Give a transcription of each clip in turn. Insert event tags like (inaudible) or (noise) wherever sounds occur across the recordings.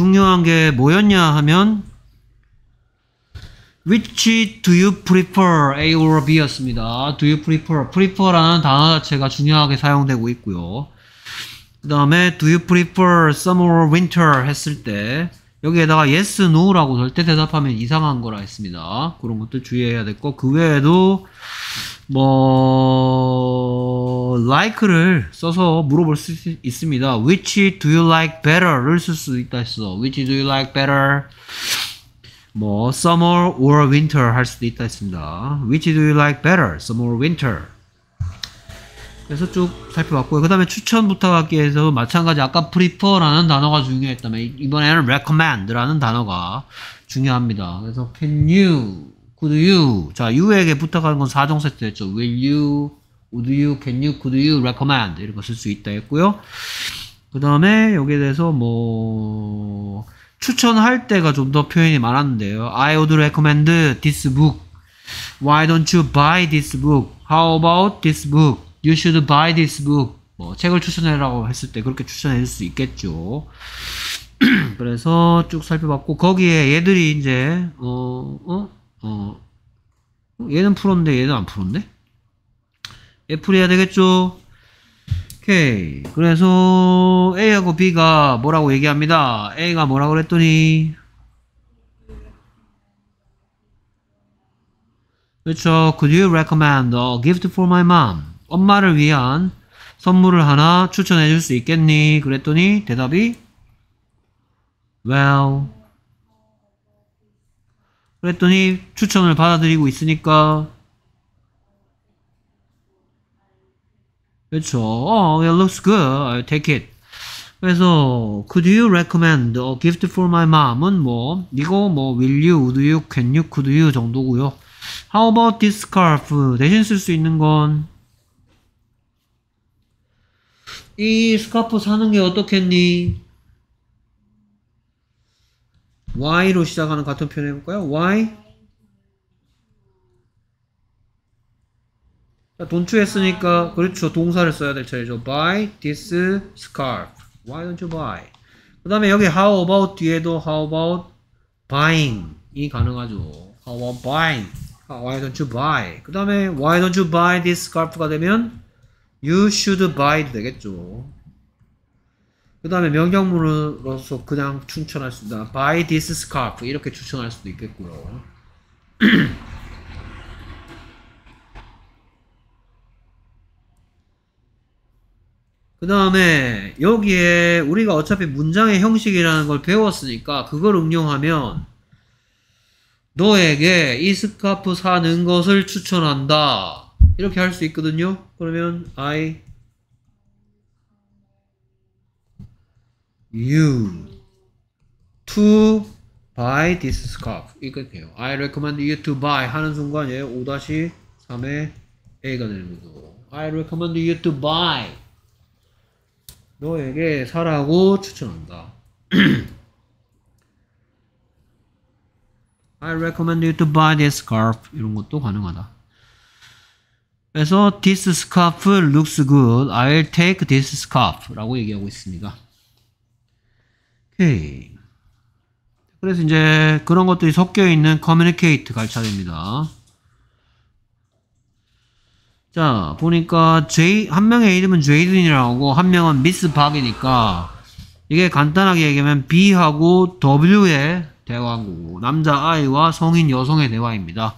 중요한 게 뭐였냐 하면 Which do you prefer? A or B였습니다. Do you prefer? prefer라는 단어 자체가 중요하게 사용되고 있고요. 그 다음에 do you prefer summer or winter 했을 때 여기에다가 yes, no라고 절대 대답하면 이상한 거라 했습니다. 그런 것도 주의해야 됐고 그 외에도 뭐 like를 써서 물어볼 수 있습니다. Which do you like better를 쓸 수 있다 했어. Which do you like better? 뭐 summer or winter 할 수도 있다 했습니다. Which do you like better? Summer or winter? 그래서 쭉 살펴봤고요. 그 다음에 추천 부탁하기에서 마찬가지 아까 prefer라는 단어가 중요했다면 이번에는 recommend라는 단어가 중요합니다. 그래서 can you, could you 자 you에게 부탁하는 건 4종 세트였죠. will you, would you, can you, could you, recommend 이런 거 쓸 수 있다 했고요. 그 다음에 여기에 대해서 뭐 추천할 때가 좀 더 표현이 많았는데요. I would recommend this book. Why don't you buy this book? How about this book? You should buy this book. 뭐 책을 추천해라고 했을 때 그렇게 추천해 줄 수 있겠죠. 그래서 쭉 살펴봤고 거기에 얘들이 이제 어 어, 어, 얘는 풀었는데 얘는 안 풀었네. 애플 해야 되겠죠. 오케이. 그래서 A하고 B가 뭐라고 얘기합니다. A가 뭐라고 그랬더니 그렇죠. Could you recommend a gift for my mom? 엄마를 위한 선물을 하나 추천해 줄 수 있겠니? 그랬더니 대답이 well 그랬더니 추천을 받아들이고 있으니까 그렇죠. Oh, it looks good. I'll take it. 그래서 could you recommend a gift for my mom은 뭐 이거 뭐 will you, would you, can you, could you 정도고요. How about this scarf? 대신 쓸 수 있는 건 이 스카프 사는 게 어떻겠니? Y로 시작하는 같은 표현 해볼까요? Y 돈추 했으니까 그렇죠 동사를 써야 될 차례죠 buy this scarf why don't you buy 그 다음에 여기 how about 뒤에도 how about buying 이 가능하죠 how about buying why don't you buy 그 다음에 why don't you buy this scarf가 되면 you should buy 되겠죠 그 다음에 명령문으로서 그냥 추천할 수 있다 buy this scarf 이렇게 추천할 수도 있겠고요 그 다음에 여기에 우리가 어차피 문장의 형식이라는 걸 배웠으니까 그걸 응용하면 너에게 이 스카프 사는 것을 추천한다. 이렇게 할 수 있거든요. 그러면 I you to buy this scarf. 돼요. I recommend you to buy 하는 순간 얘 5-3의 A가 되는 거죠. I recommend you to buy 너에게 사라고 추천한다. I recommend you to buy this scarf. 이런 것도 가능하다. 그래서 this scarf looks good. I'll take this scarf. 라고 얘기하고 있습니다. 오케이. 그래서 이제 그런 것들이 섞여 있는 communicate 갈 차례입니다. 자, 보니까 J, 한 명의 이름은 제이든이라고 한 명은 미스 박이니까, 이게 간단하게 얘기하면 B하고 W의 대화한 거고, 남자 I와 성인 여성의 대화입니다.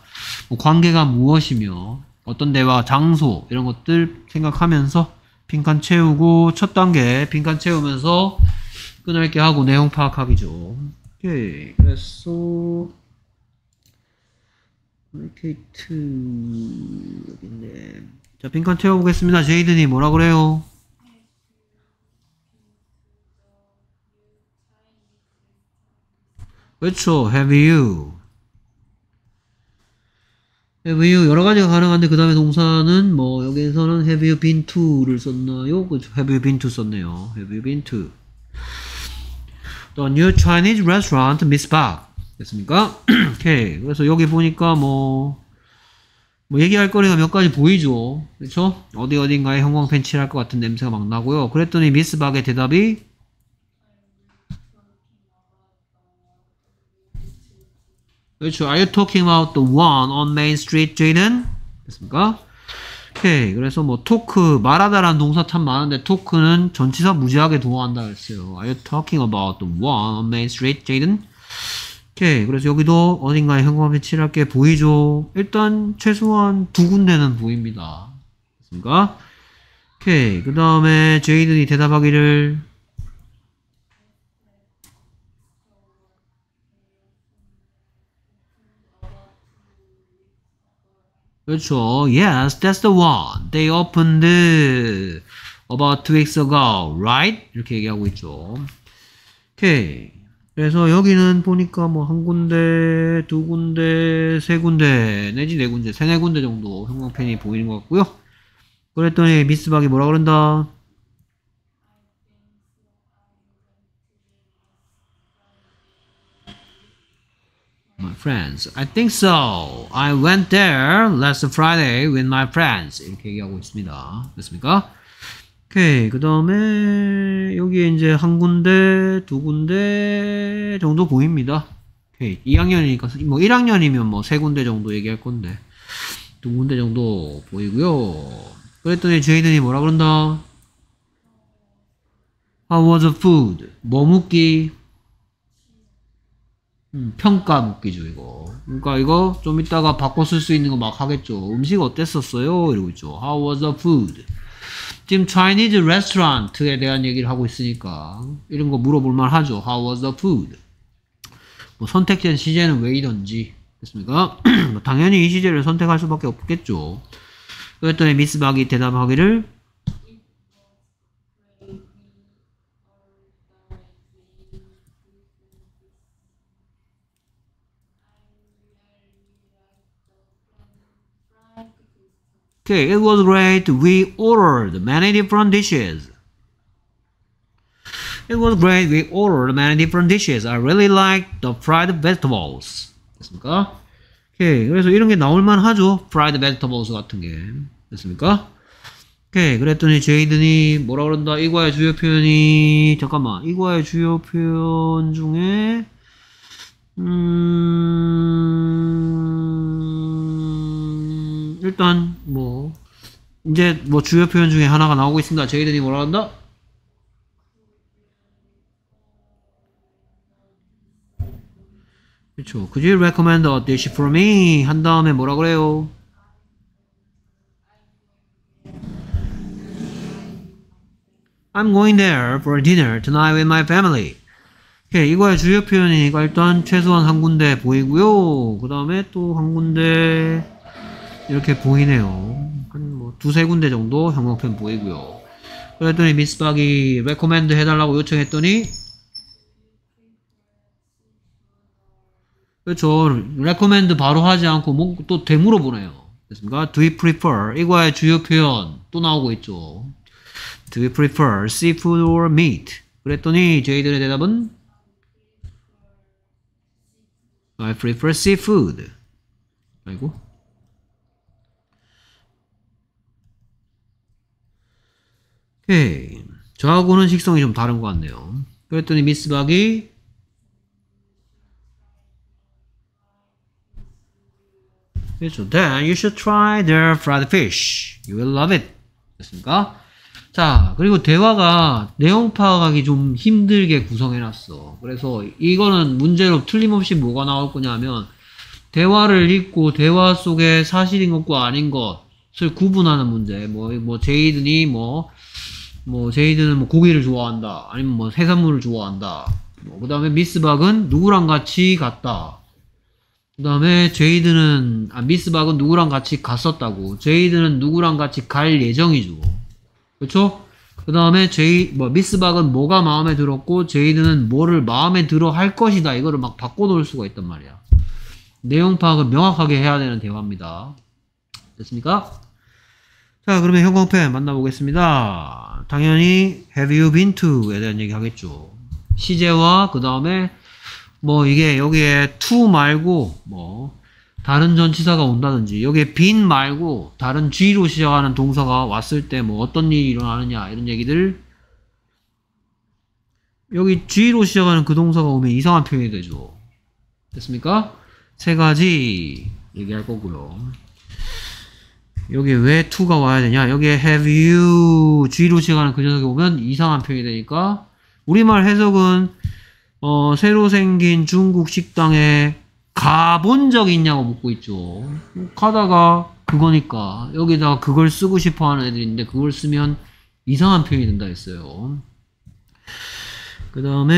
뭐 관계가 무엇이며, 어떤 대화, 장소, 이런 것들 생각하면서 빈칸 채우고, 첫 단계 빈칸 채우면서 끊을게 하고 내용 파악하기죠. 오케이. 그래서, 마케이트 여기 있네. 자 빈칸 채워보겠습니다. 제이든이 뭐라 그래요? 그렇죠. Have you? Have you 여러 가지가 가능한데 그 다음에 동사는 뭐 여기에서는 Have you been to를 썼나요? 그렇죠. Have you been to 썼네요. Have you been to? The new Chinese restaurant, Miss Park. 됐습니까? (clears throat) 오케이. 그래서 여기 보니까 뭐, 뭐 얘기할 거리가 몇 가지 보이죠. 그렇죠? 어디 어딘가에 형광 펜 칠할 것 같은 냄새가 막 나고요. 그랬더니 미스 박의 대답이 그렇죠. Are you talking about the one on Main Street, Jaden? 됐습니까? 오케이. 그래서 뭐 토크 말하다라는 동사 참 많은데 토크는 전치사 무지하게 동화한다 그랬어요. Are you talking about the one on Main Street, Jaden? 오케이. 그래서 여기도 어딘가에 현금화폐 칠할 게 보이죠. 일단 최소한 두 군데는 보입니다. 됐습니까? 오케이. 그 다음에 제이든이 대답하기를 그렇죠. Yes, that's the one. They opened about two weeks ago, right? 이렇게 얘기하고 있죠. 오케이. 그래서 여기는 보니까 뭐 한 군데, 두 군데, 세 군데, 내지 네 군데, 세네 군데 정도 형광펜이 보이는 것 같고요. 그랬더니 미스박이 뭐라 그런다? My friends, I think so. I went there last Friday with my friends. 이렇게 얘기하고 있습니다. 됐습니까? 오케이. 그 다음에 여기에 이제 한 군데, 두 군데 정도 보입니다. 오케이. 2학년이니까 뭐 1학년이면 뭐 세 군데 정도 얘기할 건데 두 군데 정도 보이고요. 그랬더니 제이든이 뭐라 그런다? How was the food? 뭐 묻기? 음, 평가 묻기죠 이거. 그러니까 이거 좀 이따가 바꿔 쓸 수 있는 거 막 하겠죠. 음식 어땠었어요? 이러고 있죠. How was the food? 지금 Chinese restaurant에 대한 얘기를 하고 있으니까 이런 거 물어볼 만 하죠. How was the food? 뭐 선택된 시제는 왜이던지 됐습니까? (clears throat) 뭐 당연히 이 시제를 선택할 수밖에 없겠죠. 그랬더니 미스 박이 대답하기를 Okay, it was great. We ordered many different dishes. It was great. We ordered many different dishes. I really like the fried vegetables. 됐습니까? 오케이. 그래서 이런 게 나올만 하죠. fried vegetables 같은 게. 됐습니까? 오케이. 그랬더니 제이든이 뭐라 그런다? 이과의 주요 표현이 잠깐만. 이과의 주요 표현 중에 음 일단 뭐 이제 뭐 주요 표현 중에 하나가 나오고 있습니다. 제이든이 뭐라 한다? 그렇죠. Could you recommend a dish for me? 한 다음에 뭐라 그래요? I'm going there for dinner tonight with my family. 오케이, 이거의 주요 표현이니까 일단 최소한 한 군데 보이고요. 그 다음에 또 한 군데 이렇게 보이네요. 한 뭐 두세 군데 정도 형광펜 보이고요. 그랬더니 미스박이 recommend 해달라고 요청했더니 그렇죠. recommend 바로 하지 않고 뭐 또 되물어 보네요. 됐습니까? Do you prefer? 이거의 주요 표현 또 나오고 있죠. Do you prefer seafood or meat? 그랬더니 저희들의 대답은 I prefer seafood. 아이고. 오케이. 저하고는 식성이 좀 다른 것 같네요. 그랬더니 미스 박이 그렇죠. Then you should try their fried fish. You will love it. 됐습니까? 자, 그리고 대화가 내용 파악하기 좀 힘들게 구성해놨어. 그래서 이거는 문제로 틀림없이 뭐가 나올 거냐면 대화를 읽고 대화 속에 사실인 것과 아닌 것을 구분하는 문제. 뭐, 뭐, 제이든이 뭐, 뭐, 제이든은 뭐 고기를 좋아한다. 아니면 뭐 해산물을 좋아한다. 뭐, 그 다음에 미스박은 누구랑 같이 갔다. 그 다음에 제이드는, 아, 미스박은 누구랑 같이 갔었다고. 제이드는 누구랑 같이 갈 예정이죠. 그쵸? 그 다음에 제이, 뭐, 미스박은 뭐가 마음에 들었고, 제이드는 뭐를 마음에 들어 할 것이다. 이거를 막 바꿔 놓을 수가 있단 말이야. 내용 파악을 명확하게 해야 되는 대화입니다. 됐습니까? 자, 그러면 형광펜 만나보겠습니다. 당연히, have you been to에 대한 얘기 하겠죠. 시제와, 그 다음에, 뭐, 이게 여기에 to 말고, 뭐, 다른 전치사가 온다든지 여기에 been 말고 다른 G로 시작하는 동사가 왔을 때 뭐 어떤 일이 일어나느냐 이런 얘기들 여기 G로 시작하는 그 동사가 오면 이상한 표현이 되죠 됐습니까? 세 가지 얘기할 거고요. 여기 왜 to가 와야 되냐? 여기에 have you G로 시작하는 그 녀석이 오면 이상한 표현이 되니까 우리말 해석은 어, 새로 생긴 중국 식당에 가본 적 있냐고 묻고 있죠. 가다가 그거니까 여기다가 그걸 쓰고 싶어 하는 애들인데 그걸 쓰면 이상한 표현이 된다 했어요. 그 다음에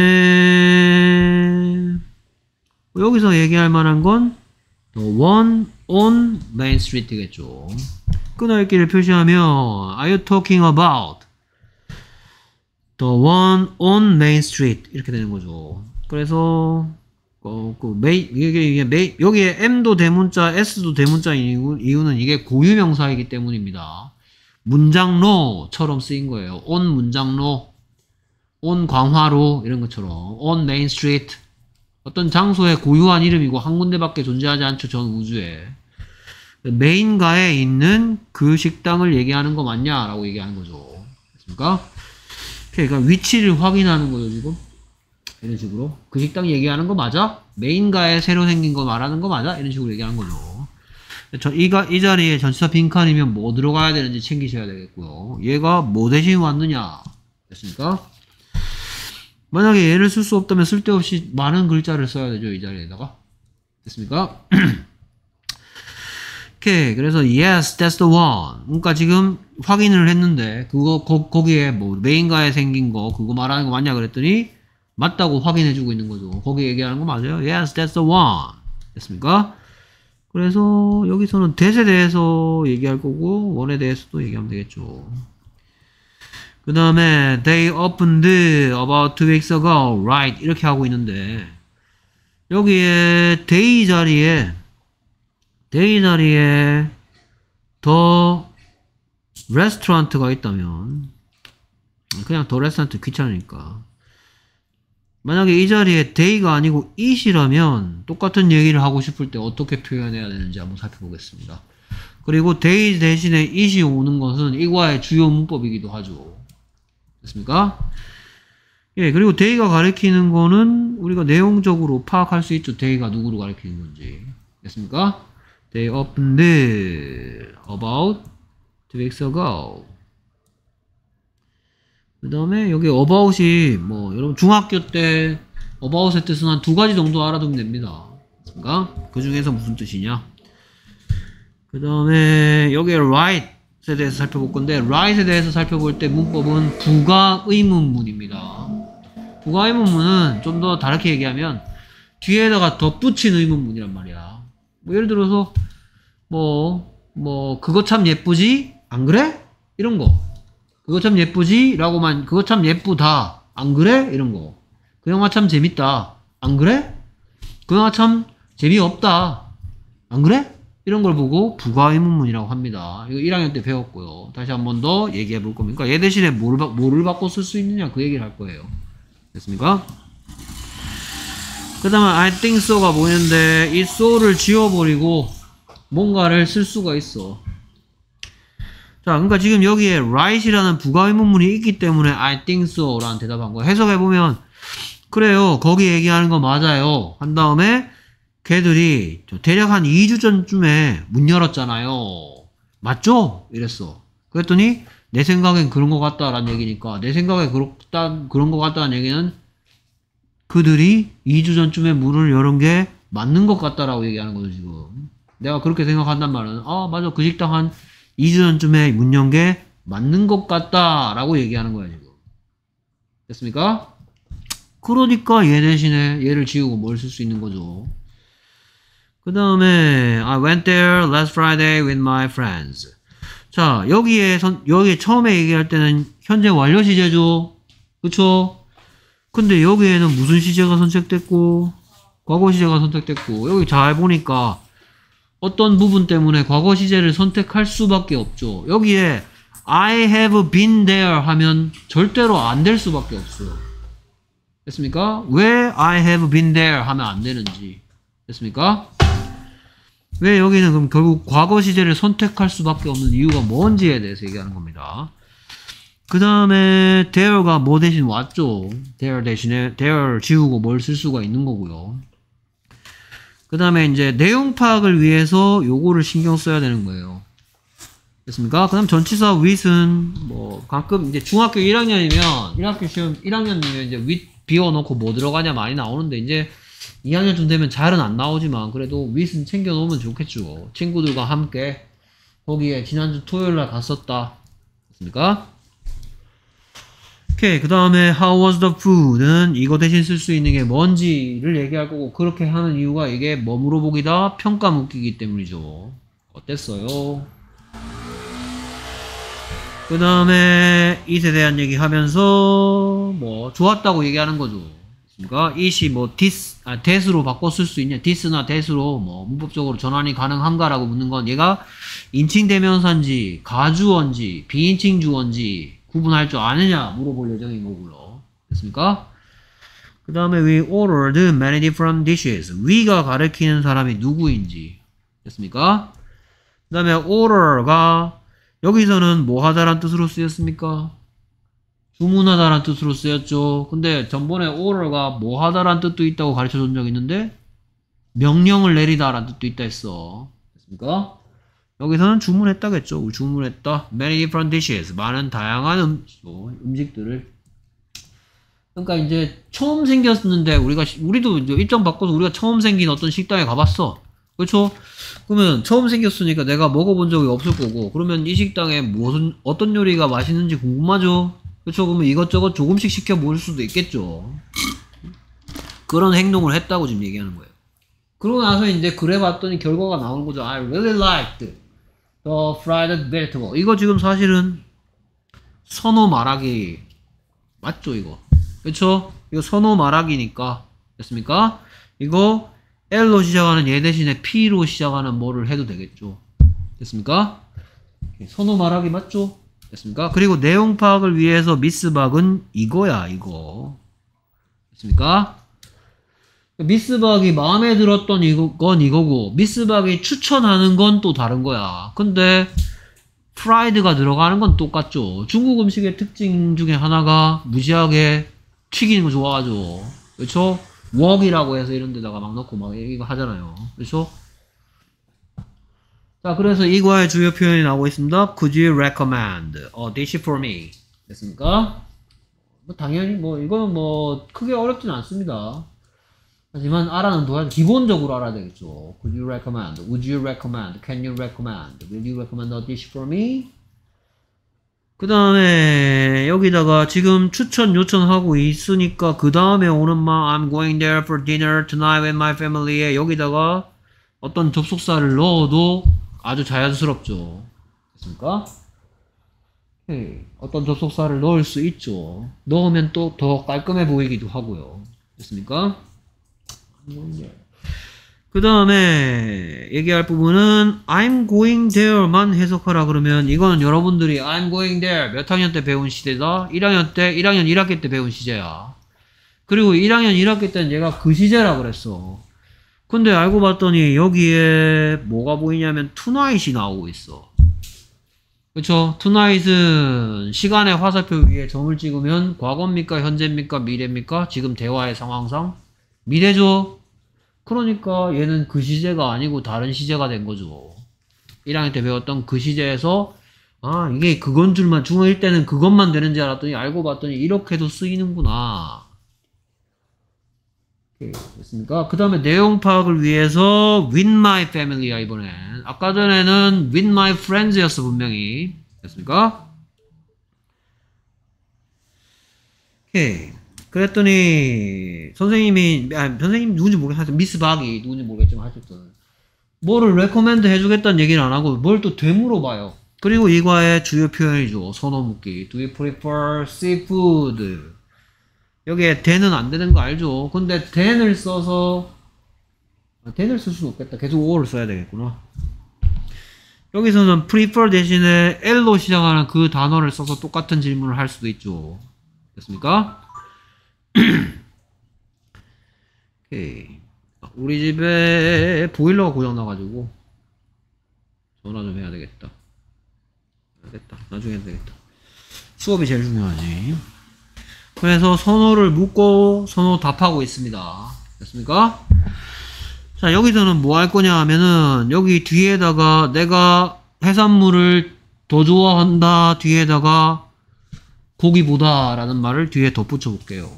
여기서 얘기할 만한 건 one on Main Street겠죠. 끊어읽기를 표시하면 Are you talking about the one on Main Street 이렇게 되는 거죠. 그래서 어, 그 메이, 이게, 이게 메이, 여기에 M도 대문자, S도 대문자인 이유, 이유는 이게 고유명사이기 때문입니다. 문장로처럼 쓰인 거예요. on 문장로, on 광화로 이런 것처럼 on Main Street 어떤 장소의 고유한 이름이고 한 군데밖에 존재하지 않죠. 전 우주에. 메인가에 있는 그 식당을 얘기하는 거 맞냐 라고 얘기하는 거죠. 됐습니까? 그러니까 위치를 확인하는 거죠, 지금. 이런 식으로. 그 식당 얘기하는 거 맞아? 메인가에 새로 생긴 거 말하는 거 맞아? 이런 식으로 얘기하는 거죠. 저, 이, 이 자리에 전치사 빈칸이면 뭐 들어가야 되는지 챙기셔야 되겠고요. 얘가 뭐 대신 왔느냐? 됐습니까? 만약에 얘를 쓸 수 없다면 쓸데없이 많은 글자를 써야 되죠. 이 자리에다가. 됐습니까? (clears throat) 오케이. 그래서 yes, that's the one. 그러니까 지금 확인을 했는데 그거 거, 거 기에 뭐 메인가에 생긴 거 그거 말하는 거 맞냐 그랬더니 맞다고 확인해 주고 있는 거죠. 거기 얘기하는 거 맞아요. Yes, that's the one. 됐습니까? 그래서 여기서는 that에 대해서 얘기할 거고 원에 대해서도 얘기하면 되겠죠. 그 다음에 they opened about two weeks ago, right? 이렇게 하고 있는데 여기에 day 자리에 day 자리에 더 레스토랑트가 있다면 그냥 더 레스토랑트 귀찮으니까 만약에 이 자리에 day가 아니고 it이라면 똑같은 얘기를 하고 싶을 때 어떻게 표현해야 되는지 한번 살펴보겠습니다. 그리고 day 대신에 it이 오는 것은 이과의 주요 문법이기도 하죠. 됐습니까? 예, 그리고 day가 가리키는 거는 우리가 내용적으로 파악할 수 있죠. day가 누구를 가리키는 건지. 됐습니까? They opened about two weeks ago. 그 다음에 여기 about이 뭐 여러분 중학교 때 about의 뜻은 한 두 가지 정도 알아두면 됩니다. 그러니까 그 중에서 무슨 뜻이냐? 그 다음에 여기 right 에 대해서 살펴볼 건데 right에 대해서 살펴볼 때 문법은 부가 의문문입니다. 부가 의문문은 좀 더 다르게 얘기하면 뒤에다가 덧붙인 의문문이란 말이야. 뭐 예를 들어서 뭐뭐 그거 참 예쁘지? 안 그래? 이런 거. 그거 참 예쁘지? 라고만, 그거 참 예쁘다. 안 그래? 이런 거. 그 영화 참 재밌다. 안 그래? 그 영화 참 재미없다. 안 그래? 이런 걸 보고 부가의문문이라고 합니다. 이거 1학년 때 배웠고요. 다시 한 번 더 얘기해 볼 겁니다. 얘 대신에 뭐를, 뭐를 바꿔 쓸 수 있느냐 그 얘기를 할 거예요. 됐습니까? 그 다음에 I think so가 뭐였는데 이 so를 지워버리고 뭔가를 쓸 수가 있어. 자, 그러니까 지금 여기에 right이라는 부가의문문이 있기 때문에 I think so 라는 대답한 거야. 해석해보면, 그래요. 거기 얘기하는 거 맞아요. 한 다음에, 걔들이 대략 한 2주 전쯤에 문 열었잖아요. 맞죠? 이랬어. 그랬더니, 내 생각엔 그런 것 같다라는 얘기니까, 내 생각에 그렇다, 그런 것 같다는 얘기는, 그들이 2주 전쯤에 문을 열은 게 맞는 것 같다라고 얘기하는 거죠, 지금. 내가 그렇게 생각한단 말은, 아, 맞아. 그 식당 한 2주 전쯤에 문 연 게 맞는 것 같다라고 얘기하는 거야, 지금. 됐습니까? 그러니까 얘 대신에 얘를 지우고 뭘 쓸 수 있는 거죠. 그 다음에 I went there last Friday with my friends. 자, 여기에 선, 여기 처음에 얘기할 때는 현재 완료 시제죠. 그쵸? 근데 여기에는 무슨 시제가 선택됐고 과거 시제가 선택됐고 여기 잘 보니까 어떤 부분 때문에 과거 시제를 선택할 수밖에 없죠. 여기에 I have been there 하면 절대로 안 될 수밖에 없어요. 됐습니까? 왜 I have been there 하면 안 되는지. 됐습니까? 왜 여기는 그럼 결국 과거 시제를 선택할 수밖에 없는 이유가 뭔지에 대해서 얘기하는 겁니다. 그 다음에 there가 뭐 대신 왔죠. there 대신에 there 지우고 뭘 쓸 수가 있는 거고요. 그그 다음에 이제 내용 파악을 위해서 요거를 신경 써야 되는 거예요. 됐습니까? 그 다음 전치사 with은 뭐 가끔 이제 중학교 1학년이면 1학교 시험 1학년이면 이제 with 비워놓고 뭐 들어가냐 많이 나오는데 이제 2학년쯤 되면 잘은 안 나오지만 그래도 with는 챙겨놓으면 좋겠죠. 친구들과 함께 거기에 지난주 토요일 날 갔었다. 됐습니까? 오케이. 그 다음에 how was the food는 이거 대신 쓸 수 있는 게 뭔지를 얘기할 거고 그렇게 하는 이유가 이게 뭐 물어보기다 평가 묻기이기 때문이죠. 어땠어요? 그 다음에 이에 대한 얘기 하면서 뭐 좋았다고 얘기하는 거죠. 그러니까 it이 뭐 this, 아, that으로 바꿔 쓸 수 있냐 this나 that으로 뭐 문법적으로 전환이 가능한가라고 묻는 건 얘가 인칭 대명사인지 가주어인지 비인칭 주어인지 구분할 줄 아느냐 물어볼 예정인 거고요. 됐습니까? 그 다음에 we ordered many different dishes. we가 가리키는 사람이 누구인지 됐습니까? 그 다음에 order가 여기서는 뭐 하다란 뜻으로 쓰였습니까? 주문하다란 뜻으로 쓰였죠. 근데 전번에 order가 뭐 하다란 뜻도 있다고 가르쳐 준 적 있는데 명령을 내리다란 뜻도 있다 했어. 됐습니까? 여기서는 주문했다겠죠. 주문했다. Many different dishes. 많은 다양한 음, 뭐, 음식들을. 그러니까 이제 처음 생겼는데 우리가 시- 우리도 이제 입장 바꿔서 우리가 처음 생긴 어떤 식당에 가봤어. 그렇죠? 그러면 처음 생겼으니까 내가 먹어본 적이 없을 거고 그러면 이 식당에 무슨 어떤 요리가 맛있는지 궁금하죠. 그렇죠? 그러면 이것저것 조금씩 시켜 먹을 수도 있겠죠. 그런 행동을 했다고 지금 얘기하는 거예요. 그러고 나서 이제 그래 봤더니 결과가 나오는 거죠. I really liked the fried vegetable. 이거 지금 사실은 선호 말하기 맞죠 이거? 그렇죠? 이거 선호 말하기니까 됐습니까? 이거 L로 시작하는 얘 대신에 P로 시작하는 뭐를 해도 되겠죠. 됐습니까? 선호 말하기 맞죠? 됐습니까? 그리고 내용 파악을 위해서 미스박은 이거야 이거. 됐습니까? 미스박이 마음에 들었던 이거, 건 이거고 미스박이 추천하는 건 또 다른 거야. 근데 프라이드가 들어가는 건 똑같죠. 중국 음식의 특징 중에 하나가 무지하게 튀기는 거 좋아하죠. 그렇죠? 웍이라고 해서 이런 데다가 막 넣고 막 이거 하잖아요. 그렇죠? 자, 그래서 이 과의 주요 표현이 나오고 있습니다. Could you recommend a dish for me? 됐습니까? 뭐 당연히 뭐 이거는 뭐 크게 어렵진 않습니다. 하지만 알아는 둬야 기본적으로 알아야 되겠죠. Could you recommend? Would you recommend? Can you recommend? Will you recommend a dish for me? 그 다음에 여기다가 지금 추천 요청하고 있으니까 그 다음에 오는 말 I'm going there for dinner tonight with my family에 여기다가 어떤 접속사를 넣어도 아주 자연스럽죠. 됐습니까? 오케이. 어떤 접속사를 넣을 수 있죠. 넣으면 또 더 깔끔해 보이기도 하고요. 됐습니까? 그 다음에 얘기할 부분은 I'm going there만 해석하라 그러면 이거는 여러분들이 I'm going there 몇 학년 때 배운 시제다? 1학년 때, 1학년 1학기 때 배운 시제야. 그리고 1학년 1학기 때는 얘가 그 시제라 그랬어. 근데 알고 봤더니 여기에 뭐가 보이냐면 tonight이 나오고 있어. 그쵸? tonight은 시간의 화살표 위에 점을 찍으면 과거입니까? 현재입니까? 미래입니까? 지금 대화의 상황상? 미래죠? 그러니까 얘는 그 시제가 아니고 다른 시제가 된 거죠. 1학년 때 배웠던 그 시제에서 아 이게 그건 줄만 중1 때는 그것만 되는지 알았더니 알고 봤더니 이렇게도 쓰이는구나. 됐습니까? 그 다음에 내용 파악을 위해서 with my family야 이번엔. 아까 전에는 with my friends였어 분명히. 됐습니까? 오케이. 그랬더니 선생님이 아니 선생님 누군지 모르겠어 미스 박이 누군지 모르겠지만 하여튼 뭐를 recommend 해주겠다는 얘기는 안 하고 뭘 또 되물어봐요 그리고 이 과의 주요 표현이죠 선호 묻기 Do you prefer seafood 여기에 then은 안 되는 거 알죠 근데 then을 써서 아, then을 쓸 수는 없겠다 계속 or를 써야 되겠구나 여기서는 prefer 대신에 L로 시작하는 그 단어를 써서 똑같은 질문을 할 수도 있죠 됐습니까? (clears throat) 오케이. 아, 우리 집에 보일러가 고장 나가지고 전화 좀 해야 되겠다. 됐다. 나중에 해도 되겠다. 수업이 제일 중요하지. 그래서 선호를 묻고 선호 답하고 있습니다. 됐습니까? 자, 자, 여기서는 뭐 할 거냐 하면은, 여기 뒤에다가 내가 해산물을 더 좋아한다 뒤에다가 고기보다 라는 말을 뒤에 덧붙여 볼게요.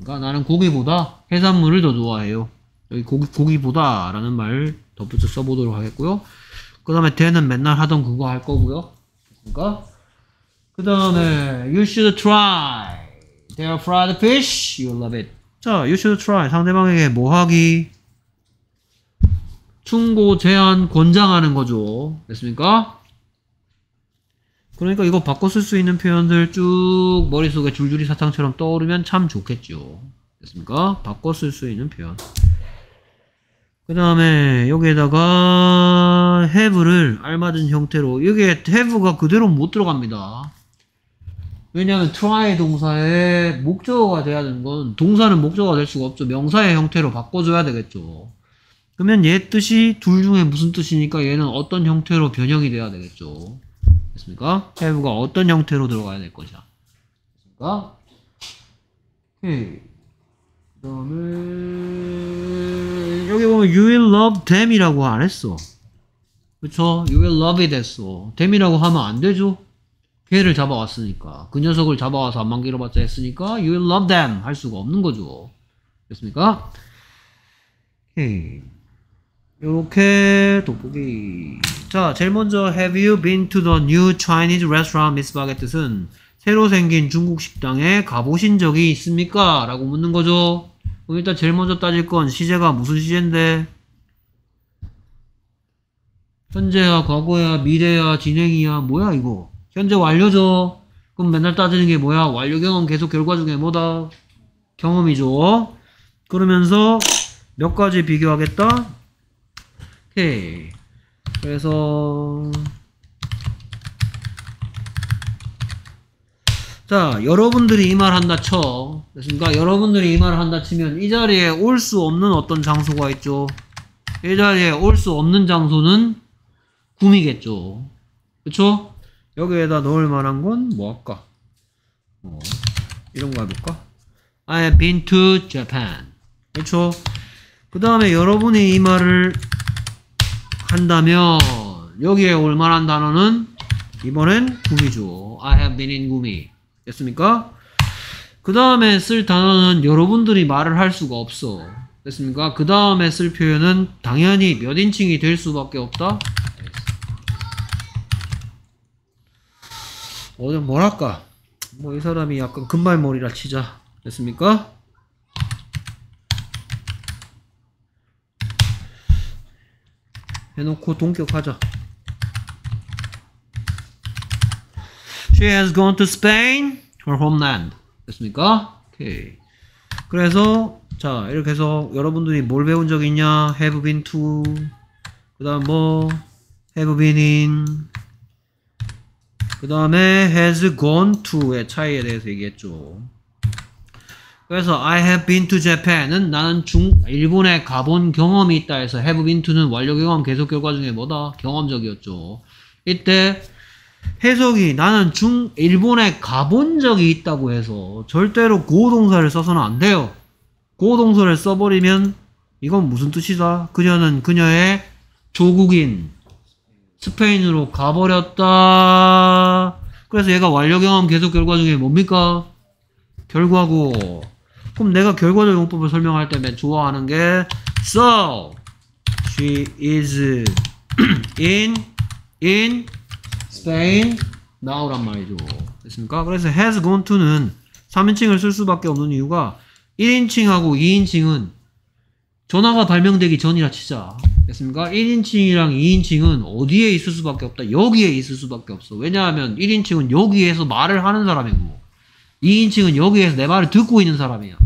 그러니까 나는 고기보다 해산물을 더 좋아해요. 여기 고기, 고기보다 라는 말을 덧붙여 써보도록 하겠고요. 그 다음에 대는 맨날 하던 그거 할 거고요. 그러니까 그 다음에 you should try their fried fish. You love it. 자, you should try 상대방에게 뭐 하기? 충고, 제안, 권장하는 거죠. 됐습니까? 그러니까 이거 바꿔 쓸 수 있는 표현들 쭉 머릿속에 줄줄이 사탕처럼 떠오르면 참 좋겠죠. 됐습니까? 바꿔 쓸 수 있는 표현. 그 다음에 여기에다가 have를 알맞은 형태로 여기에 have가 그대로 못 들어갑니다. 왜냐하면 try 동사의 목적어가 돼야 되는 건 동사는 목적어가 될 수가 없죠. 명사의 형태로 바꿔줘야 되겠죠. 그러면 얘 뜻이 둘 중에 무슨 뜻이니까 얘는 어떤 형태로 변형이 돼야 되겠죠. 됐습니까? have가 어떤 형태로 들어가야 될 것이야. 됐습니까? 오케이. 그 다음에 여기 보면 you will love them이라고 안 했어. 그쵸? you will love it 했어. them이라고 하면 안 되죠? 걔를 잡아왔으니까. 그 녀석을 잡아와서 안만 길어봤자 했으니까 you will love them 할 수가 없는 거죠. 됐습니까? 오케이. 요렇게 돋보기. 자, 제일 먼저 Have you been to the new Chinese restaurant, Miss Bag의 뜻은 새로 생긴 중국 식당에 가보신 적이 있습니까? 라고 묻는 거죠. 그럼 일단 제일 먼저 따질 건 시제가 무슨 시제인데? 현재야, 과거야, 미래야, 진행이야, 뭐야 이거? 현재 완료죠? 그럼 맨날 따지는 게 뭐야? 완료 경험 계속 결과 중에 뭐다? 경험이죠. 그러면서 몇 가지 비교하겠다? 오케이. 그래서 자 여러분들이 이 말 한다 쳐 됐습니까? 여러분들이 이 말을 한다 치면 이 자리에 올 수 없는 어떤 장소가 있죠 이 자리에 올 수 없는 장소는 구미겠죠 그쵸? 여기에다 넣을 만한 건 뭐 할까? 어, 이런 거 해볼까? I have been to Japan 그쵸? 그 다음에 여러분이 이 말을 한다면 여기에 올 만한 단어는 이번엔 구미죠. I have been in 구미. 됐습니까? 그 다음에 쓸 단어는 여러분들이 말을 할 수가 없어. 됐습니까? 그 다음에 쓸 표현은 당연히 몇 인칭이 될 수밖에 없다. 어제 뭐랄까? 뭐 이 사람이 약간 금발머리라 치자. 됐습니까? 해놓고 동격하자. She has gone to Spain, her homeland. 됐습니까? 오케이. 그래서 자 이렇게 해서 여러분들이 뭘 배운 적 있냐? Have been to. 그 다음 뭐 have been in. 그 다음에 has gone to의 차이에 대해서 얘기했죠. 그래서 I have been to Japan은 나는 중 일본에 가본 경험이 있다 해서 have been to는 완료 경험 계속 결과 중에 뭐다? 경험적이었죠. 이때 해석이 나는 중 일본에 가본 적이 있다고 해서 절대로 고동사를 써서는 안 돼요. 고동사를 써버리면 이건 무슨 뜻이다? 그녀는 그녀의 조국인 스페인으로 가버렸다. 그래서 얘가 완료 경험 계속 결과 중에 뭡니까? 결과고 그럼 내가 결과적 용법을 설명할 때 맨 좋아하는 게 So she is (clears throat) in in Spain now란 말이죠. 됐습니까? 그래서 has gone to는 3인칭을 쓸 수밖에 없는 이유가 1인칭하고 2인칭은 전화가 발명되기 전이라 치자. 됐습니까? 1인칭이랑 2인칭은 어디에 있을 수밖에 없다. 여기에 있을 수밖에 없어. 왜냐하면 1인칭은 여기에서 말을 하는 사람이고 2인칭은 여기에서 내 말을 듣고 있는 사람이야.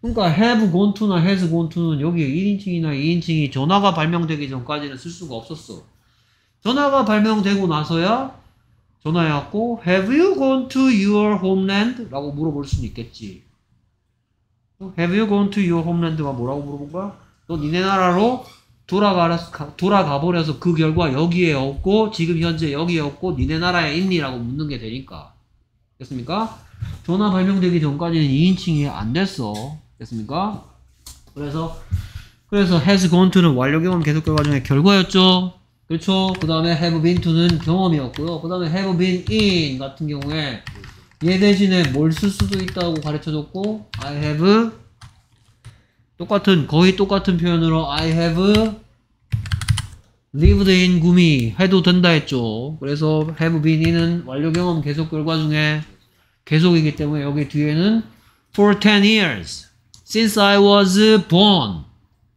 그러니까 have gone to나 has gone to는 여기에 1인칭이나 2인칭이 전화가 발명되기 전까지는 쓸 수가 없었어. 전화가 발명되고 나서야 전화해갖고 Have you gone to your homeland? 라고 물어볼 수는 있겠지. Have you gone to your homeland가 뭐라고 물어본 거야? 너 니네 나라로 돌아가, 돌아가 버려서 그 결과 여기에 없고 지금 현재 여기에 없고 니네 나라에 있니? 라고 묻는 게 되니까. 됐습니까? 전화 발명되기 전까지는 2인칭이 안 됐어. 됐습니까? 그래서 그래서 has gone to는 완료 경험 계속 결과 중에 결과였죠. 그렇죠. 그 다음에 have been to는 경험이었고요. 그 다음에 have been in 같은 경우에 얘 대신에 뭘 쓸 수도 있다고 가르쳐 줬고 I have 똑같은 거의 똑같은 표현으로 I have lived in 구미 해도 된다 했죠. 그래서 have been in은 완료 경험 계속 결과 중에 계속이기 때문에 여기 뒤에는 for 10 years since I was born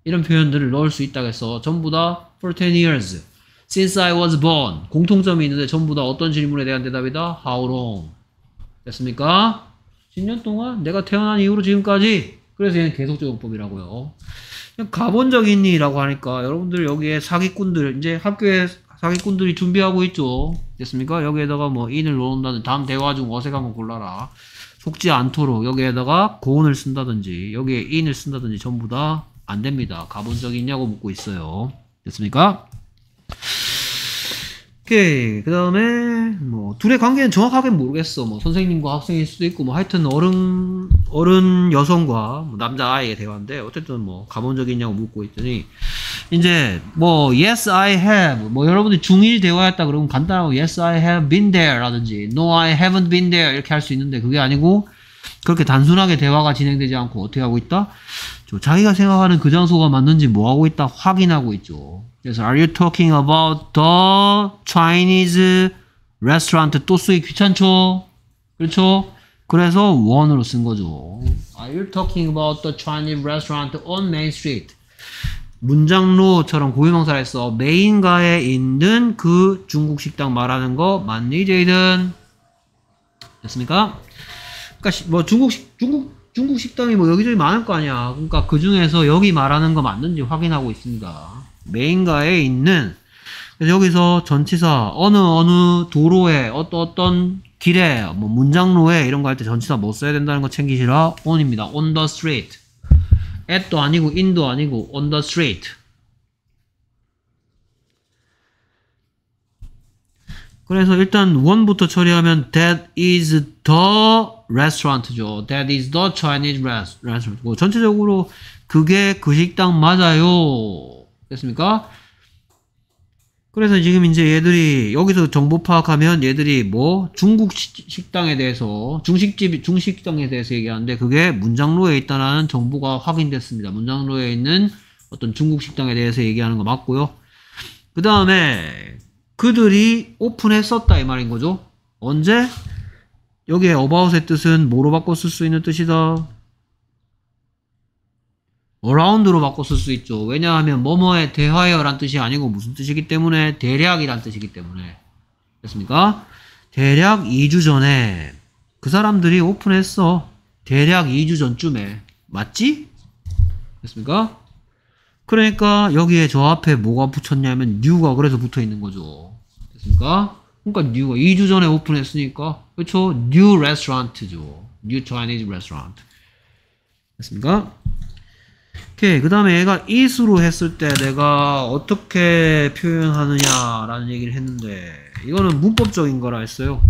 이런 표현들을 넣을 수 있다고 해서 전부 다 for 10 years since I was born 공통점이 있는데 전부 다 어떤 질문에 대한 대답이다? how long 됐습니까? 10년 동안 내가 태어난 이후로 지금까지 그래서 얘는 계속적용법이라고요. 가본적인 이라고 하니까 여러분들 여기에 사기꾼들 이제 학교에 사기꾼들이 준비하고 있죠. 됐습니까? 여기에다가 뭐 인을 넣는다든 다음 대화 중 어색한 거 골라라. 속지 않도록 여기에다가 고온을 쓴다든지 여기에 인을 쓴다든지 전부 다 안 됩니다. 가본적이냐고 묻고 있어요. 됐습니까? 오케이. 그 다음에, 뭐, 둘의 관계는 정확하게 모르겠어. 뭐, 선생님과 학생일 수도 있고, 뭐, 하여튼 어른, 어른 여성과 뭐 남자 아이의 대화인데, 어쨌든 뭐, 가본적이냐고 묻고 있더니, 이제, 뭐, yes, I have. 뭐, 여러분들이 중1 대화했다 그러면 간단하고, yes, I have been there. 라든지, no, I haven't been there. 이렇게 할 수 있는데, 그게 아니고, 그렇게 단순하게 대화가 진행되지 않고, 어떻게 하고 있다? 자기가 생각하는 그 장소가 맞는지 뭐 하고 있다? 확인하고 있죠. 그래서 are you talking about the Chinese restaurant 또 쓰기 귀찮죠? 그렇죠? 그래서 원으로 쓴 거죠. Are you talking about the Chinese restaurant on Main Street? 문장로처럼 고유명사를 했어. 메인가에 있는 그 중국 식당 말하는 거 맞니, 제이든? 됐습니까? 그러니까 뭐 중국 중국 중국 식당이 뭐 여기저기 많을 거 아니야. 그러니까 그 중에서 여기 말하는 거 맞는지 확인하고 있습니다. 메인가에 있는 여기서 전치사 어느 어느 도로에 어떤 어떤 길에 뭐 문장로에 이런 거 할 때 전치사 뭐 써야 된다는 거 챙기시라 on입니다. on the street. at도 아니고 in도 아니고 on the street. 그래서 일단 원부터 처리하면 that is the restaurant죠. That is the Chinese restaurant. 뭐 전체적으로 그게 그 식당 맞아요. 됐습니까? 그래서 지금 이제 얘들이 여기서 정보 파악하면 얘들이 뭐 중국 식당에 대해서 중식집 중식당에 대해서 얘기하는데 그게 문장로에 있다는 정보가 확인됐습니다. 문장로에 있는 어떤 중국 식당에 대해서 얘기하는 거 맞고요. 그 다음에 그들이 오픈했었다 이 말인 거죠. 언제? 여기에 about의 뜻은 뭐로 바꿔 쓸 수 있는 뜻이다? Around로 바꿔 쓸 수 있죠. 왜냐하면 뭐뭐에 대하여란 뜻이 아니고 무슨 뜻이기 때문에 대략이란 뜻이기 때문에 됐습니까? 대략 2주 전에 그 사람들이 오픈했어. 대략 2주 전쯤에 맞지? 됐습니까? 그러니까 여기에 저 앞에 뭐가 붙였냐면 new가 그래서 붙어 있는 거죠. 됐습니까? 그러니까 new가 2주 전에 오픈했으니까 그렇죠? new restaurant죠. new Chinese restaurant. 됐습니까? 오케이. 그 다음에 얘가 is로 했을 때 내가 어떻게 표현하느냐라는 얘기를 했는데 이거는 문법적인 거라 했어요.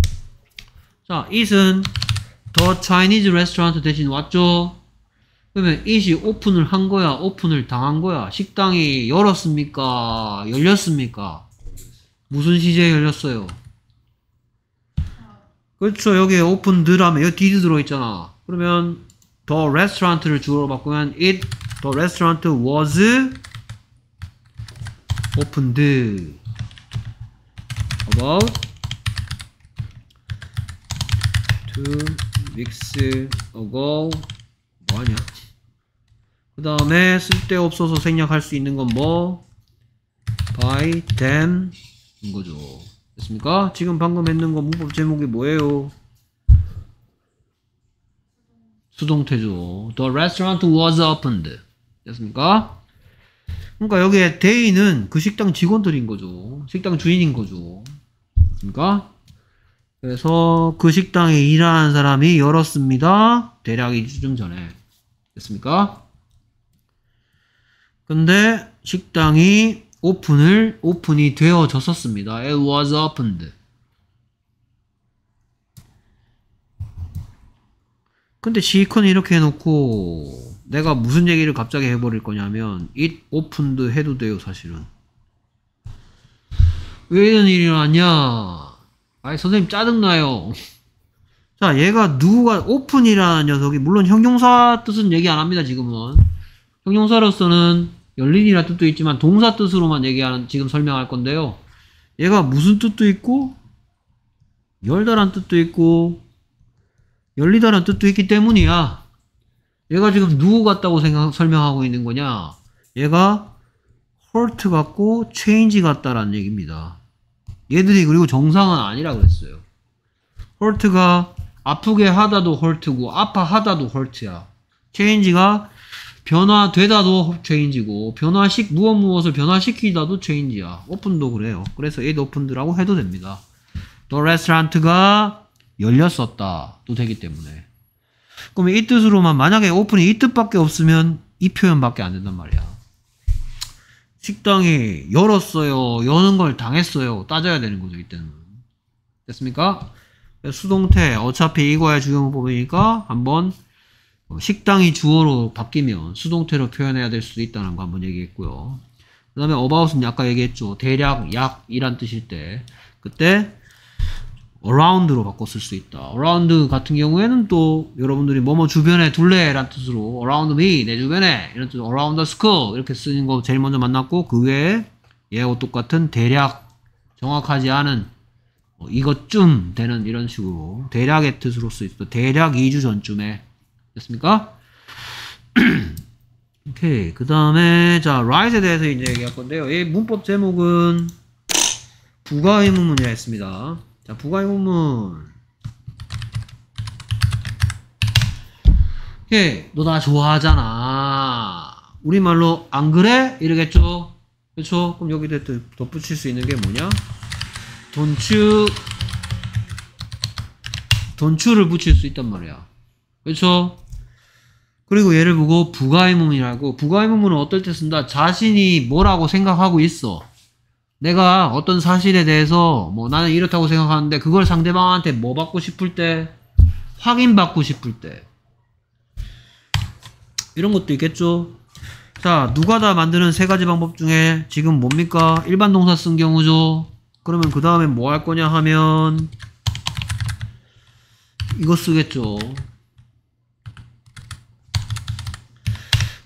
자, it은 the Chinese restaurant 대신 왔죠? 그러면 it이 오픈을 한 거야? 오픈을 당한 거야? 식당이 열었습니까? 열렸습니까? 무슨 시제에 열렸어요? 그렇죠. 여기에 오픈드라면 여기 did 들어있잖아. 그러면 the restaurant를 주어로 바꾸면 it, the restaurant was opened about two weeks ago 뭐하냐 그 다음에 쓸데없어서 생략할 수 있는 건 뭐? by them 인 거죠 됐습니까? 지금 방금 했는 거 문법 제목이 뭐예요? 수동태죠. The restaurant was opened. 됐습니까? 그러니까 여기에 they는 그 식당 직원들인 거죠. 식당 주인인 거죠. 됐습니까? 그래서 그 식당에 일하는 사람이 열었습니다. 대략 2주쯤 전에. 됐습니까? 근데 식당이 오픈을 오픈이 되어졌었습니다. It was opened. 근데 시컨이 이렇게 해놓고 내가 무슨 얘기를 갑자기 해버릴 거냐면 it opened 해도 돼요 사실은. 왜 이런 일이 일어났냐? 아이 선생님 짜증나요. (laughs) 자 얘가 누구가 오픈이라는 녀석이 물론 형용사 뜻은 얘기 안 합니다 지금은. 형용사로서는 열린이라 뜻도 있지만 동사 뜻으로만 얘기하는 지금 설명할 건데요. 얘가 무슨 뜻도 있고 열다란 뜻도 있고 열리다란 뜻도 있기 때문이야. 얘가 지금 누구 같다고 생각, 설명하고 있는 거냐? 얘가 hurt 같고 change 같다라는 얘기입니다. 얘들이 그리고 정상은 아니라 그랬어요. hurt가 아프게 하다도 hurt고 아파하다도 hurt야. change가 변화되다도 change고 변화식 무엇 무엇을 변화시키다도 change야. open도 그래요. 그래서 it opened라고 해도 됩니다. 또 restaurant가 열렸었다도 되기 때문에. 그럼 이 뜻으로만 만약에 오픈이 이 뜻밖에 없으면 이 표현밖에 안 된단 말이야. 식당이 열었어요 여는 걸 당했어요 따져야 되는 거죠 이때는. 됐습니까? 수동태 어차피 이거야 주요문법이니까 한번 식당이 주어로 바뀌면 수동태로 표현해야 될 수도 있다는 거 한번 얘기했고요. 그 다음에 about은 아까 얘기했죠. 대략 약이란 뜻일 때. 그때 around로 바꿔 쓸 수 있다. around 같은 경우에는 또 여러분들이 뭐뭐 주변에 둘레란 뜻으로 around me 내 주변에 이런 뜻 around the school 이렇게 쓰는 거 제일 먼저 만났고 그 외에 얘하고 똑같은 대략 정확하지 않은 뭐 이것쯤 되는 이런 식으로 대략의 뜻으로 쓰있어 대략 2주 전쯤에 됐습니까? (clears throat) 오케이 그 다음에 자 rise에 대해서 이제 얘기할 건데요. 이 문법 제목은 부가 의문문이라 했습니다. 자, 부가의문문. 오케이, 너 나 좋아하잖아. 우리말로 안 그래? 이러겠죠? 그렇죠? 그럼 여기다 덧붙일 수 있는 게 뭐냐? 돈추 돈추를 붙일 수 있단 말이야. 그렇죠? 그리고 얘를 보고 부가의문이라고 부가의문문은 어떨 때 쓴다? 자신이 뭐라고 생각하고 있어. 내가 어떤 사실에 대해서 뭐 나는 이렇다고 생각하는데 그걸 상대방한테 뭐 받고 싶을 때? 확인받고 싶을 때. 이런 것도 있겠죠? 자 누가 다 만드는 세 가지 방법 중에 지금 뭡니까? 일반 동사 쓴 경우죠. 그러면 그 다음에 뭐 할 거냐 하면 이거 쓰겠죠.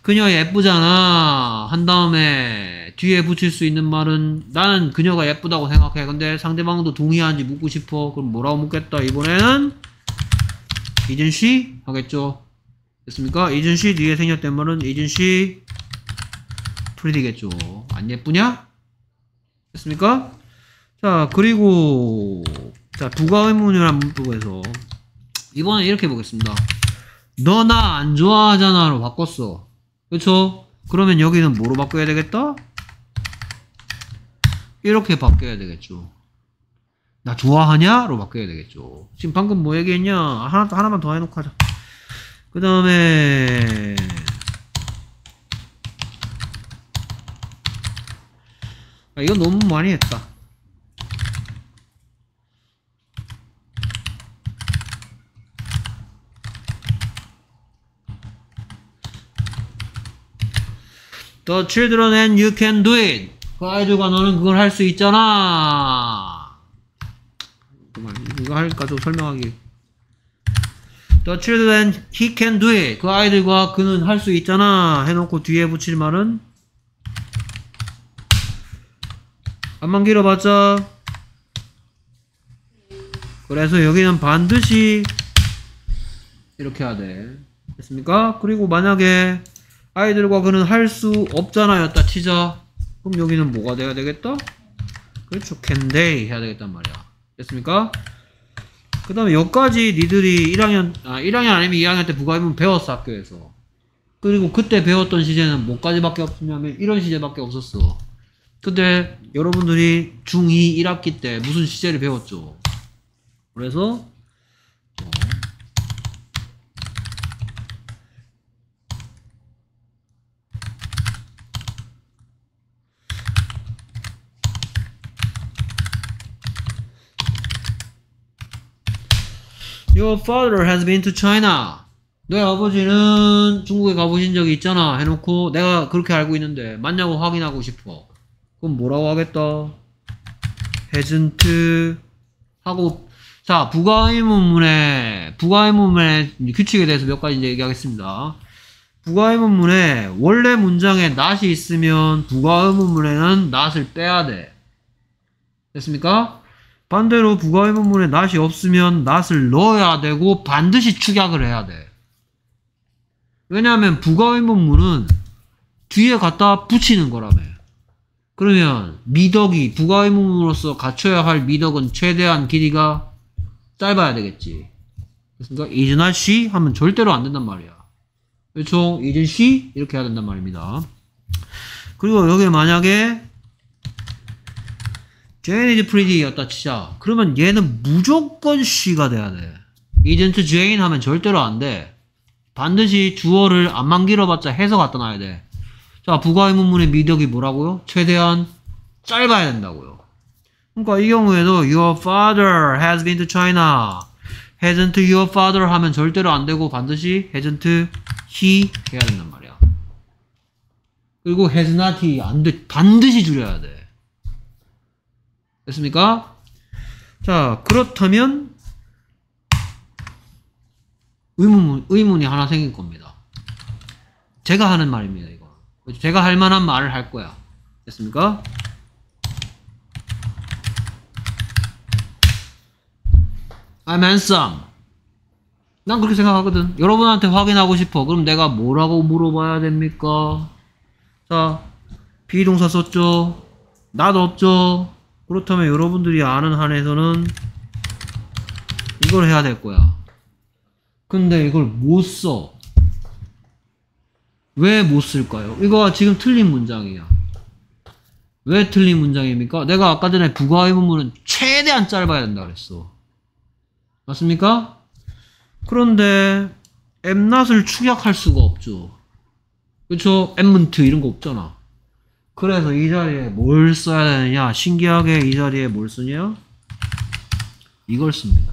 그녀 예쁘잖아. 한 다음에 뒤에 붙일 수 있는 말은 나는 그녀가 예쁘다고 생각해. 근데 상대방도 동의하는지 묻고 싶어. 그럼 뭐라고 묻겠다. 이번에는 이진씨 하겠죠. 됐습니까? 이진씨 뒤에 생겼던 말은 이진씨 프리디겠죠. 안 예쁘냐? 됐습니까? 자 그리고 자 부가 의문이라는 문법에서 이번엔 이렇게 보겠습니다. 너 나 안 좋아하잖아로 바꿨어. 그렇죠? 그러면 여기는 뭐로 바꿔야 되겠다? 이렇게 바뀌어야 되겠죠. 나 좋아하냐? 로 바뀌어야 되겠죠. 지금 방금 뭐 얘기했냐? 하나, 하나만 더 해놓고 하자. 그 다음에, 아, 이건 너무 많이 했다. The children and you can do it. 그 아이들과 너는 그걸 할 수 있잖아. 이거 할까 좀 설명하기. The children, he can do it. 그 아이들과 그는 할 수 있잖아. 해놓고 뒤에 붙일 말은 안만 길어봤자 그래서 여기는 반드시 이렇게 해야 돼. 됐습니까? 그리고 만약에 아이들과 그는 할 수 없잖아 였다 치자. 그럼 여기는 뭐가 돼야 되겠다? 그렇죠. can they 해야 되겠단 말이야. 됐습니까? 그 다음에 여기까지 니들이 1학년, 아, 1학년 아니면 2학년 때 부가임은 배웠어, 학교에서. 그리고 그때 배웠던 시제는 뭐까지밖에 없었냐면 이런 시제밖에 없었어. 근데 여러분들이 중2 1학기 때 무슨 시제를 배웠죠? 그래서 Your father has been to China. 너희 아버지는 중국에 가보신 적이 있잖아. 해놓고 내가 그렇게 알고 있는데 맞냐고 확인하고 싶어. 그럼 뭐라고 하겠다? Hasn't 하고 자 부가의문문의 부가의문문의 규칙에 대해서 몇 가지 이제 얘기하겠습니다. 부가의문문에 원래 문장에 not이 있으면 부가의문문에는 not을 빼야 돼. 됐습니까? 반대로 부가의문문에 not이 없으면 not을 넣어야 되고 반드시 축약을 해야 돼 왜냐하면 부가의문문은 뒤에 갖다 붙이는 거라며. 그러면 미덕이 부가의문문으로서 갖춰야 할 미덕은 최대한 길이가 짧아야 되겠지. 그러니까 이즈나 씨 하면 절대로 안 된단 말이야. 그렇죠? 이진 씨 이렇게 해야 된단 말입니다. 그리고 여기 만약에 Jane is pretty였다 치자. 그러면 얘는 무조건 she가 돼야 돼. isn't Jane 하면 절대로 안 돼. 반드시 주어를 안만 길어봤자 해서 갖다 놔야 돼. 자, 부가의문문의 미덕이 뭐라고요? 최대한 짧아야 된다고요. 그러니까 이 경우에도 Your father has been to China. hasn't your father 하면 절대로 안 되고 반드시 hasn't he 해야 된단 말이야. 그리고 has not he 안 돼. 반드시 줄여야 돼. 됐습니까? 자, 그렇다면 의문, 의문이 하나 생길 겁니다. 제가 하는 말입니다, 이거. 제가 할 만한 말을 할 거야. 됐습니까? I'm handsome. 난 그렇게 생각하거든. 여러분한테 확인하고 싶어. 그럼 내가 뭐라고 물어봐야 됩니까? 자, 비동사 썼죠? 낫 없죠? 그렇다면 여러분들이 아는 한에서는 이걸 해야 될 거야. 근데 이걸 못 써. 왜 못 쓸까요? 이거 지금 틀린 문장이야. 왜 틀린 문장입니까? 내가 아까 전에 부가의문문은 최대한 짧아야 된다 그랬어. 맞습니까? 그런데 엠낫을 축약할 수가 없죠. 그쵸? 엠문트 이런 거 없잖아. 그래서 이 자리에 뭘 써야 되느냐? 신기하게 이 자리에 뭘 쓰냐? 이걸 씁니다.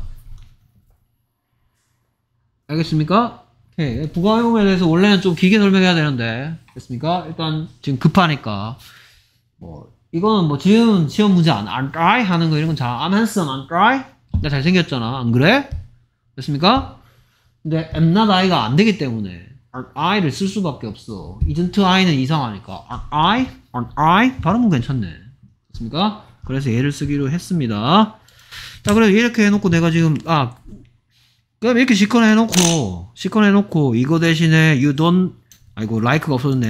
알겠습니까? 오케이. 부가용에 대해서 원래는 좀 길게 설명해야 되는데 됐습니까? 일단 지금 급하니까 뭐 이거는 뭐 지금 시험 문제 안, 안 try 하는 거 이런 건 잘 I'm handsome, 안 try? 나 잘생겼잖아. 안 그래? 됐습니까? 근데 am not I가 안 되기 때문에 aren't I를 쓸 수밖에 없어. isn't I는 이상하니까 aren't I? aren't I? 발음은 괜찮네. 됐습니까? 그래서 얘를 쓰기로 했습니다. 자, 그래서 이렇게 해놓고 내가 지금 아 그럼 이렇게 시커내 해놓고 시커내 해놓고 이거 대신에 you don't 아이고 like가 없어졌네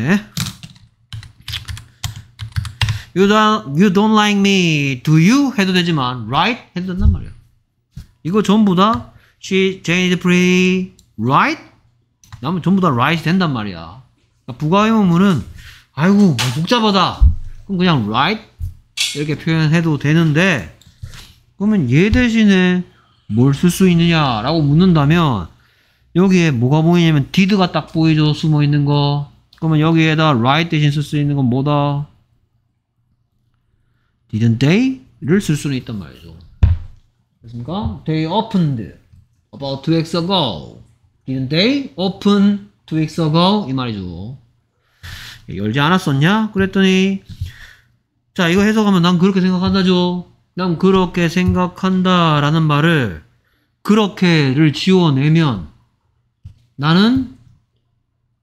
you don't you don't like me do you 해도 되지만 right 해도 된단 말이야 이거 전부 다 she Jane is pretty right 나면 전부 다 right 된단 말이야. 그러니까 부가의문문은 아이고 뭐 복잡하다. 그럼 그냥 right 이렇게 표현해도 되는데 그러면 얘 대신에 뭘 쓸 수 있느냐라고 묻는다면 여기에 뭐가 보이냐면 did가 딱 보이죠 숨어 있는 거. 그러면 여기에다 right 대신 쓸 수 있는 건 뭐다? didn't they를 쓸 수는 있단 말이죠. 됐습니까? they opened about two weeks ago didn't they open two weeks ago 이 말이죠 열지 않았었냐? 그랬더니 자 이거 해석하면 난 그렇게 생각한다죠 난 그렇게 생각한다 라는 말을 그렇게를 지워내면 나는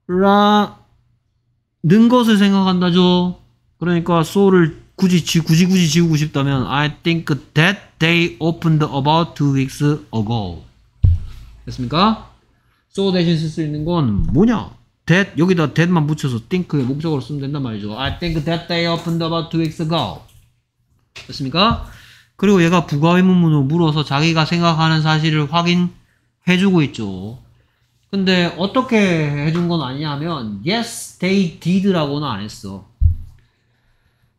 라는 것을 생각한다죠. 그러니까 so를 굳이 지, 굳이 굳이 지우고 싶다면 I think that they opened about two weeks ago. 됐습니까? So 대신 쓸 수 있는 건 뭐냐? that 여기다 that만 붙여서 think의 목적으로 쓰면 된단 말이죠. I think that they opened about two weeks ago. 됐습니까? 그리고 얘가 부가의문문으로 물어서 자기가 생각하는 사실을 확인해주고 있죠. 근데 어떻게 해준 건 아니냐면 yes they did라고는 안 했어.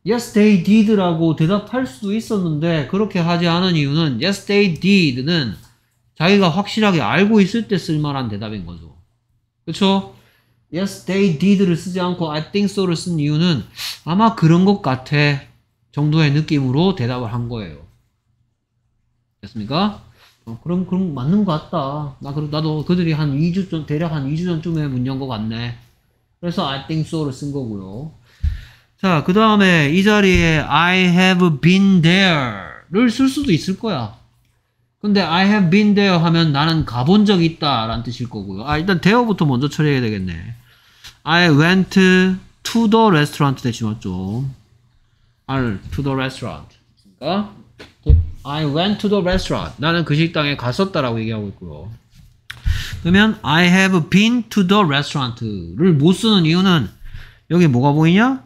yes they did라고 대답할 수도 있었는데 그렇게 하지 않은 이유는 yes they did는 자기가 확실하게 알고 있을 때 쓸만한 대답인 거죠. 그쵸? yes they did를 쓰지 않고 I think so를 쓴 이유는 아마 그런 것 같아 정도의 느낌으로 대답을 한 거예요. 됐습니까? 어, 그럼, 그럼 맞는 것 같다. 나, 그럼 나도 그들이 한 2주 전, 대략 한 2주 전쯤에 문 연 것 같네. 그래서 I think so를 쓴 거고요. 자, 그 다음에 이 자리에 I have been there를 쓸 수도 있을 거야. 근데 I have been there 하면 나는 가본 적이 있다 라는 뜻일 거고요. 아, 일단 there부터 먼저 처리해야 되겠네. I went to the restaurant 대신 맞죠? R to the restaurant. 그러니까 I went to the restaurant. 나는 그 식당에 갔었다라고 얘기하고 있고요. 그러면 I have been to the restaurant를 못 쓰는 이유는 여기 뭐가 보이냐?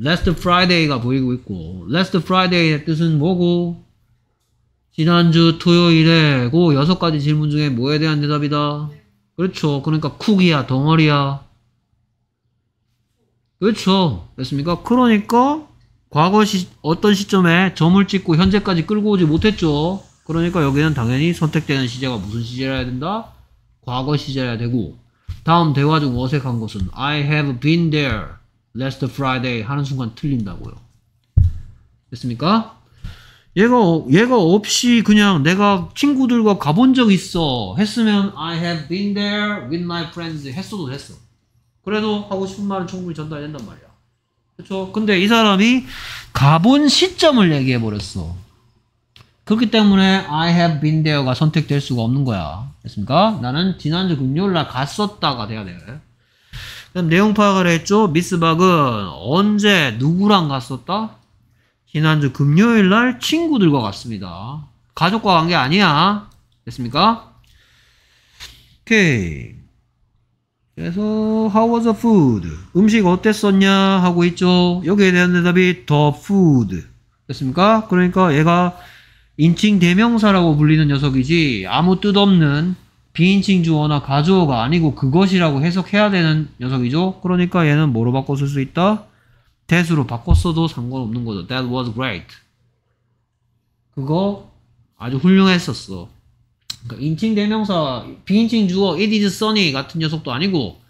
Last Friday가 보이고 있고 Last Friday의 뜻은 뭐고? 지난주 토요일에 고 여섯 가지 질문 중에 뭐에 대한 대답이다? 그렇죠. 그러니까 쿡이야, 덩어리야. 그렇죠. 됐습니까? 그러니까 과거 시, 어떤 시점에 점을 찍고 현재까지 끌고 오지 못했죠. 그러니까 여기는 당연히 선택되는 시제가 무슨 시제라야 된다? 과거 시제라야 되고 다음 대화 중 어색한 것은 I have been there last Friday 하는 순간 틀린다고요. 됐습니까? 얘가 얘가 없이 그냥 내가 친구들과 가본 적 있어 했으면 I have been there with my friends 했어도 됐어. 그래도 하고 싶은 말은 충분히 전달된단 말이야. 그렇죠? 근데 이 사람이 가본 시점을 얘기해 버렸어. 그렇기 때문에 I have been there가 선택될 수가 없는 거야. 됐습니까? 나는 지난주 금요일 날 갔었다가 돼야 돼. 그럼 내용 파악을 했죠. 미스 박은 언제 누구랑 갔었다? 지난주 금요일 날 친구들과 갔습니다. 가족과 간 게 아니야. 됐습니까? 오케이. 그래서 how was the food? 음식 어땠었냐 하고 있죠. 여기에 대한 대답이 the food. 됐습니까? 그러니까 얘가 인칭 대명사라고 불리는 녀석이지 아무 뜻 없는 비인칭 주어나 가주어가 아니고 그것이라고 해석해야 되는 녀석이죠. 그러니까 얘는 뭐로 바꿔 쓸 수 있다? That으로 바꿨어도 상관없는 거죠. That was great. 그거 아주 훌륭했었어. 그러니까 인칭 대명사, 비인칭 주어 it is sunny 같은 녀석도 아니고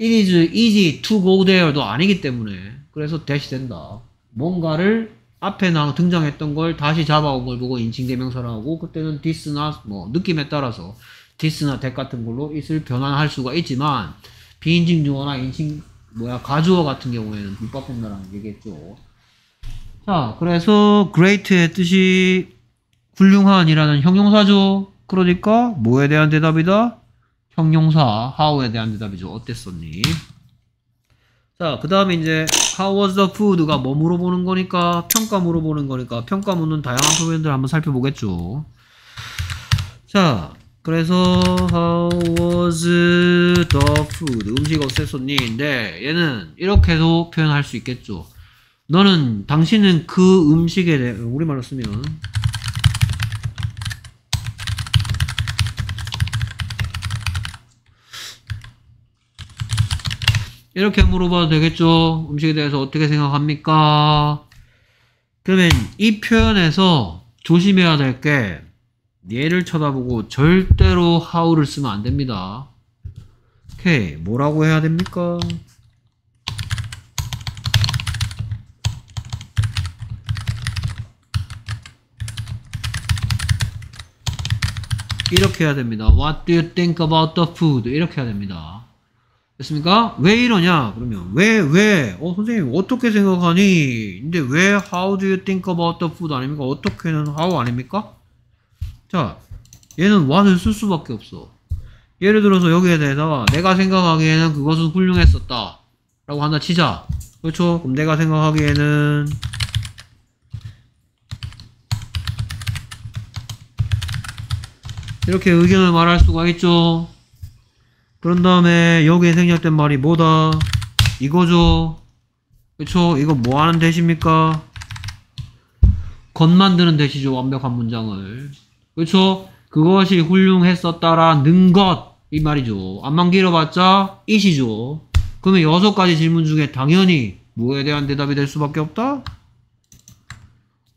it is easy to go there도 아니기 때문에 그래서 대시 된다. 뭔가를 앞에 나 등장했던 걸 다시 잡아온 걸 보고 인칭 대명사를 하고 그때는 this나 뭐 느낌에 따라서 this나 that 같은 걸로 it을 변환할 수가 있지만 비인칭 주어나 인칭 뭐야 가주어 같은 경우에는 불법 본다라는 얘기했죠. 자, 그래서 great의 뜻이 훌륭한이라는 형용사죠. 그러니까 뭐에 대한 대답이다? 형용사 how에 대한 대답이죠. 어땠었니? 자, 그 다음에 이제 how was the food가 뭐 물어보는 거니까 평가 물어보는 거니까 평가 묻는 다양한 표현들 한번 살펴보겠죠. 자, 그래서 how was the food 음식 어땠었니?인데 얘는 이렇게 도 표현할 수 있겠죠. 너는 당신은 그 음식에 대해 우리말로 쓰면 이렇게 물어봐도 되겠죠. 음식에 대해서 어떻게 생각합니까? 그러면 이 표현에서 조심해야 될게 얘를 쳐다보고 절대로 how를 쓰면 안 됩니다. 오케이. 뭐라고 해야 됩니까? 이렇게 해야 됩니다. What do you think about the food? 이렇게 해야 됩니다. 됐습니까? 왜 이러냐? 그러면 왜 왜? 어 선생님 어떻게 생각하니? 근데 왜 how do you think about the food 아닙니까? 어떻게는 how 아닙니까? 자, 얘는 what을 쓸 수밖에 없어. 예를 들어서 여기에 대해서 내가 생각하기에는 그것은 훌륭했었다. 라고 하나 치자. 그렇죠? 그럼 내가 생각하기에는 이렇게 의견을 말할 수가 있죠. 그런 다음에 여기에 생략된 말이 뭐다? 이거죠. 그쵸? 이거 뭐 하는 대시입니까? 건 만드는 대시죠. 완벽한 문장을. 그쵸? 그것이 훌륭했었다라는 것. 이 말이죠. 안만 길어봤자 it이죠. 그러면 여섯 가지 질문 중에 당연히 뭐에 대한 대답이 될 수밖에 없다?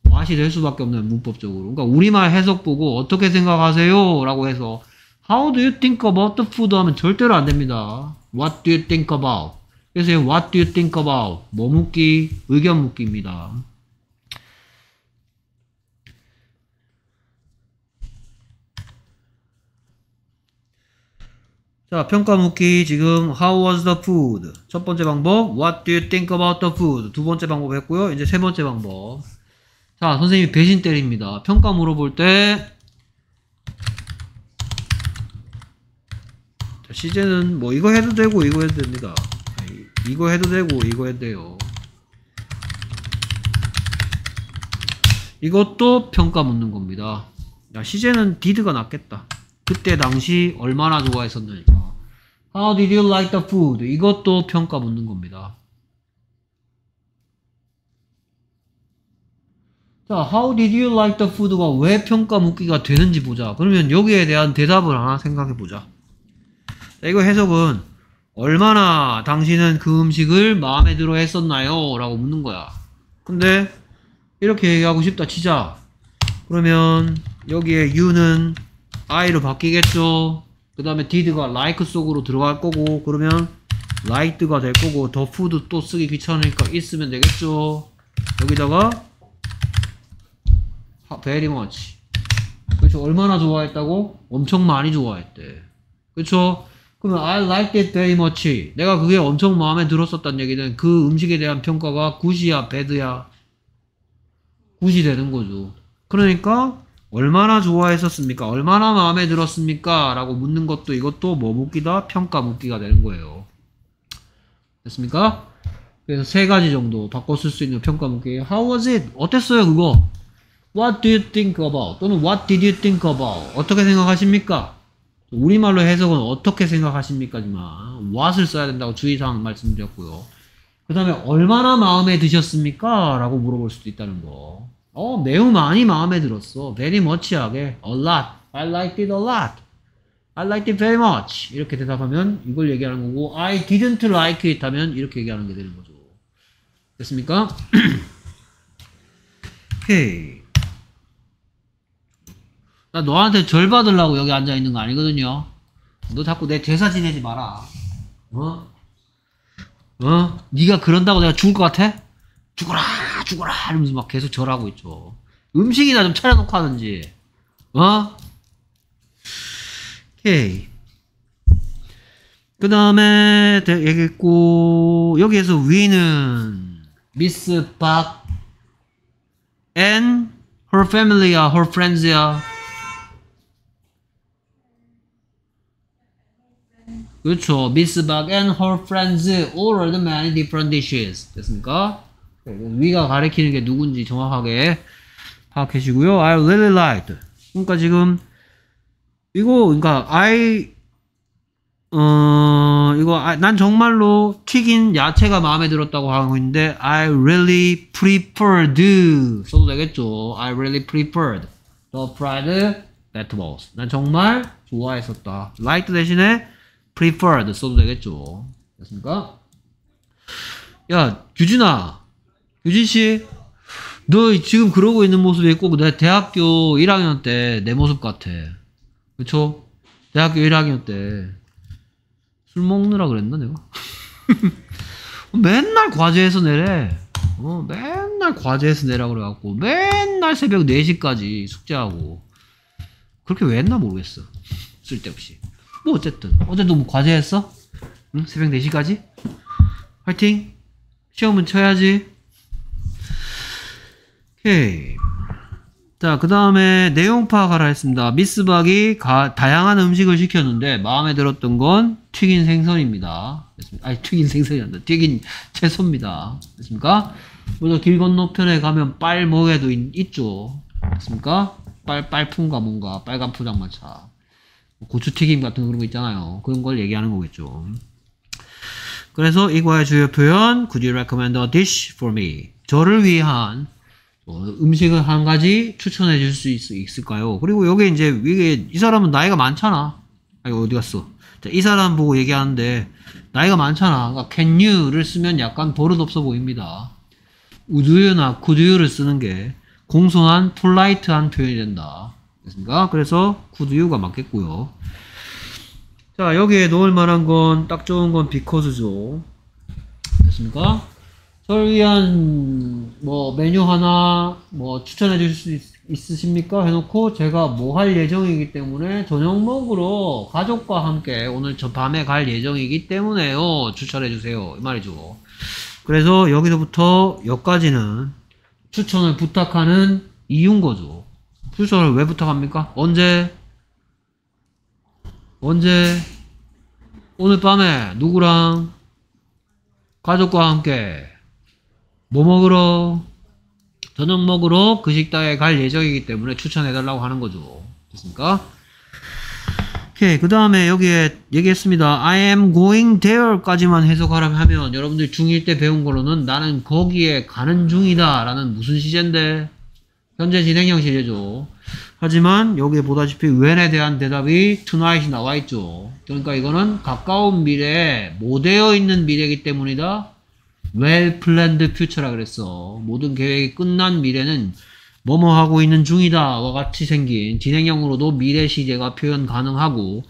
what이 될 수밖에 없는 문법적으로. 그러니까 우리말 해석 보고 어떻게 생각하세요? 라고 해서 How do you think about the food 하면 절대로 안 됩니다. What do you think about? 그래서 What do you think about? 뭐 묻기? 의견 묻기입니다. 자, 평가 묻기 지금 How was the food? 첫 번째 방법 What do you think about the food? 두 번째 방법 했고요. 이제 세 번째 방법. 자, 선생님이 배신 때립니다. 평가 물어볼 때 자, 시제는 뭐 이거 해도 되고 이거 해도 됩니다. 이- 이거 해도 되고 이거 해도 돼요. 이것도 평가 묻는 겁니다. 야, 시제는 디드가 낫겠다. 그때 당시 얼마나 좋아했었느니까. How did you like the food? 이것도 평가 묻는 겁니다. 자, how did you like the food가 왜 평가 묻기가 되는지 보자. 그러면 여기에 대한 대답을 하나 생각해 보자. 자, 이거 해석은 얼마나 당신은 그 음식을 마음에 들어 했었나요? 라고 묻는 거야. 근데 이렇게 얘기하고 싶다 치자. 그러면 여기에 you는 I로 바뀌겠죠. 그 다음에 did가 like 속으로 들어갈 거고 그러면 liked가 될 거고 더 food 또 쓰기 귀찮으니까 있으면 되겠죠. 여기다가 하- very much. 그렇죠. 얼마나 좋아했다고? 엄청 많이 좋아했대. 그렇죠. 그러면 I liked it very much. 내가 그게 엄청 마음에 들었었단 얘기는 그 음식에 대한 평가가 굿이야, 배드야. 굿이 되는 거죠. 그러니까 얼마나 좋아했었습니까? 얼마나 마음에 들었습니까? 라고 묻는 것도 이것도 뭐 묻기다? 평가 묻기가 되는 거예요. 됐습니까? 그래서 세 가지 정도 바꿔 쓸 수 있는 평가 묻기. How was it? 어땠어요, 그거? What do you think about? 또는 What did you think about? 어떻게 생각하십니까? 우리말로 해석은 어떻게 생각하십니까지만 what을 써야 된다고 주의사항 말씀드렸고요. 그 다음에 얼마나 마음에 드셨습니까? 라고 물어볼 수도 있다는 거. 어, 매우 많이 마음에 들었어. very much하게. a lot. I liked it a lot. I liked it very much. 이렇게 대답하면 이걸 얘기하는 거고 I didn't like it 하면 이렇게 얘기하는 게 되는 거죠. 됐습니까? (clears throat) 오케이. 나 너한테 절 받으려고 여기 앉아 있는 거 아니거든요. 너 자꾸 내 대사 지내지 마라. 어? 어? 네가 그런다고 내가 죽을 것 같아? 죽어라, 죽어라 이러면서 막 계속 절하고 있죠. 음식이나 좀 차려놓고 하든지. 어? 오케이. 그 다음에 얘기했고 여기에서 위는 미스 박 and her family야, her friends야. 그렇죠. 미스 박 and her friends ordered many different dishes. 됐습니까? 위가 가리키는 게 누군지 정확하게 파악해 주시고요. I really liked. 그러니까 지금 이거 그러니까 I 어 이거 아, 난 정말로 튀긴 야채가 마음에 들었다고 하고 있는데 I really preferred 써도 되겠죠. I really preferred the fried vegetables. 난 정말 좋아했었다. liked 대신에 preferred 써도 되겠죠. 됐습니까? 야 유진아, 유진 씨, 너 지금 그러고 있는 모습이 꼭내 대학교 1학년 때 내 모습 같아. 그쵸? 대학교 1학년 때 술 먹느라 그랬나 내가? (laughs) 맨날 과제해서 내래. 어, 맨날 과제해서 내라 그래갖고 맨날 새벽 4시까지 숙제하고 그렇게 왜 했나 모르겠어. 쓸데없이. 뭐 어쨌든 어제도 뭐 과제했어? 응? 새벽 4시까지? 화이팅! 시험은 쳐야지. 자, 그 다음에 내용 파악하라 했습니다. 미스박이 가- 다양한 음식을 시켰는데 마음에 들었던 건 튀긴 생선입니다. 됐습니까? 아니, 튀긴 생선이 아니라 튀긴 채소입니다. 됐습니까? 먼저 길 건너편에 가면 빨먹에도 있, 죠 됐습니까? 빨, 빨품과 뭔가 빨간 포장마차. 고추튀김 같은 그런 거 있잖아요. 그런 걸 얘기하는 거겠죠. 그래서 이거의 주요 표현 Could you recommend a dish for me? 저를 위한 어, 음식을 한 가지 추천해 줄 수 있을까요? 그리고 여기 이제 이게 이 사람은 나이가 많잖아. 아 이거 어디 갔어? 자, 이 사람 보고 얘기하는데 나이가 많잖아. 그러니까 can you를 쓰면 약간 버릇 없어 보입니다. would you나 could you를 쓰는 게 공손한 폴라이트한 표현이 된다. 됐습니까? 그래서 could you가 맞겠고요. 자 여기에 넣을 만한 건 딱 좋은 건 because죠. 됐습니까? 저를 위한 뭐 메뉴 하나 뭐 추천해 주실 수 있, 있으십니까? 해놓고 제가 뭐 할 예정이기 때문에 저녁 먹으러 가족과 함께 오늘 저 밤에 갈 예정이기 때문에요. 추천해 주세요. 이 말이죠. 그래서 여기서부터 여기까지는 추천을 부탁하는 이유인 거죠. 추천을 왜 부탁합니까? 언제? 언제? 오늘 밤에 누구랑? 가족과 함께 뭐 먹으러? 저녁 먹으러 그 식당에 갈 예정이기 때문에 추천해달라고 하는 거죠. 됐습니까? 오케이. 그 다음에 여기에 얘기했습니다. I am going there까지만 해석하라고 하면 여러분들 중1 때 배운 거로는 나는 거기에 가는 중이다 라는 무슨 시제인데 현재 진행형 시제죠. 하지만 여기에 보다시피 when에 대한 대답이 tonight이 나와 있죠. 그러니까 이거는 가까운 미래에 못 되어 있는 미래이기 때문이다. Well planned future라 그랬어. 모든 계획이 끝난 미래는 뭐뭐 하고 있는 중이다와 같이 생긴 진행형으로도 미래 시제가 표현 가능하고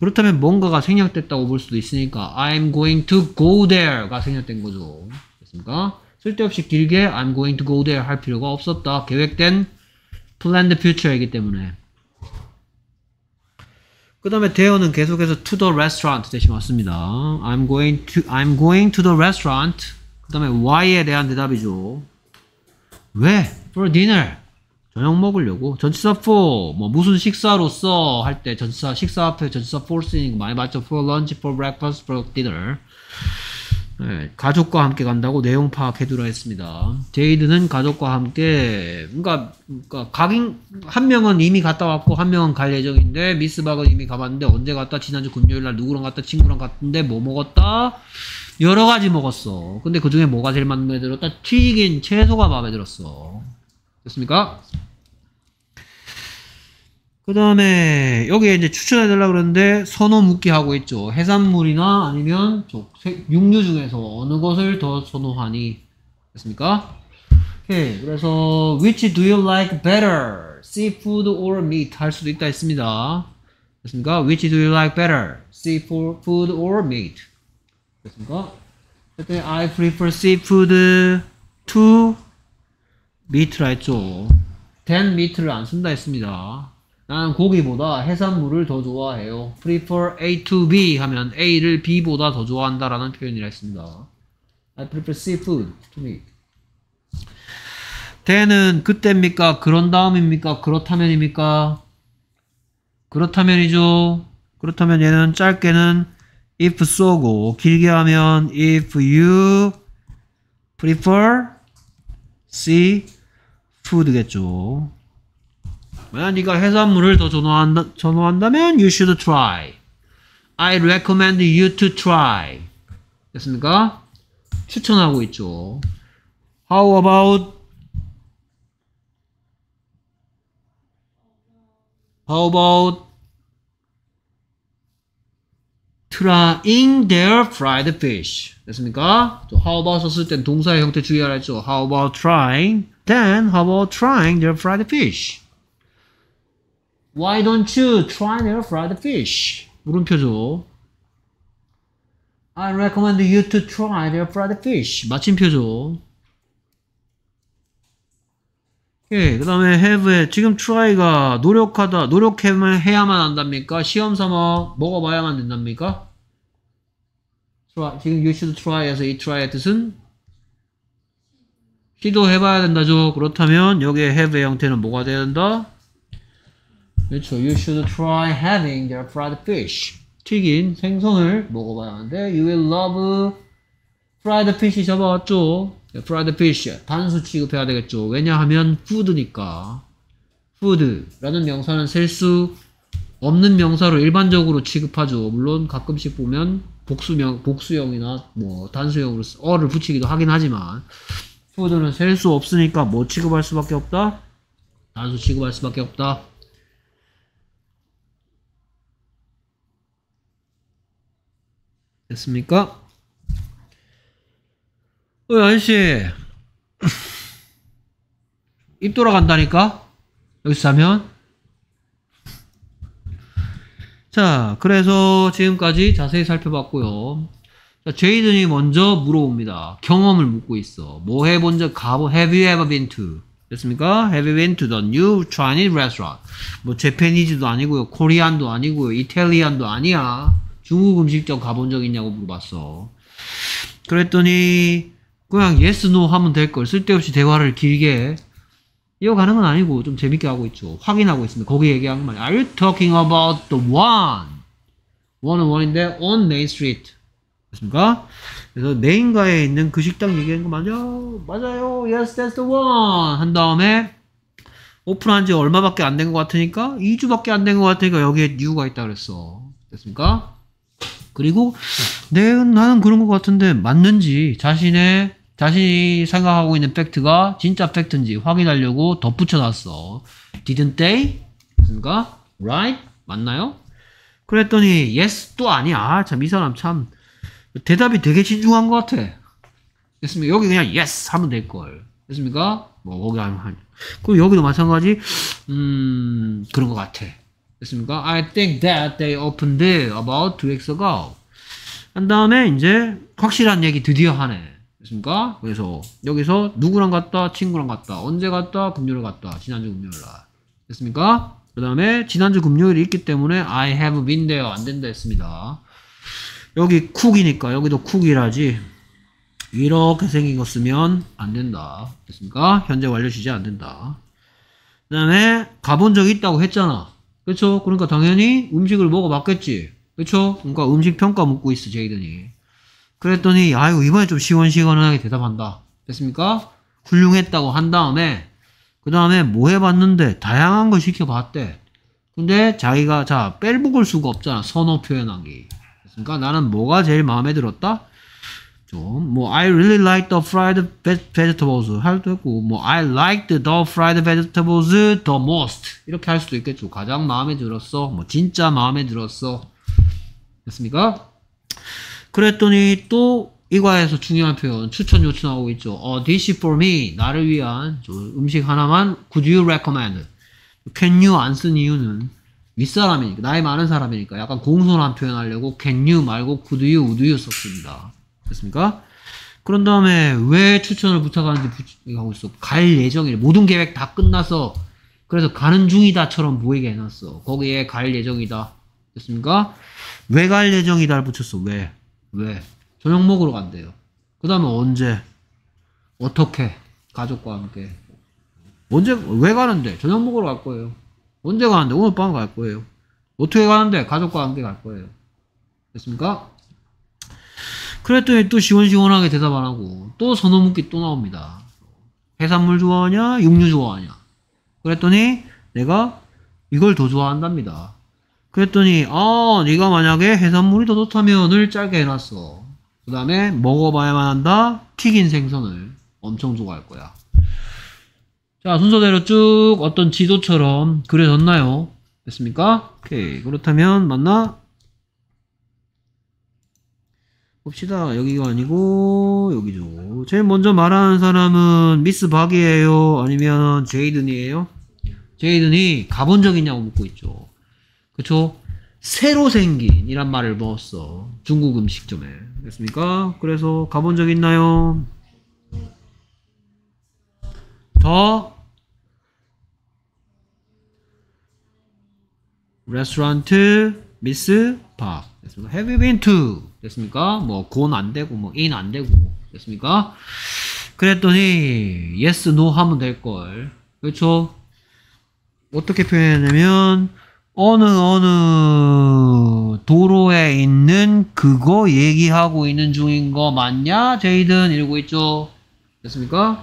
그렇다면 뭔가가 생략됐다고 볼 수도 있으니까 I'm going to go there가 생략된 거죠. 됐습니까? 쓸데없이 길게 I'm going to go there 할 필요가 없었다. 계획된 planned future이기 때문에 그 다음에 대어는 계속해서 to the restaurant 대신 왔습니다. I'm going to I'm going to the restaurant. 그 다음에 why에 대한 대답이죠. 왜? For dinner. 저녁 먹으려고. 전치사 for. 뭐 무슨 식사로서 할 때 전치사 식사 앞에 전치사 for 쓰이는 거 많이 봤죠. For lunch, for breakfast, for dinner. 네, 가족과 함께 간다고 내용 파악해두라 했습니다. 제이드는 가족과 함께, 그러니까, 그러니까 각인 한 명은 이미 갔다 왔고 한 명은 갈 예정인데 미스 박은 이미 가봤는데 언제 갔다? 지난주 금요일 날 누구랑 갔다? 친구랑 갔는데 뭐 먹었다? 여러 가지 먹었어. 근데 그 중에 뭐가 제일 마음에 들었다? 튀긴 채소가 마음에 들었어. 됐습니까? 그 다음에 여기에 이제 추천해 달라 그러는데 선호 묻기 하고 있죠. 해산물이나 아니면 육류 중에서 어느 것을 더 선호하니? 됐습니까? 오케이. 그래서 which do you like better? seafood or meat 할 수도 있다 했습니다. 됐습니까? which do you like better? seafood or meat? 그때 I prefer seafood to meat라 했죠. than meat를 안 쓴다 했습니다. 나는 고기보다 해산물을 더 좋아해요. prefer A to B 하면 A를 B보다 더 좋아한다라는 표현이라 했습니다. I prefer seafood to meat. 대는 그때입니까? 그런 다음입니까? 그렇다면입니까? 그렇다면이죠. 그렇다면 얘는 짧게는 if so고 길게 하면 if you prefer sea food겠죠. 만약 네가 해산물을 더 선호한다, 선호한다면 you should try. I recommend you to try. 됐습니까? 추천하고 있죠. How about How about trying their fried fish? 됐습니까? how about 썼을 땐 동사의 형태 주의하라 했죠. How about trying? Then how about trying their fried fish? Why don't you try their fried fish? 물음표죠. I recommend you to try their fried fish. 마침표죠. 예, 그 다음에 have에 지금 try가 노력하다, 노력해야만 해야만 한답니까? 시험 삼아 먹어봐야만 된답니까? try, 지금 you should try에서 이 try의 뜻은 시도해봐야 된다죠. 그렇다면 여기에 have의 형태는 뭐가 돼야 된다? 그렇죠. You should try having their fried fish. 튀긴 생선을 먹어봐야 하는데 You will love fried fish 잡아왔죠. Fried fish 단수 취급해야 되겠죠. 왜냐하면 food니까. food라는 명사는 셀 수 없는 명사로 일반적으로 취급하죠. 물론 가끔씩 보면 복수명, 복수형이나 뭐 단수형으로 어를 붙이기도 하긴 하지만 food는 셀 수 없으니까 뭐 취급할 수밖에 없다? 단수 취급할 수밖에 없다. 됐습니까? 어, 아저씨. (laughs) 입 돌아간다니까? 여기서 자면? 자, 그래서 지금까지 자세히 살펴봤고요. 자, 제이든이 먼저 물어봅니다. 경험을 묻고 있어. 뭐 해본 적 가보? Have you ever been to? 됐습니까? Have you been to the new Chinese restaurant? 뭐 제페니즈도 아니고요, 코리안도 아니고요, 이탈리안도 아니야. 중국 음식점 가본 적 있냐고 물어봤어. 그랬더니 그냥 yes, no 하면 될 걸. 쓸데없이 대화를 길게 이어가는 건 아니고 좀 재밌게 하고 있죠. 확인하고 있습니다. 거기 얘기한 거 말이야. Are you talking about the one? one은 one인데 on Main Street. 됐습니까? 그래서 메인가에 있는 그 식당 얘기한 거 맞아? 맞아요. Yes, that's the one. 한 다음에 오픈한 지 얼마밖에 안 된 것 같으니까 2주밖에 안 된 것 같으니까 여기에 이유가 있다 그랬어. 됐습니까? 그리고 네, 나는 그런 것 같은데 맞는지 자신의 자신이 생각하고 있는 팩트가 진짜 팩트인지 확인하려고 덧붙여놨어. Didn't they? 됐습니까? Right? 맞나요? 그랬더니 yes 또 아니야. 참 이 사람 참 대답이 되게 신중한 것 같아. 됐습니까? 여기 그냥 yes 하면 될 걸. 됐습니까? 뭐 거기 하면 한. 그럼 여기도 마찬가지. 음 그런 것 같아. 됐습니까? I think that they opened about two weeks ago. 한 다음에 이제 확실한 얘기 드디어 하네. 됐습니까? 그래서 여기서 누구랑 갔다? 친구랑 갔다. 언제 갔다? 금요일 갔다. 지난주 금요일 날. 됐습니까? 그 다음에 지난주 금요일이 있기 때문에 I have been there 안 된다 했습니다. 여기 쿡이니까 여기도 쿡이라지. 이렇게 생긴 거 쓰면 안 된다. 됐습니까? 현재 완료 시제 안 된다. 그 다음에 가본 적 있다고 했잖아. 그렇죠? 그러니까 당연히 음식을 먹어봤겠지. 그렇죠? 그러니까 음식 평가 묻고 있어 제이든이. 그랬더니 아유 이번에 좀 시원시원하게 대답한다. 됐습니까? 훌륭했다고 한 다음에 그 다음에 뭐 해봤는데 다양한 걸 시켜봤대. 근데 자기가 자 뺄복을 수가 없잖아. 선호 표현하기. 됐습니까? 나는 뭐가 제일 마음에 들었다? 좀 뭐 I really like the fried vegetables 할도 있고 뭐 I liked the fried vegetables the most 이렇게 할 수도 있겠죠. 가장 마음에 들었어. 뭐 진짜 마음에 들었어. 됐습니까? 그랬더니 또 이과에서 중요한 표현 추천 요청하고 있죠. 어, this for me 나를 위한 음식 하나만 could you recommend? can you 안 쓴 이유는 윗사람이니까 나이 많은 사람이니까 약간 공손한 표현하려고 can you 말고 could you, would you 썼습니다. 됐습니까? 그런 다음에 왜 추천을 부탁하는지 하고 있어. 갈 예정이래. 모든 계획 다 끝나서 그래서 가는 중이다처럼 보이게 해놨어. 거기에 갈 예정이다. 됐습니까? 왜 갈 예정이다를 붙였어. 왜? 왜? 저녁 먹으러 간대요. 그 다음에 언제? 어떻게? 가족과 함께. 언제, 왜 가는데? 저녁 먹으러 갈 거예요. 언제 가는데? 오늘 밤 갈 거예요. 어떻게 가는데? 가족과 함께 갈 거예요. 됐습니까? 그랬더니 또 시원시원하게 대답 안 하고, 또 선호 묻기 또 나옵니다. 해산물 좋아하냐? 육류 좋아하냐? 그랬더니 내가 이걸 더 좋아한답니다. 그랬더니 아 네가 만약에 해산물이 더 좋다면을 짧게 해놨어. 그 다음에 먹어봐야만 한다. 튀긴 생선을 엄청 좋아할 거야. 자 순서대로 쭉 어떤 지도처럼 그려졌나요? 됐습니까? 오케이 그렇다면 맞나? 봅시다. 여기가 아니고 여기죠. 제일 먼저 말하는 사람은 미스 박이에요? 아니면 제이든이에요? 제이든이 가본 적 있냐고 묻고 있죠. 그쵸? 새로 생긴 이란 말을 넣었어. 중국 음식점에. 됐습니까? 그래서 가본 적 있나요? 더 레스토랑트 미스 박 됐습니까? Have you been to? 됐습니까? 뭐 gon 안 되고 뭐 in 안 되고 됐습니까? 그랬더니 yes, no 하면 될 걸. 그렇죠? 어떻게 표현하냐면 어느 어느 도로에 있는 그거 얘기하고 있는 중인 거 맞냐? 제이든 이러고 있죠. 됐습니까?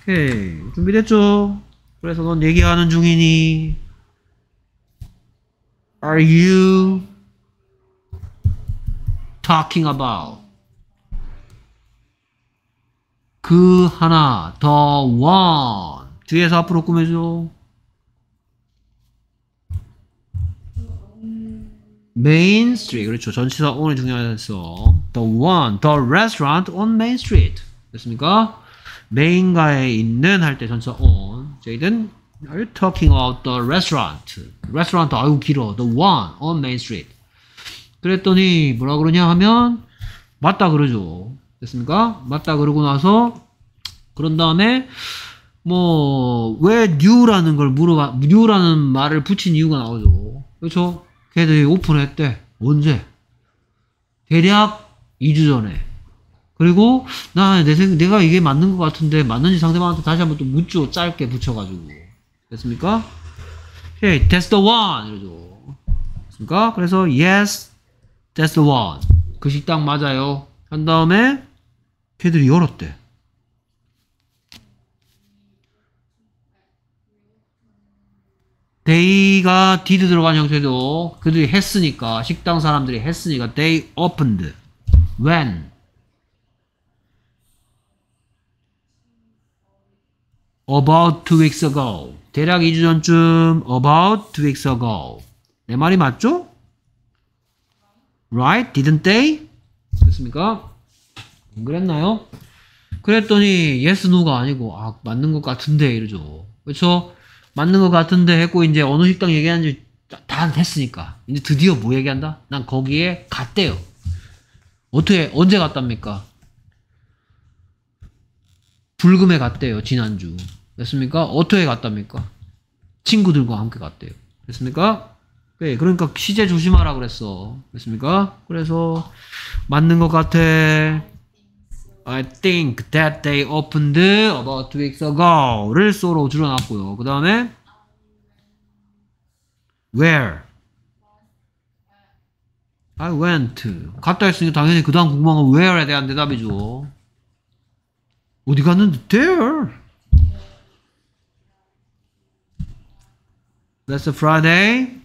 오케이 준비됐죠? 그래서 넌 얘기하는 중이니 Are you talking about 그 하나 더 one 뒤에서 앞으로 꾸며줘 Main Street 그렇죠 전치사 on이 중요해서 the one the restaurant on Main Street 됐습니까? 메인가에 있는 할 때 전치사 on 저희는 Are you talking about the restaurant? restaurant 아유 길어 the one on Main Street 그랬더니 뭐라 그러냐 하면 맞다 그러죠. 됐습니까? 맞다 그러고 나서 그런 다음에 뭐 왜 new라는 걸 물어봐 new라는 말을 붙인 이유가 나오죠. 그렇죠? 걔들이 오픈했대. 언제? 대략 2주 전에. 그리고 나 내 생 내가 이게 맞는 것 같은데 맞는지 상대방한테 다시 한번 또 묻죠. 짧게 붙여가지고. 됐습니까? 오케이, that's the one 이러죠. 됐습니까? 그래서 yes, that's the one. 그 식당 맞아요. 한 다음에 걔들이 열었대. They가 did 들어간 형태도 그들이 했으니까 식당 사람들이 했으니까 they opened when about two weeks ago 대략 2주 전쯤 about two weeks ago 내 말이 맞죠? right? didn't they? 안 그랬나요? 그랬더니 yes, no가 아니고 아 맞는 것 같은데 이러죠 그렇죠? 맞는 것 같은데 했고 이제 어느 식당 얘기하는지 다 했으니까 이제 드디어 뭐 얘기한다? 난 거기에 갔대요. 어떻게 언제 갔답니까? 불금에 갔대요. 지난주. 됐습니까? 어떻게 갔답니까? 친구들과 함께 갔대요. 됐습니까? 네, 그러니까 시제 조심하라 그랬어. 됐습니까? 그래서 맞는 것 같아. I think that they opened about two weeks ago를 쏘로 줄여놨고요. 그 다음에 where I went 갔다 했으니까 당연히 그 다음 궁금한 건 where에 대한 대답이죠. 어디 갔는데 there That's a Friday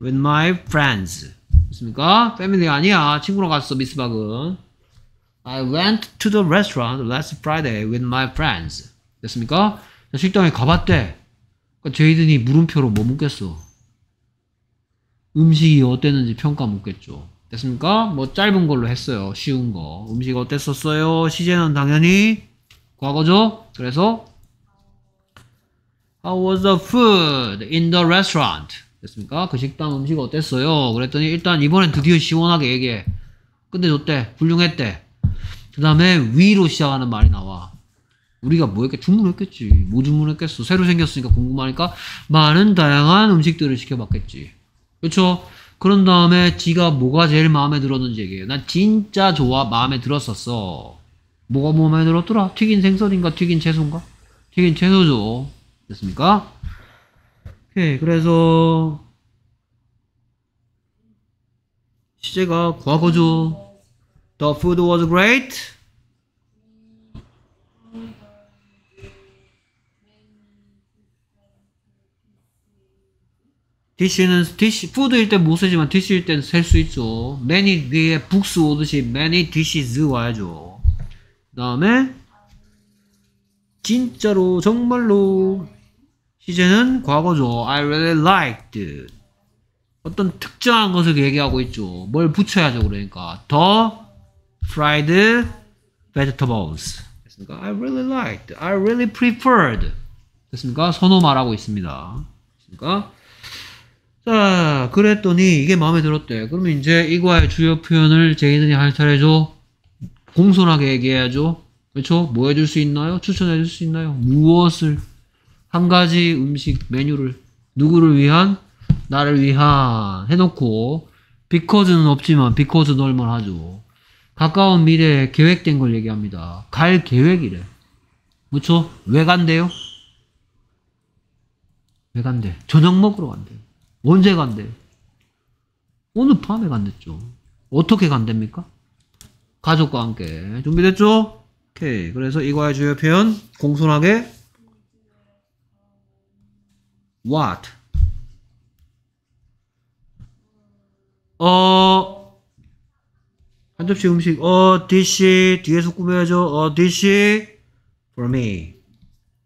with my friends. 됐습니까? 패밀리 아니야. 친구랑 갔어, 미스박은. I went to the restaurant last Friday with my friends. 됐습니까? 식당에 가봤대. 그러니까 제이든이 물음표로 뭐 묻겠어? 음식이 어땠는지 평가 묻겠죠. 됐습니까? 뭐 짧은 걸로 했어요. 쉬운 거. 음식 어땠었어요? 시제는 당연히 과거죠. 그래서 How was the food in the restaurant? 됐습니까? 그 식당 음식 어땠어요? 그랬더니 일단 이번엔 드디어 시원하게 얘기해. 끝내줬대. 훌륭했대. 그 다음에 위로 시작하는 말이 나와. 우리가 뭐 했겠, 주문했겠지. 뭐 주문했겠어. 새로 생겼으니까 궁금하니까 많은 다양한 음식들을 시켜봤겠지. 그렇죠? 그런 다음에 지가 뭐가 제일 마음에 들었는지 얘기해요. 난 진짜 좋아, 마음에 들었었어. 뭐가 마음에 들었더라? 튀긴 생선인가? 튀긴 채소인가? 튀긴 채소죠. 됐습니까? 오케이, 그래서 시제가 과거죠. The food was great. dish는 dish food일 때 못 쓰지만 dish일 때는 셀 수 있죠. many 뒤에 books 오듯이 many dishes 와야죠. 그 다음에 진짜로 정말로 시제는 과거죠. I really liked 어떤 특정한 것을 얘기하고 있죠. 뭘 붙여야죠. 그러니까 the fried vegetables 됐습니까? I really liked. I really preferred 됐습니까? 선호 말하고 있습니다. 됐습니까? 자, 그랬더니 이게 마음에 들었대. 그러면 이제 이과의 주요 표현을 제이든이 할 차례죠. 공손하게 얘기해야죠. 그렇죠? 뭐 해줄 수 있나요? 추천해 줄 수 있나요? 무엇을 한 가지 음식 메뉴를 누구를 위한 나를 위한 해놓고 because는 없지만 because 넣을만 하죠. 가까운 미래에 계획된 걸 얘기합니다. 갈 계획이래. 그렇죠? 왜 간대요? 왜 간대? 저녁 먹으러 간대요. 언제 간대요? 오늘 밤에 간댔죠. 어떻게 간답니까? 가족과 함께. 준비됐죠? 오케이. 그래서 이과의 주요 표현 공손하게 what 어, 한 접시 음식, 어, dish, 뒤에서 꾸며야죠. 어, dish for me.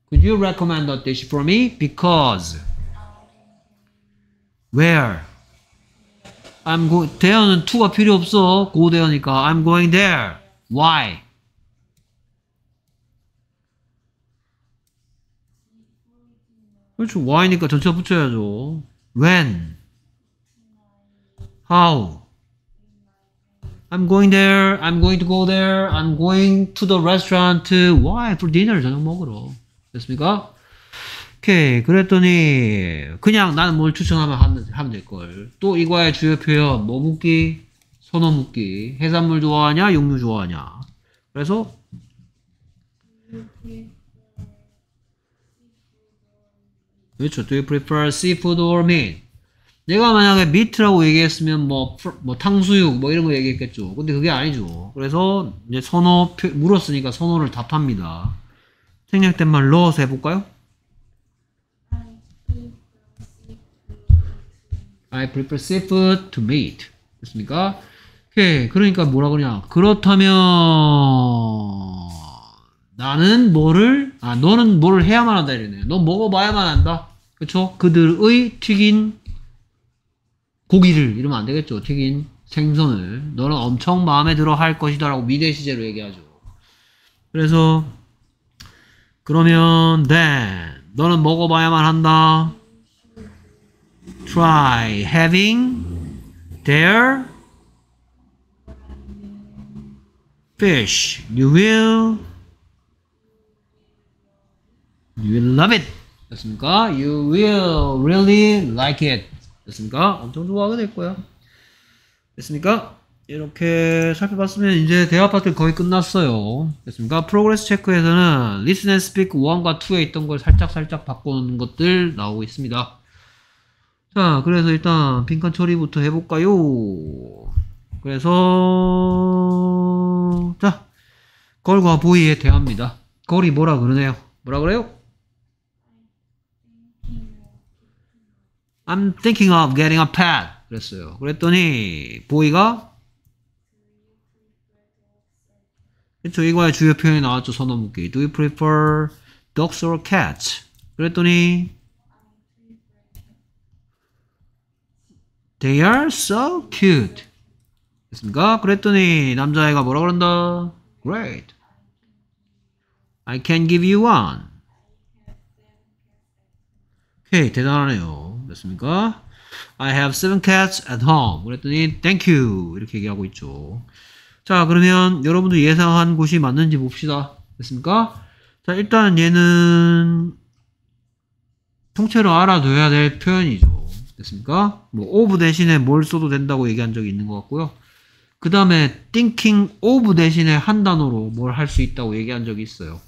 Could you recommend a dish for me? Because. Where? I'm go, 대어는 to가 필요 없어. go 대어니까. I'm going there. Why? 그렇죠. why니까 전체 붙여야죠. When? How? I'm going there. I'm going to go there. I'm going to the restaurant. Why? For dinner 저녁 먹으러. 됐습니까? 오케이. 그랬더니 그냥 나는 뭘 추천하면 하면, 하면 될 걸. 또 이거의 주요 표현 뭐 묻기? 선호 묻기. 해산물 좋아하냐? 육류 좋아하냐? 그래서 그렇죠. Do you prefer seafood or meat? 내가 만약에 meat라고 얘기했으면 뭐, 뭐 탕수육 뭐 이런 거 얘기했겠죠. 근데 그게 아니죠. 그래서 이제 선호 표- 물었으니까 선호를 답합니다. 생략된 말 넣어서 해볼까요? I prefer seafood to meat. 됐습니까? 오케이. 그러니까 뭐라 그러냐. 그렇다면 나는 뭐를 아 너는 뭐를 해야만 한다 이러네요. 너 먹어봐야만 한다. 그렇죠? 그들의 튀긴 고기를 이러면 안 되겠죠. 튀긴 생선을 너는 엄청 마음에 들어 할 것이다라고 미래 시제로 얘기하죠. 그래서 그러면 then 너는 먹어봐야만 한다. try having their fish. You will you will love it. 됐습니까? You will really like it. 됐습니까? 엄청 좋아하게 될 거야. 됐습니까? 이렇게 살펴봤으면 이제 대화 파트 거의 끝났어요. 됐습니까? Progress Check에서는 listen and speak 1과 2에 있던 걸 살짝 살짝 바꾸는 것들 나오고 있습니다. 자, 그래서 일단 빈칸 처리부터 해볼까요? 그래서 자, 걸과 보이에 대합니다. 걸이 뭐라 그러네요? 뭐라 그래요? I'm thinking of getting a pet. 그랬어요. 그랬더니 보이가 그쵸 이거의 주요 표현이 나왔죠 선호 묻기. Do you prefer dogs or cats? 그랬더니 They are so cute. 됐습니까? 그랬더니 남자애가 뭐라 그런다? Great. I can give you one. 오케이, 대단하네요. 됐습니까? I have seven cats at home. 그랬더니 thank you 이렇게 얘기하고 있죠. 자, 그러면 여러분들 예상한 곳이 맞는지 봅시다. 됐습니까? 자, 일단 얘는 통째로 알아둬야 될 표현이죠. 됐습니까? 뭐 of 대신에 뭘 써도 된다고 얘기한 적이 있는 것 같고요. 그 다음에 thinking of 대신에 한 단어로 뭘 할 수 있다고 얘기한 적이 있어요.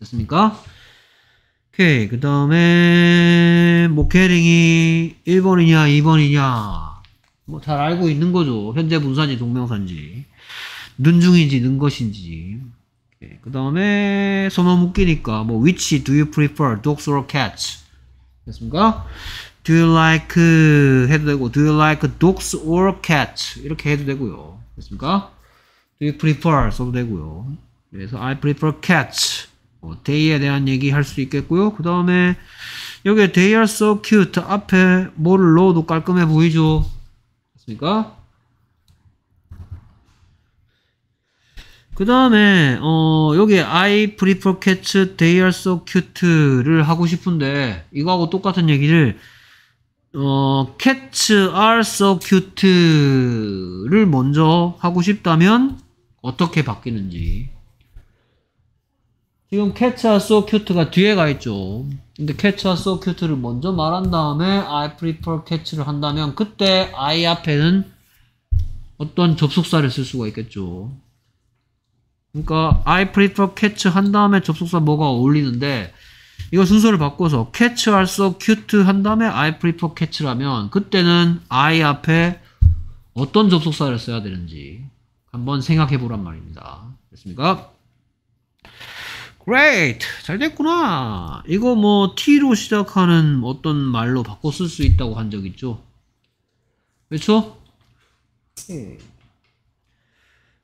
됐습니까? 오케이. 그 다음에 뭐 getting이 1번이냐 2번이냐 뭐 잘 알고 있는 거죠. 현재 분사인지 동명사인지 눈중인지 는 것인지 그 다음에 선호 묶이니까 뭐 which do you prefer dogs or cats 됐습니까? Do you like 해도 되고 Do you like dogs or cats 이렇게 해도 되고요. 됐습니까? Do you prefer 써도 되고요. 그래서 I prefer cats 어, they에 대한 얘기 할 수 있겠고요. 그 다음에 여기에 they are so cute 앞에 뭐를 넣어도 깔끔해 보이죠. 됐습니까? 그 다음에 어 여기 I prefer cats, they are so cute를 하고 싶은데 이거하고 똑같은 얘기를 어 cats are so cute를 먼저 하고 싶다면 어떻게 바뀌는지 지금 are so cute가 뒤에 가 있죠 근데 are so cute를 먼저 말한 다음에 I prefer cats를 한다면 그때 I 앞에는 어떤 접속사를 쓸 수가 있겠죠 그러니까 I prefer cats 한 다음에 접속사 뭐가 어울리는데 이거 순서를 바꿔서 are so cute 한 다음에 I prefer cats라면 그때는 I 앞에 어떤 접속사를 써야 되는지 한번 생각해 보란 말입니다. 됐습니까? Great! 잘 됐구나. 이거 뭐 T로 시작하는 어떤 말로 바꿔 쓸 수 있다고 한 적 있죠? 그렇죠?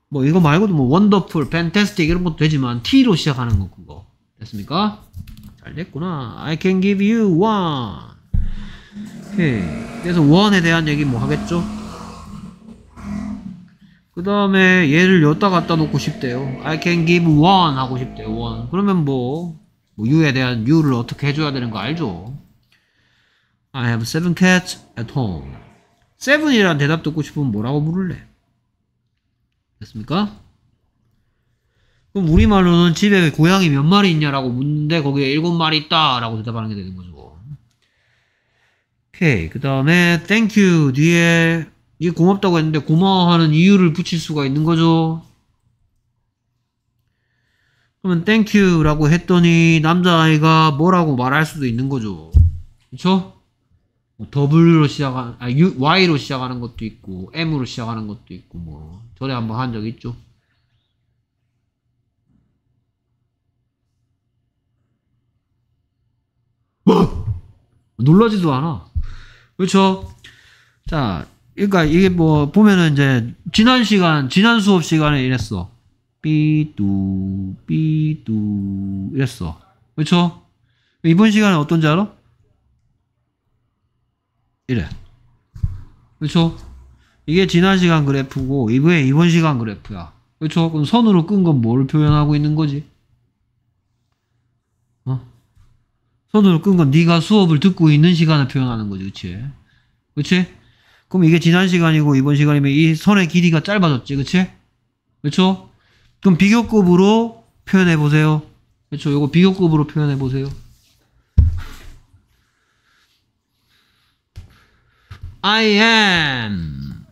뭐 이거 말고도 뭐 wonderful, fantastic 이런 것도 되지만 T로 시작하는 거 그거 됐습니까? 잘 됐구나. I can give you one. 오케이. 그래서 one에 대한 얘기 뭐 하겠죠? 그 다음에 얘를 여기다 갖다 놓고 싶대요. I can give one 하고 싶대요. one. 그러면 뭐, 뭐 you에 대한 you를 어떻게 해줘야 되는 거 알죠? I have seven cats at home. seven이라는 대답 듣고 싶으면 뭐라고 물을래? 됐습니까? 그럼 우리말로는 집에 고양이 몇 마리 있냐라고 묻는데 거기에 일곱 마리 있다 라고 대답하는 게 되는 거죠. 오케이. 그 다음에 thank you 뒤에 이게 고맙다고 했는데 고마워하는 이유를 붙일 수가 있는 거죠. 그러면 you라고 했더니 남자아이가 뭐라고 말할 수도 있는 거죠. 그쵸? 뭐 W로 시작하는, 아, U, Y로 시작하는 것도 있고, M으로 시작하는 것도 있고, 뭐. 전에 한번 한 적 있죠? 놀라지도 않아. 그렇죠? 자, 그러니까 이게 뭐 보면은 이제 지난 시간, 지난 수업 시간에 이랬어. 삐뚜 삐뚜 이랬어. 그렇죠? 이번 시간에 어떤지 알아? 이래. 그렇죠? 이게 지난 시간 그래프고 이번에 이번 시간 그래프야. 그렇죠? 그럼 선으로 끈 건 뭘 표현하고 있는 거지? 어? 선으로 끈 건 네가 수업을 듣고 있는 시간을 표현하는 거지, 그렇지? 그렇지? 그럼 이게 지난 시간이고 이번 시간이면 이 선의 길이가 짧아졌지, 그렇지? 그렇죠? 그럼 비교급으로 표현해 보세요. 그렇죠? 이거 비교급으로 표현해 보세요. I am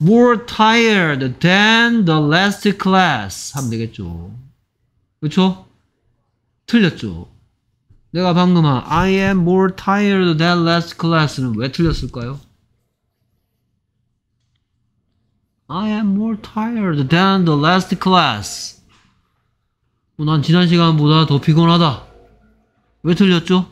more tired than the last class 하면 되겠죠. 그렇죠? 틀렸죠. 내가 방금 한 I am more tired than last class는 왜 틀렸을까요? I am more tired than the last class. 어, 난 지난 시간보다 더 피곤하다. 왜 틀렸죠?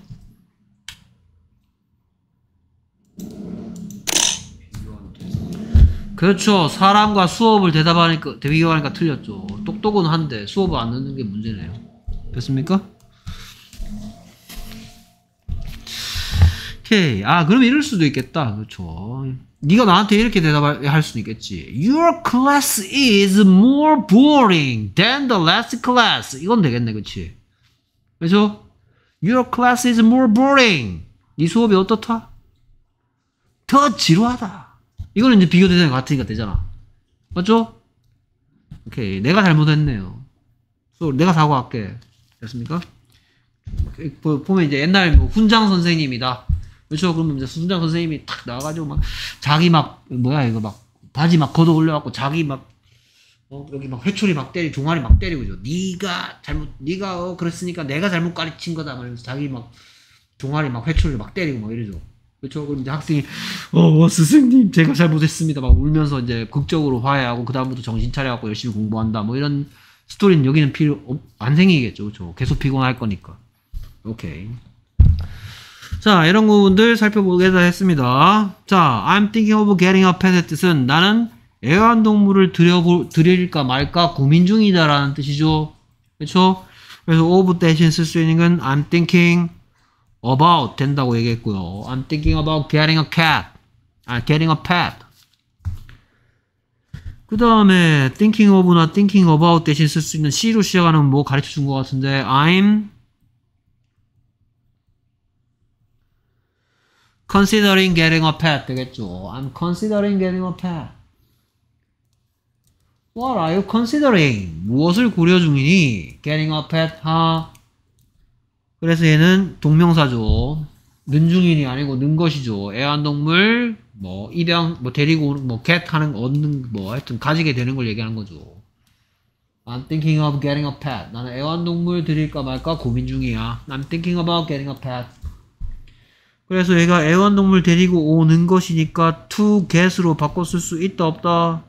그렇죠. 사람과 수업을 대답하니까 비교하니까 틀렸죠. 똑똑은 한데 수업을 안 듣는 게 문제네요. 됐습니까? 오케이. 아, 그럼 이럴 수도 있겠다. 그렇죠. 네가 나한테 이렇게 대답할 수도 있겠지. Your class is more boring than the last class. 이건 되겠네, 그렇지? 그렇죠? Your class is more boring. 네 수업이 어떻다? 더 지루하다. 이거는 이제 비교 대상이 같으니까 되잖아. 맞죠? 오케이. 내가 잘못했네요. 수 내가 사과할게. 됐습니까? 보면 이제 옛날 뭐 훈장 선생님이다. 그렇죠? 그러면 이제 순장 선생님이 탁 나와가지고 막 자기 막 뭐야 이거 막 바지 막 걷어 올려갖고 자기 막 어, 여기 막 회초리 막 때리 종아리 막 때리고 죠 네가 잘못 네가 어, 그랬으니까 내가 잘못 가르친 거다 말면서 자기 막 종아리 막 회초리 막 때리고 막 이러죠. 그렇죠? 그럼 이제 학생이 어 스승님 제가 잘못했습니다 막 울면서 이제 극적으로 화해하고 그 다음부터 정신 차려갖고 열심히 공부한다 뭐 이런 스토리는 여기는 필요 안 생기겠죠, 그렇죠? 계속 피곤할 거니까. 오케이. 자, 이런 부분들 살펴보겠다 했습니다. 자, I'm thinking of getting a pet의 뜻은 나는 애완동물을 들여볼, 드릴까 말까 고민 중이다 라는 뜻이죠. 그렇죠? 그래서 of 대신 쓸 수 있는 건 I'm thinking about 된다고 얘기했고요. I'm thinking about getting a cat. 아, getting a pet. 그 다음에 thinking of나 thinking about 대신 쓸 수 있는 C로 시작하는 뭐 가르쳐 준 것 같은데 I'm considering getting a pet 되겠죠. I'm considering getting a pet. What are you considering? 무엇을 고려 중이니? Getting a pet, 하. 그래서 얘는 동명사죠. 는 중인이 아니고 는 것이죠. 애완동물, 뭐, 입양, 뭐, 데리고 오는, 뭐, get 하는, 얻는, 뭐, 하여튼 가지게 되는 걸 얘기하는 거죠. I'm thinking of getting a pet. 나는 애완동물 드릴까 말까 고민 중이야. I'm thinking about getting a pet. 그래서 얘가 애완동물 데리고 오는 것이니까 to get으로 바꿨을 수 있다 없다?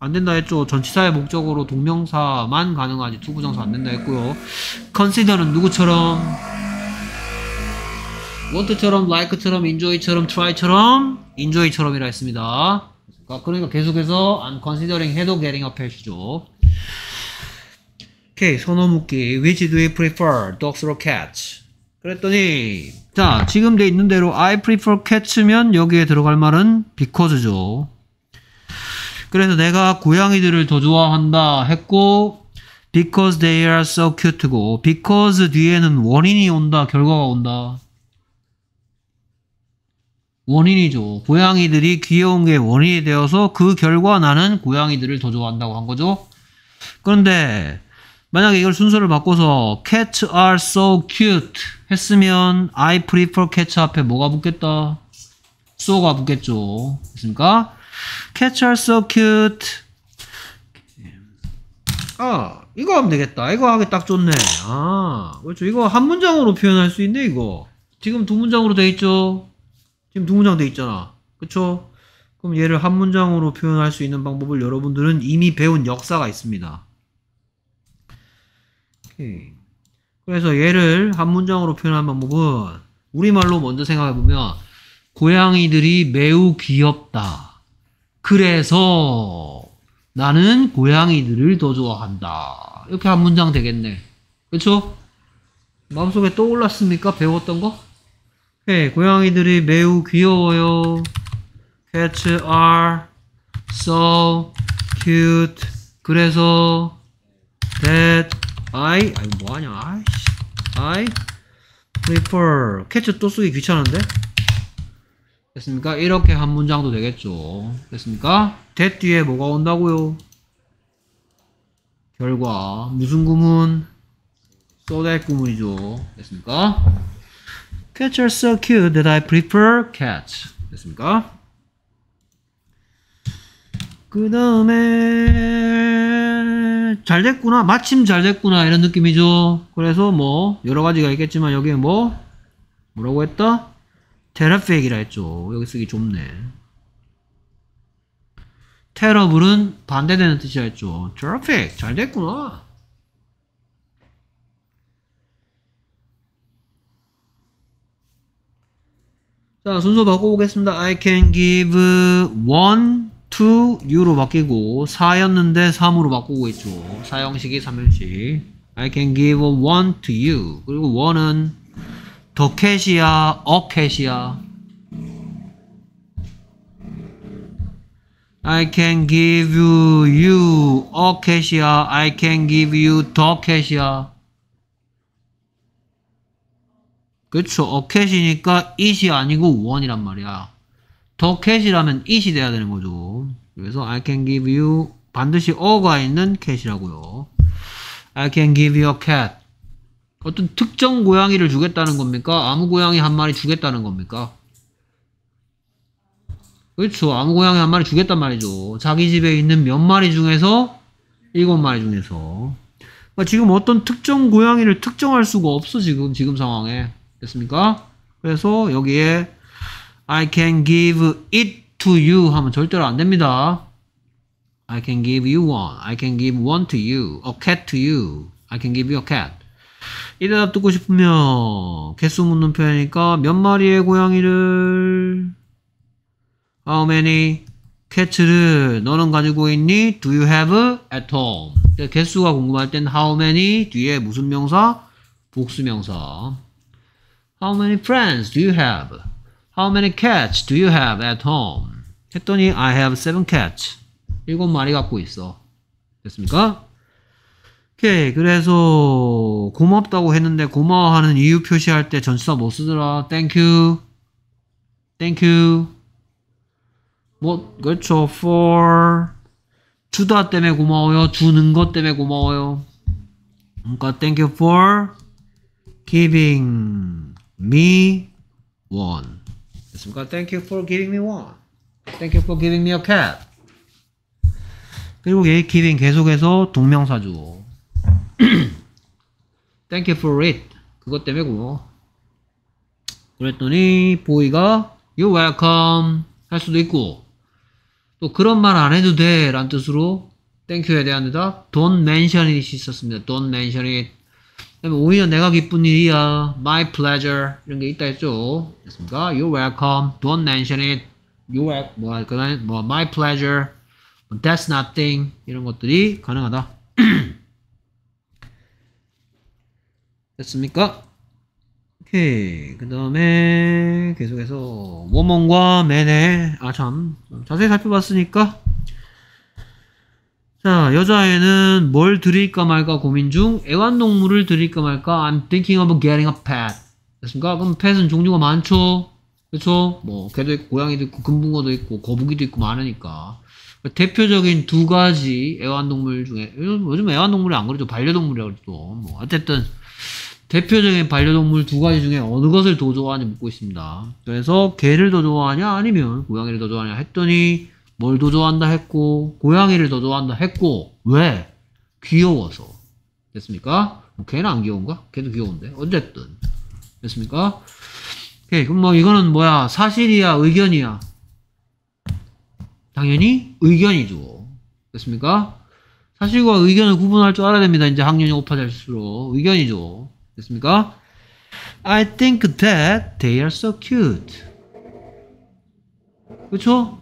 안 된다 했죠. 전치사의 목적으로 동명사만 가능하지. 투부정사 안 된다 했고요. consider는 누구처럼? want처럼 like처럼 enjoy처럼 try처럼? enjoy처럼이라 했습니다. 그러니까 계속해서 I'm considering 해도 getting a pet이죠. 오케이 선호 묻기. which do you prefer dogs or cats? 그랬더니 자 지금 돼 있는 대로 I prefer cats면 여기에 들어갈 말은 because죠 그래서 내가 고양이들을 더 좋아한다 했고 because they are so cute고 because 뒤에는 원인이 온다 결과가 온다 원인이죠. 고양이들이 귀여운 게 원인이 되어서 그 결과 나는 고양이들을 더 좋아한다고 한 거죠. 그런데 만약에 이걸 순서를 바꿔서 cats are so cute 했으면 I prefer cats 앞에 뭐가 붙겠다? so가 붙겠죠. 됐습니까? cats are so cute. 아, 이거 하면 되겠다. 이거 하기 딱 좋네. 아, 그렇죠. 이거 한 문장으로 표현할 수 있네, 이거. 지금 두 문장으로 돼 있죠? 지금 두 문장 돼 있잖아. 그쵸? 그럼 얘를 한 문장으로 표현할 수 있는 방법을 여러분들은 이미 배운 역사가 있습니다. 오케이. 그래서 얘를 한 문장으로 표현한 방법은 우리말로 먼저 생각해보면 고양이들이 매우 귀엽다. 그래서 나는 고양이들을 더 좋아한다. 이렇게 한 문장 되겠네. 그쵸? 마음속에 떠올랐습니까? 배웠던 거? 네, 고양이들이 매우 귀여워요. Cats are so cute. 그래서 that I 아이 뭐하냐? 아이씨. I prefer. cats 또 쓰기 귀찮은데? 됐습니까? 이렇게 한 문장도 되겠죠. 됐습니까? that 뒤에 뭐가 온다고요? 결과 무슨 구문? so that 구문이죠. 됐습니까? Cats are so cute that I prefer cats. 됐습니까? 그 다음에 잘 됐구나 마침 잘 됐구나 이런 느낌이죠. 그래서 뭐 여러 가지가 있겠지만 여기에 뭐 뭐라고 했다? 테라페이크라 했죠. 여기 쓰기 좁네. 테러블은 반대되는 뜻이라 했죠. 테라페이크 잘 됐구나. 자 순서 바꿔보겠습니다. I can give one to you로 바뀌고 4였는데 3으로 바꾸고 있죠. 4형식이 3형식. I can give one to you. 그리고 one은 더 캣이야, 어 캣이야. I can give you you a 캣이야. I can give you the 캣이야. 그쵸. 어 캣이니까 it이 아니고 one이란 말이야. 더 캣이라면 it이 돼야 되는 거죠. 그래서 I can give you 반드시 어가 있는 캣이라고요. I can give you a cat. 어떤 특정 고양이를 주겠다는 겁니까? 아무 고양이 한 마리 주겠다는 겁니까? 그렇죠. 아무 고양이 한 마리 주겠단 말이죠. 자기 집에 있는 몇 마리 중에서 일곱 마리 중에서 그러니까 지금 어떤 특정 고양이를 특정할 수가 없어 지금 지금 상황에 됐습니까? 그래서 여기에 I can give it to you 하면 절대로 안 됩니다. I can give you one. I can give one to you. A cat to you. I can give you a cat. 이 대답 듣고 싶으면 개수 묻는 표현이니까 몇 마리의 고양이를 How many cats를 너는 가지고 있니? Do you have at home? 개수가 궁금할 땐 how many 뒤에 무슨 명사? 복수명사. How many friends do you have? How many cats do you have at home? 했더니 I have seven cats. 일곱 마리 갖고 있어. 됐습니까? 오케이. 그래서 고맙다고 했는데 고마워하는 이유 표시할 때 전치사 뭐 쓰더라? Thank you. Thank you. 뭐 그렇죠. For 주다 때문에 고마워요. 주는 것 때문에 고마워요. 그러니까 thank you for giving me one. 됐습니까? Thank you for giving me one. Thank you for giving me a cat. 그리고 얘 giving 계속해서 동명사죠. Thank you for it. 그것 때문에 고마워. 그랬더니 보이가 You're welcome 할 수도 있고 또 그런 말 안 해도 돼 라는 뜻으로 Thank you에 대한 대답 Don't mention it이 있었습니다. Don't mention it. 오히려 내가 기쁜 일이야. My pleasure 이런 게 있다 했죠. 됐습니까? You're welcome. Don't mention it. You're 뭐 그 다음에 뭐 my pleasure. That's nothing 이런 것들이 가능하다. (clears throat) 됐습니까? 오케이 그 다음에 계속해서 워먼과 맨의 아 참 자세히 살펴봤으니까 자 여자애는 뭘 드릴까 말까 고민 중 애완동물을 드릴까 말까 I'm thinking of getting a pet 됐습니까? 그럼 pet은 종류가 많죠 그쵸? 뭐 개도 있고 고양이도 있고 금붕어도 있고 거북이도 있고 많으니까 대표적인 두 가지 애완동물 중에 요즘 애완동물이 안 그러죠 반려동물이라고 그러죠 뭐 어쨌든 대표적인 반려동물 두 가지 중에 어느 것을 더 좋아하는지 묻고 있습니다 그래서 개를 더 좋아하냐 아니면 고양이를 더 좋아하냐 했더니 뭘 더 좋아한다 했고 고양이를 더 좋아한다 했고 왜? 귀여워서 됐습니까? 뭐 걔는 안 귀여운가? 걔도 귀여운데 어쨌든 됐습니까? 오케이 그럼 뭐 이거는 뭐야 사실이야 의견이야 당연히 의견이죠 됐습니까? 사실과 의견을 구분할 줄 알아야 됩니다 이제 학년이 높아질수록 의견이죠 됐습니까? I think that they are so cute 그쵸?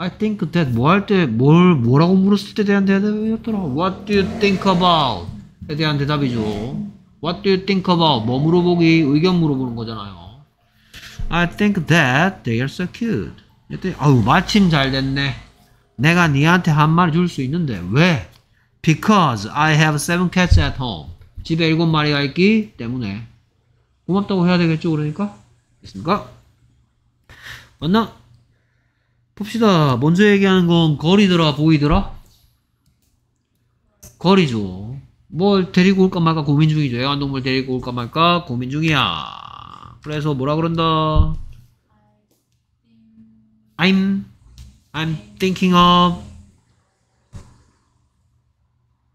I think that 뭐 할 때 뭘 뭐라고 물었을 때 대한 대답이었더라 What do you think about? 에 대한 대답이죠 What do you think about? 뭐 물어보기 의견 물어보는 거잖아요 I think that they are so cute 그랬더니 아우 마침 잘 됐네 내가 니한테 한 마리 줄 수 있는데 왜? Because I have seven cats at home 집에 일곱 마리가 있기 때문에 고맙다고 해야 되겠죠 그러니까 됐습니까? 맞나? 봅시다. 먼저 얘기하는 건 거리더라, 보이더라? 거리죠. 뭘 데리고 올까 말까 고민 중이죠. 애완동물 데리고 올까 말까 고민 중이야. 그래서 뭐라 그런다? I'm, I'm thinking of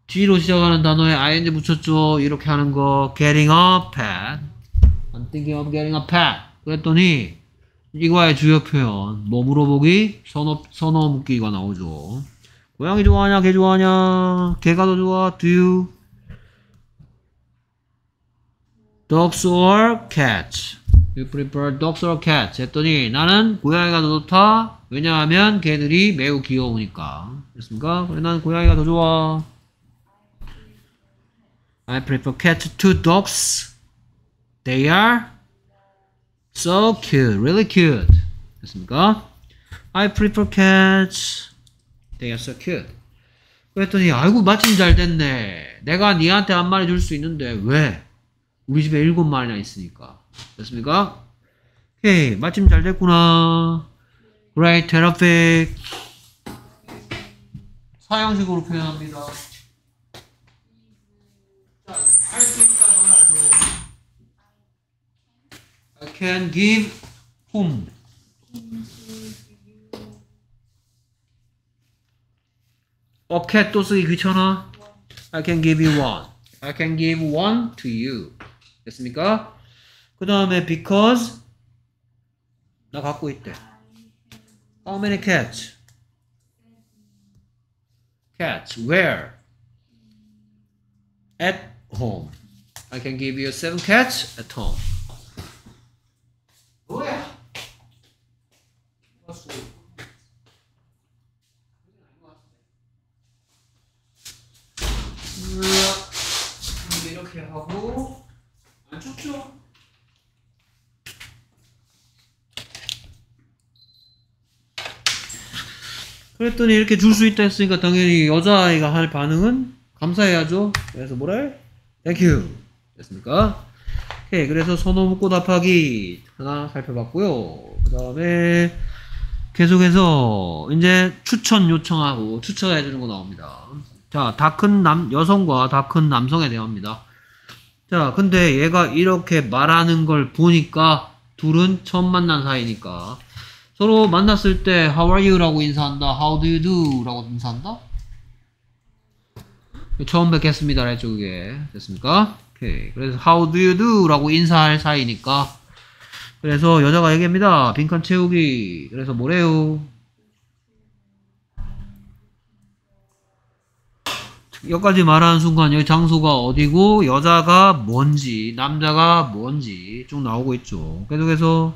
G로 시작하는 단어에 ing 붙였죠. 이렇게 하는 거 getting a pet. I'm thinking of getting a pet. 그랬더니 이거의 주요 표현. 뭐 물어보기? 선어 선어 묻기가 나오죠. 고양이 좋아하냐? 개 좋아하냐? 개가 더 좋아? Do you? Dogs or cats? You prefer dogs or cats? 했더니 나는 고양이가 더 좋다. 왜냐하면 개들이 매우 귀여우니까. 그렇습니까? 그래 난 고양이가 더 좋아. I prefer cats to dogs. They are So cute, really cute. 됐습니까? I prefer cats. They are so cute. 그랬더니 아이고 마침 잘 됐네. 내가 니한테 한 마리 줄 수 있는데 왜? 우리 집에 일곱 마리나 있으니까. 됐습니까? 오케이 마침 잘 됐구나. Great, terrific. 사형식으로 표현합니다. 자, 할수 I can give whom? 어, cat 또 쓰기 귀찮아? I can give you one. I can give one to you. 됐습니까? 그 다음에 because 나 갖고 있대. How many cats? Cats. Where? At home. I can give you seven cats at home. 뭐야? 이렇게 하고 안 춥죠? 그랬더니 이렇게 줄 수 있다 했으니까 당연히 여자아이가 할 반응은 감사해야죠. 그래서? Thank you. 됐습니까? 오케이. 그래서 선호 묻고 답하기 하나 살펴봤고요. 그 다음에 계속해서 이제 추천 요청하고 추천해 주는 거 나옵니다. 자, 다 큰 남, 여성과 다 큰 남성에 대합니다. 자, 근데 얘가 이렇게 말하는 걸 보니까 둘은 처음 만난 사이니까 서로 만났을 때 How are you? 라고 인사한다. How do you do? 라고 인사한다. 처음 뵙겠습니다. 했죠, 그게. 됐습니까? 오케이. 그래서 How do you do? 라고 인사할 사이니까 그래서 여자가 얘기합니다. 빈칸 채우기. 그래서 뭐래요? 여기까지 말하는 순간 여기 장소가 어디고 여자가 뭔지 남자가 뭔지 쭉 나오고 있죠. 계속해서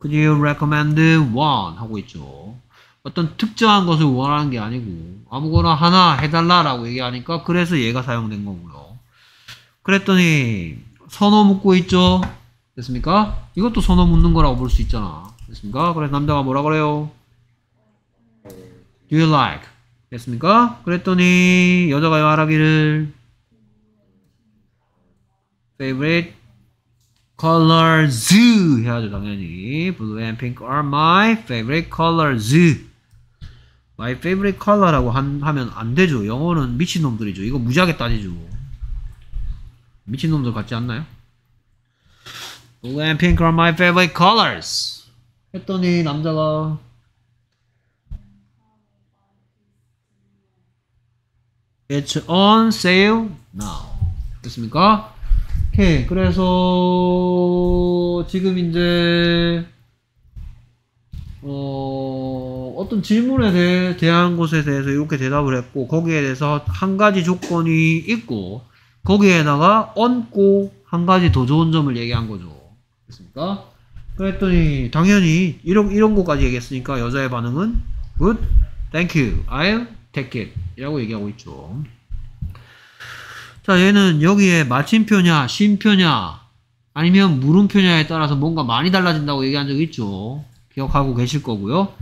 Could you recommend one? 하고 있죠. 어떤 특정한 것을 원하는 게 아니고 아무거나 하나 해달라라고 얘기하니까 그래서 얘가 사용된 거고요. 그랬더니 선호 묻고 있죠. 됐습니까? 이것도 선호 묻는 거라고 볼 수 있잖아. 됐습니까? 그래서 남자가 뭐라 그래요? Do you like? 됐습니까? 그랬더니 여자가 말하기를 favorite colors 해야죠 당연히 blue and pink are my favorite colors my favorite color라고 한, 하면 안 되죠 영어는 미친놈들이죠 이거 무지하게 따지죠 미친놈들 같지 않나요? blue and pink are my favorite colors 했더니 남자가 It's on sale now. 됐습니까? 오케이. 그래서 지금 이제 어, 어떤 질문에 대해 대한 것에 대해서 이렇게 대답을 했고 거기에 대해서 한 가지 조건이 있고 거기에다가 얹고 한 가지 더 좋은 점을 얘기한 거죠. 됐습니까? 그랬더니 당연히 이런 이런 거까지 얘기했으니까 여자의 반응은 good, thank you, I'll take it 이라고 얘기하고 있죠. 자, 얘는 여기에 마침표냐, 쉼표냐, 아니면 물음표냐에 따라서 뭔가 많이 달라진다고 얘기한 적 있죠. 기억하고 계실 거고요.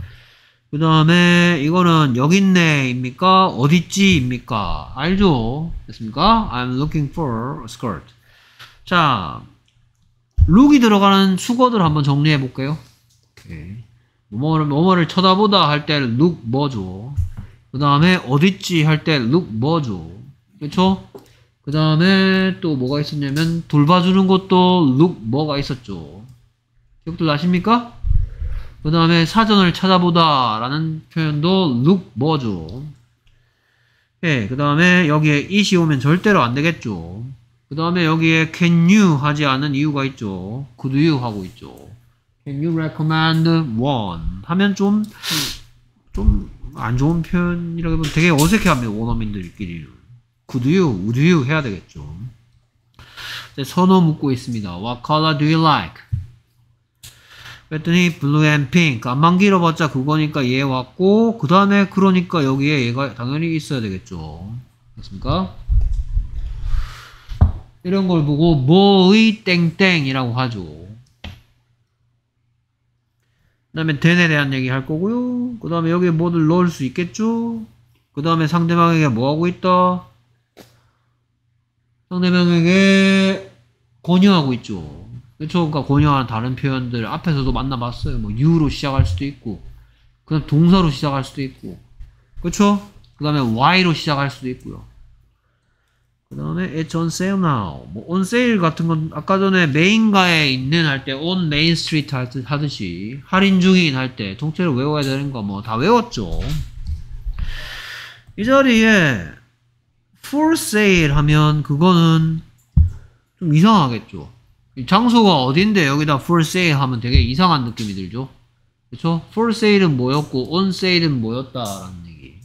그 다음에 이거는 여기 있네입니까? 어딨지입니까? 알죠? 됐습니까? I'm looking for a skirt. 자, look이 들어가는 수거들 한번 정리해 볼게요. 뭐뭐를, 뭐뭐를 쳐다보다 할 때 look 뭐죠? 그 다음에 어딨지 할 때 look 뭐죠? 그쵸? 그 다음에 또 뭐가 있었냐면 돌봐주는 것도 look 뭐가 있었죠? 기억들 나십니까? 그 다음에 사전을 찾아보다 라는 표현도 look 뭐죠? 예, 그 다음에 여기에 it이 오면 절대로 안 되겠죠. 그 다음에 여기에 can you 하지 않은 이유가 있죠. could you 하고 있죠. can you recommend one 하면 좀, 좀 안 좋은 표현이라고 하면 되게 어색해 합니다. 원어민들끼리. could you, would you 해야 되겠죠. 선호 묻고 있습니다. What color do you like? 그랬더니 blue and pink 안만 길어봤자 그거니까 얘 왔고 그 다음에 그러니까 여기에 얘가 당연히 있어야 되겠죠. 됐습니까? 이런 걸 보고 뭐의 땡땡이라고 하죠. 그 다음에 then에 대한 얘기 할 거고요. 그 다음에 여기에 뭐를 넣을 수 있겠죠. 그 다음에 상대방에게 뭐 하고 있다. 상대방에게 권유하고 있죠. 그렇죠? 그러니까 권유하는 다른 표현들 앞에서도 만나봤어요. 뭐 you로 시작할 수도 있고, 그다음 동사로 시작할 수도 있고, 그렇죠? 그 다음에 why로 시작할 수도 있고요. 그 다음에 it's on sale now. 뭐 on sale 같은 건 아까 전에 메인가에 있는 할 때 on main street 하듯이 할인 중인 할때 통째로 외워야 되는 거 뭐 다 외웠죠. 이 자리에 for sale 하면 그거는 좀 이상하겠죠. 장소가 어딘데 여기다 for sale 하면 되게 이상한 느낌이 들죠. 그렇죠? for sale은 뭐였고 on sale은 뭐였다라는 얘기.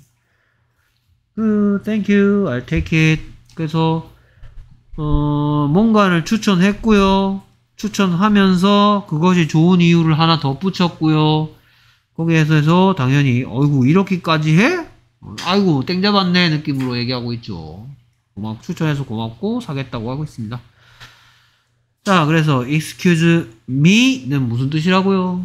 그 thank you, I'll take it. 그래서 어, 뭔가를 추천했고요. 추천하면서 그것이 좋은 이유를 하나 덧붙였고요. 거기에서 당연히 어이구 이렇게까지 해? 아이고 땡 잡았네 느낌으로 얘기하고 있죠. 고맙 추천해서 고맙고 사겠다고 하고 있습니다. 자 그래서 excuse me는 무슨 뜻이라고요?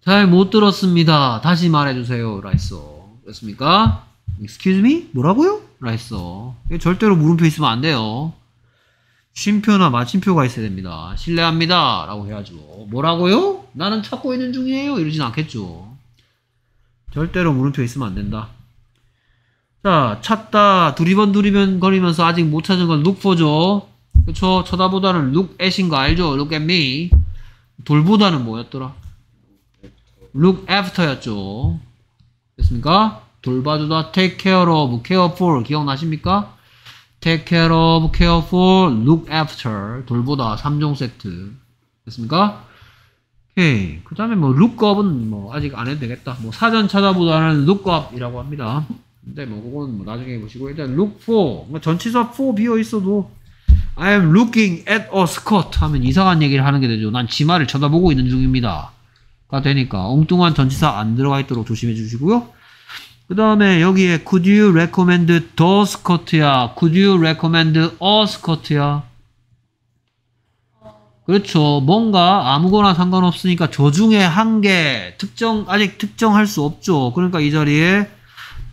잘 못 들었습니다. 다시 말해주세요. 라 했어. 그렇습니까? excuse me? 뭐라고요? 라 했어. 절대로 물음표 있으면 안 돼요. 쉼표나 마침표가 있어야 됩니다. 실례합니다. 라고 해야죠. 뭐라고요? 나는 찾고 있는 중이에요. 이러진 않겠죠. 절대로 물음표 있으면 안 된다. 자, 찾다, 두리번 두리번 거리면서 아직 못 찾은 건 look for죠. 그쵸? 쳐다보다는 look at인 거 알죠? look at me. 돌보다는 뭐였더라? look after였죠. 됐습니까? 돌봐주다, take care of, care for 기억나십니까? take care of, care for, look after 돌보다 3종 세트 됐습니까? 오케이 그 다음에 뭐 look up은 뭐 아직 안 해도 되겠다 뭐 사전 찾아보다는 look up이라고 합니다 근데 뭐 그거는 뭐 나중에 보시고. 일단 look for. 뭐 전치사 for 비어 있어도 I am looking at a skirt 하면 이상한 얘기를 하는 게 되죠. 난 치마를 쳐다보고 있는 중입니다. 가 되니까 엉뚱한 전치사 안 들어가 있도록 조심해 주시고요. 그 다음에 여기에 could you recommend the skirt야? could you recommend a skirt야? 그렇죠. 뭔가 아무거나 상관없으니까 저 중에 한 개 특정 아직 특정할 수 없죠. 그러니까 이 자리에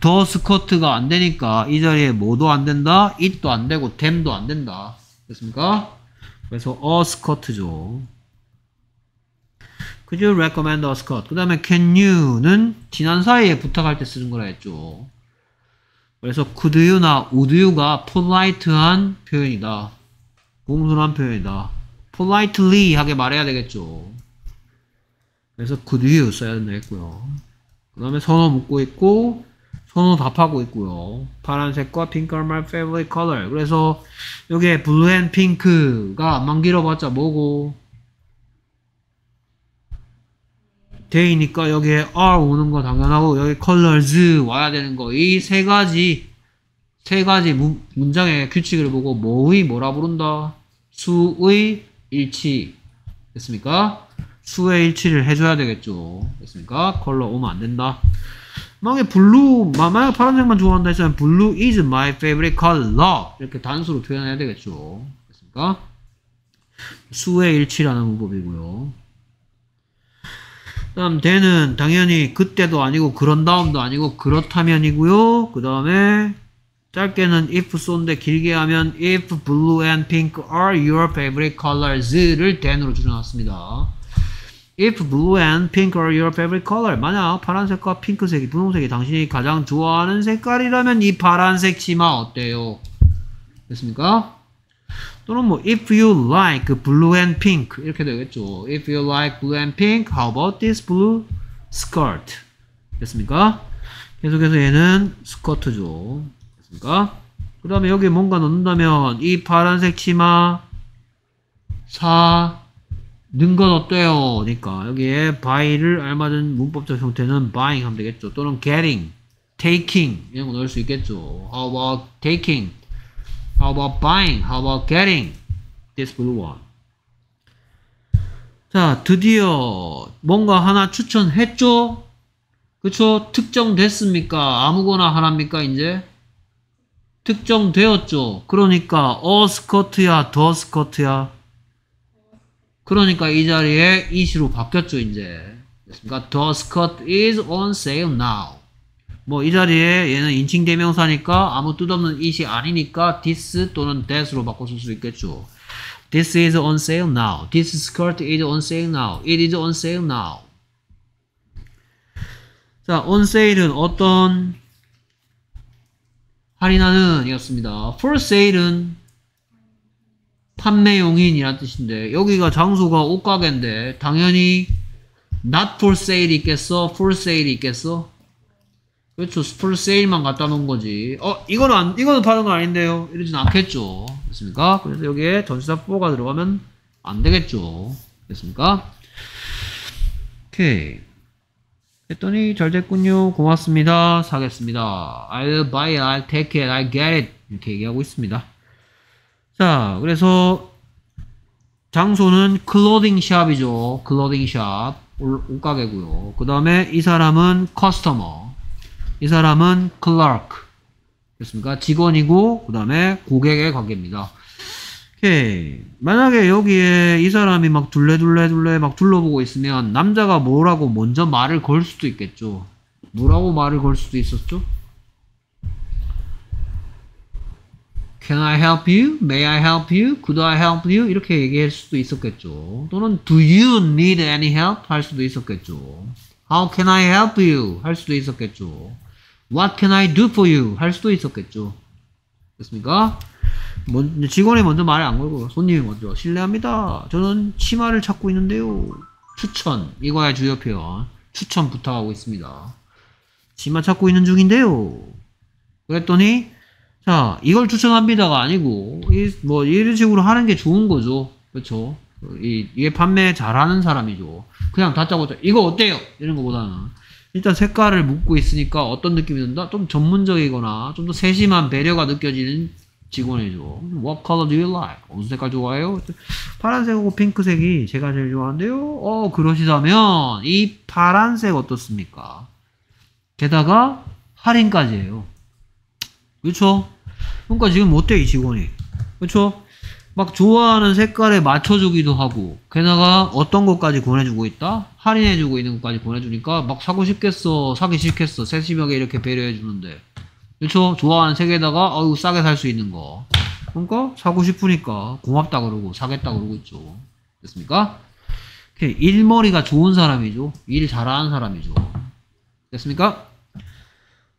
더 스커트가 안 되니까 이 자리에 뭐도 안 된다, it도 안 되고 them도 안 된다. 됐습니까? 그래서 a skirt죠. Could you recommend a skirt? 그 다음에 can you는 지난 사이에 부탁할 때 쓰는 거라 했죠. 그래서 could you나 would you가 polite한 표현이다. 공손한 표현이다. politely 하게 말해야 되겠죠. 그래서 could you 써야 된다 했고요. 그 다음에 선호 묻고 있고 선호 답하고 있고요. 파란색과 핑크 are my favorite color. 그래서 여기에 blue and pink가 안만 길어봤자 뭐고 데이니까 여기에 are 오는 거 당연하고 여기 colors 와야 되는 거 이 세 가지 세 가지 문, 문장의 규칙을 보고 뭐의 뭐라 부른다 수의 일치 됐습니까? 수의 일치를 해줘야 되겠죠 됐습니까? 컬러 오면 안 된다 만약에 블루 만약에 파란색만 좋아한다 했으면 blue is my favorite color 이렇게 단수로 표현해야 되겠죠 됐습니까? 수의 일치라는 문법이고요 다음 then은 당연히 그때도 아니고 그런 다음도 아니고 그렇다면이고요. 그 다음에 짧게는 if so인데 길게 하면 if blue and pink are your favorite colors를 then으로 줄여놨습니다. If blue and pink are your favorite color 만약 파란색과 핑크색이 분홍색이 당신이 가장 좋아하는 색깔이라면 이 파란색 치마 어때요? 됐습니까? 또는 뭐 if you like blue and pink 이렇게 되겠죠. If you like blue and pink, how about this blue skirt? 됐습니까? 계속해서 얘는 스커트죠. 됐습니까? 그 다음에 여기 뭔가 넣는다면 이 파란색 치마 사 는 건 어때요? 그러니까 여기에 buy를 알맞은 문법적 형태는 buying 하면 되겠죠. 또는 getting, taking 이런 거 넣을 수 있겠죠. How about taking? How about buying? How about getting this blue one? 자, 드디어 뭔가 하나 추천했죠? 그쵸? 특정됐습니까? 아무거나 하나입니까, 이제? 특정되었죠? 그러니까, 어 스커트야, 더 스커트야? 그러니까 이 자리에 이시로 바뀌었죠, 이제. 됐습니까? The skirt is on sale now. 뭐 이 자리에 얘는 인칭 대명사니까 아무 뜻없는 it이 아니니까 this 또는 that으로 바꿔 쓸 수 있겠죠. This is on sale now. This skirt is on sale now. It is on sale now. 자, on sale은 어떤 할인하는 이었습니다. for sale은 판매용인이란 뜻인데 여기가 장소가 옷가게인데 당연히 not for sale 있겠어? for sale 있겠어? 그렇죠. for sale만 갖다 놓은 거지. 어, 이거는 안, 이거는 파는 거 아닌데요. 이러진 않겠죠. 됐습니까? 그래서 여기에 전치사 for가 들어가면 안 되겠죠. 됐습니까? 오케이. 했더니 잘 됐군요. 고맙습니다. 사겠습니다. I'll buy it, I'll take it, I'll get it. 이렇게 얘기하고 있습니다. 자, 그래서 장소는 clothing shop이죠. clothing shop. 옷가게고요. 그 다음에 이 사람은 customer. 이 사람은 clerk. 됐습니까? 직원이고 그 다음에 고객의 관계입니다. 오케이. 만약에 여기에 이 사람이 막 둘레둘레둘레 막 둘러보고 있으면 남자가 뭐라고 먼저 말을 걸 수도 있겠죠. 뭐라고 말을 걸 수도 있었죠? Can I help you? May I help you? Could I help you? 이렇게 얘기할 수도 있었겠죠. 또는 Do you need any help? 할 수도 있었겠죠. How can I help you? 할 수도 있었겠죠. What can I do for you? 할 수도 있었겠죠. 됐습니까? 먼, 직원이 먼저 말을 안 걸고 손님이 먼저 실례합니다. 저는 치마를 찾고 있는데요. 추천 이거야 주요 표현. 추천 부탁하고 있습니다. 치마 찾고 있는 중인데요. 그랬더니 자 이걸 추천합니다가 아니고 이, 뭐 이런 식으로 하는 게 좋은 거죠. 그렇죠? 이, 이게 판매 잘하는 사람이죠. 그냥 다짜고짜 이거 어때요? 이런 거보다는 일단 색깔을 묻고 있으니까 어떤 느낌이 든다? 좀 전문적이거나 좀 더 세심한 배려가 느껴지는 직원이죠. What color do you like? 무슨 색깔 좋아해요? 파란색하고 핑크색이 제가 제일 좋아하는데요. 어 그러시다면 이 파란색 어떻습니까? 게다가 할인까지예요. 그렇죠? 그러니까 지금 어때 이 직원이? 그렇죠? 막 좋아하는 색깔에 맞춰주기도 하고 게다가 어떤 것까지 보내주고 있다? 할인해주고 있는 것까지 보내주니까 막 사고 싶겠어 사기 싫겠어 세심하게 이렇게 배려해주는데 그렇죠? 좋아하는 색에다가 어유 싸게 살 수 있는 거 그러니까 사고 싶으니까 고맙다 그러고 사겠다 그러고 있죠 됐습니까? 일머리가 좋은 사람이죠 일 잘하는 사람이죠 됐습니까?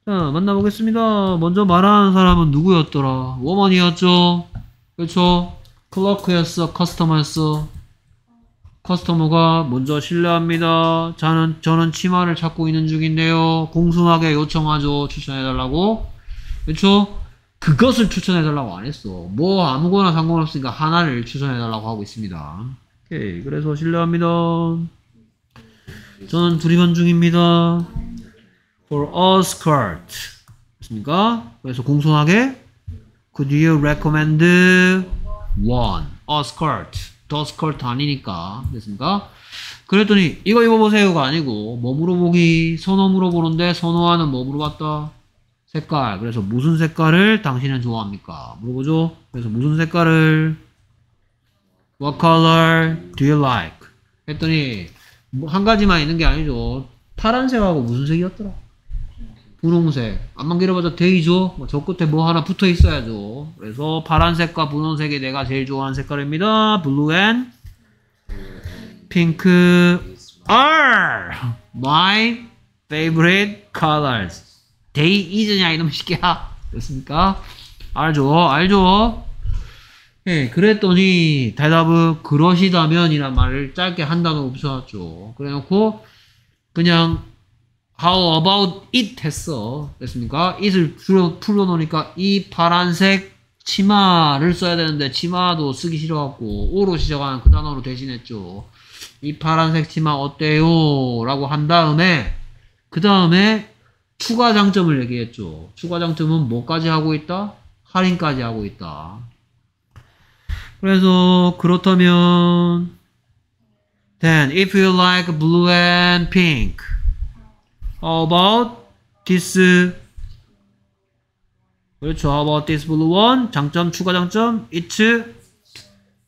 자 만나보겠습니다 먼저 말하는 사람은 누구였더라 워먼이었죠 그렇죠 클러크였어, 커스터머였어. 커스터머가 먼저 실례합니다. 저는, 저는 치마를 찾고 있는 중인데요. 공손하게 요청하죠. 추천해달라고. 그쵸? 그것을 추천해달라고 안 했어. 뭐 아무거나 상관없으니까 하나를 추천해달라고 하고 있습니다. 오케이. 그래서 실례합니다. 저는 두리번 중입니다. For a skirt. 됐습니까? 그래서 공손하게 Could you recommend one? A skirt. The skirt 아니니까. 됐습니까? 그랬더니 이거 입어보세요가 아니고 뭐 물어보기 선호 물어보는데 선호하는 뭐 물어봤다? 색깔. 그래서 무슨 색깔을 당신은 좋아합니까? 물어보죠. 그래서 무슨 색깔을 What color do you like? 했더니 뭐 한 가지만 있는 게 아니죠. 파란색하고 무슨 색이었더라? 분홍색. 안만 길어봐도 데이죠? 뭐 저 끝에 뭐 하나 붙어 있어야죠. 그래서 파란색과 분홍색이 내가 제일 좋아하는 색깔입니다. blue and pink are my favorite colors. they is냐 이놈 새끼야. 됐습니까? 알죠? 알죠? 예, 그랬더니 대답은 그러시다면이란 말을 짧게 한 단어 붙여놨죠. 그래놓고 그냥 How about it 했어. 됐습니까? it을 풀어, 풀어놓으니까 이 파란색 치마를 써야 되는데 치마도 쓰기 싫어갖고 O로 시작하는 그 단어로 대신했죠. 이 파란색 치마 어때요? 라고 한 다음에 그 다음에 추가 장점을 얘기했죠. 추가 장점은 뭐까지 하고 있다? 할인까지 하고 있다. 그래서 그렇다면 then if you like blue and pink about this? 그렇죠. How about this blue one? 장점, 추가 장점. It's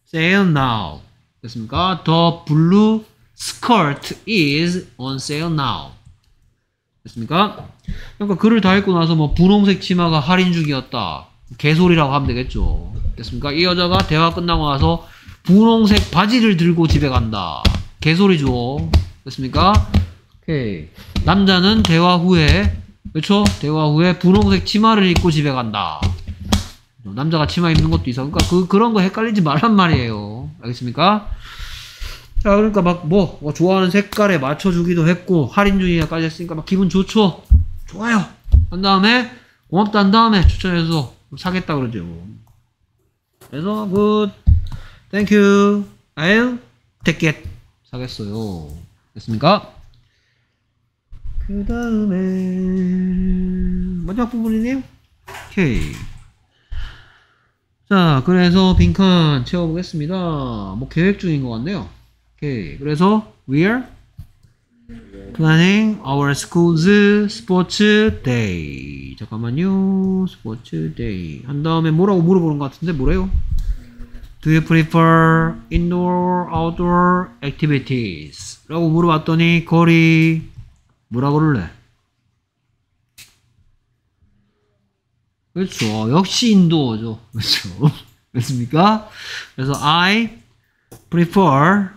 sale now. 됐습니까? The blue skirt is on sale now. 됐습니까? 그러니까 글을 다 읽고 나서 뭐 분홍색 치마가 할인 중이었다. 개소리라고 하면 되겠죠. 됐습니까? 이 여자가 대화 끝나고 나서 분홍색 바지를 들고 집에 간다. 개소리죠. 됐습니까? 오케이. 남자는 대화 후에 그렇죠? 대화 후에 분홍색 치마를 입고 집에 간다. 남자가 치마 입는 것도 있어. 그러니까 그 그런 거 헷갈리지 말란 말이에요. 알겠습니까? 자, 그러니까 막 뭐, 뭐 좋아하는 색깔에 맞춰주기도 했고 할인 중이야까지 했으니까 막 기분 좋죠. 좋아요. 한 다음에 고맙다 한 다음에 추천해서 사겠다 그러죠. 그래서 good, thank you, take it 사겠어요. 됐습니까? 그 다음에 마지막 부분이네요. 오케이. 자, 그래서 빈칸 채워보겠습니다. 뭐 계획 중인 것 같네요. 오케이. 그래서 we are planning our school's sports day. 잠깐만요. Sports day. 한 다음에 뭐라고 물어보는 것 같은데 뭐래요? Do you prefer indoor, outdoor activities? 라고 물어봤더니 거리 뭐라 그럴래? 그렇죠. 역시 인도어죠. (laughs) 그렇죠. 그렇습니까? 그래서 I prefer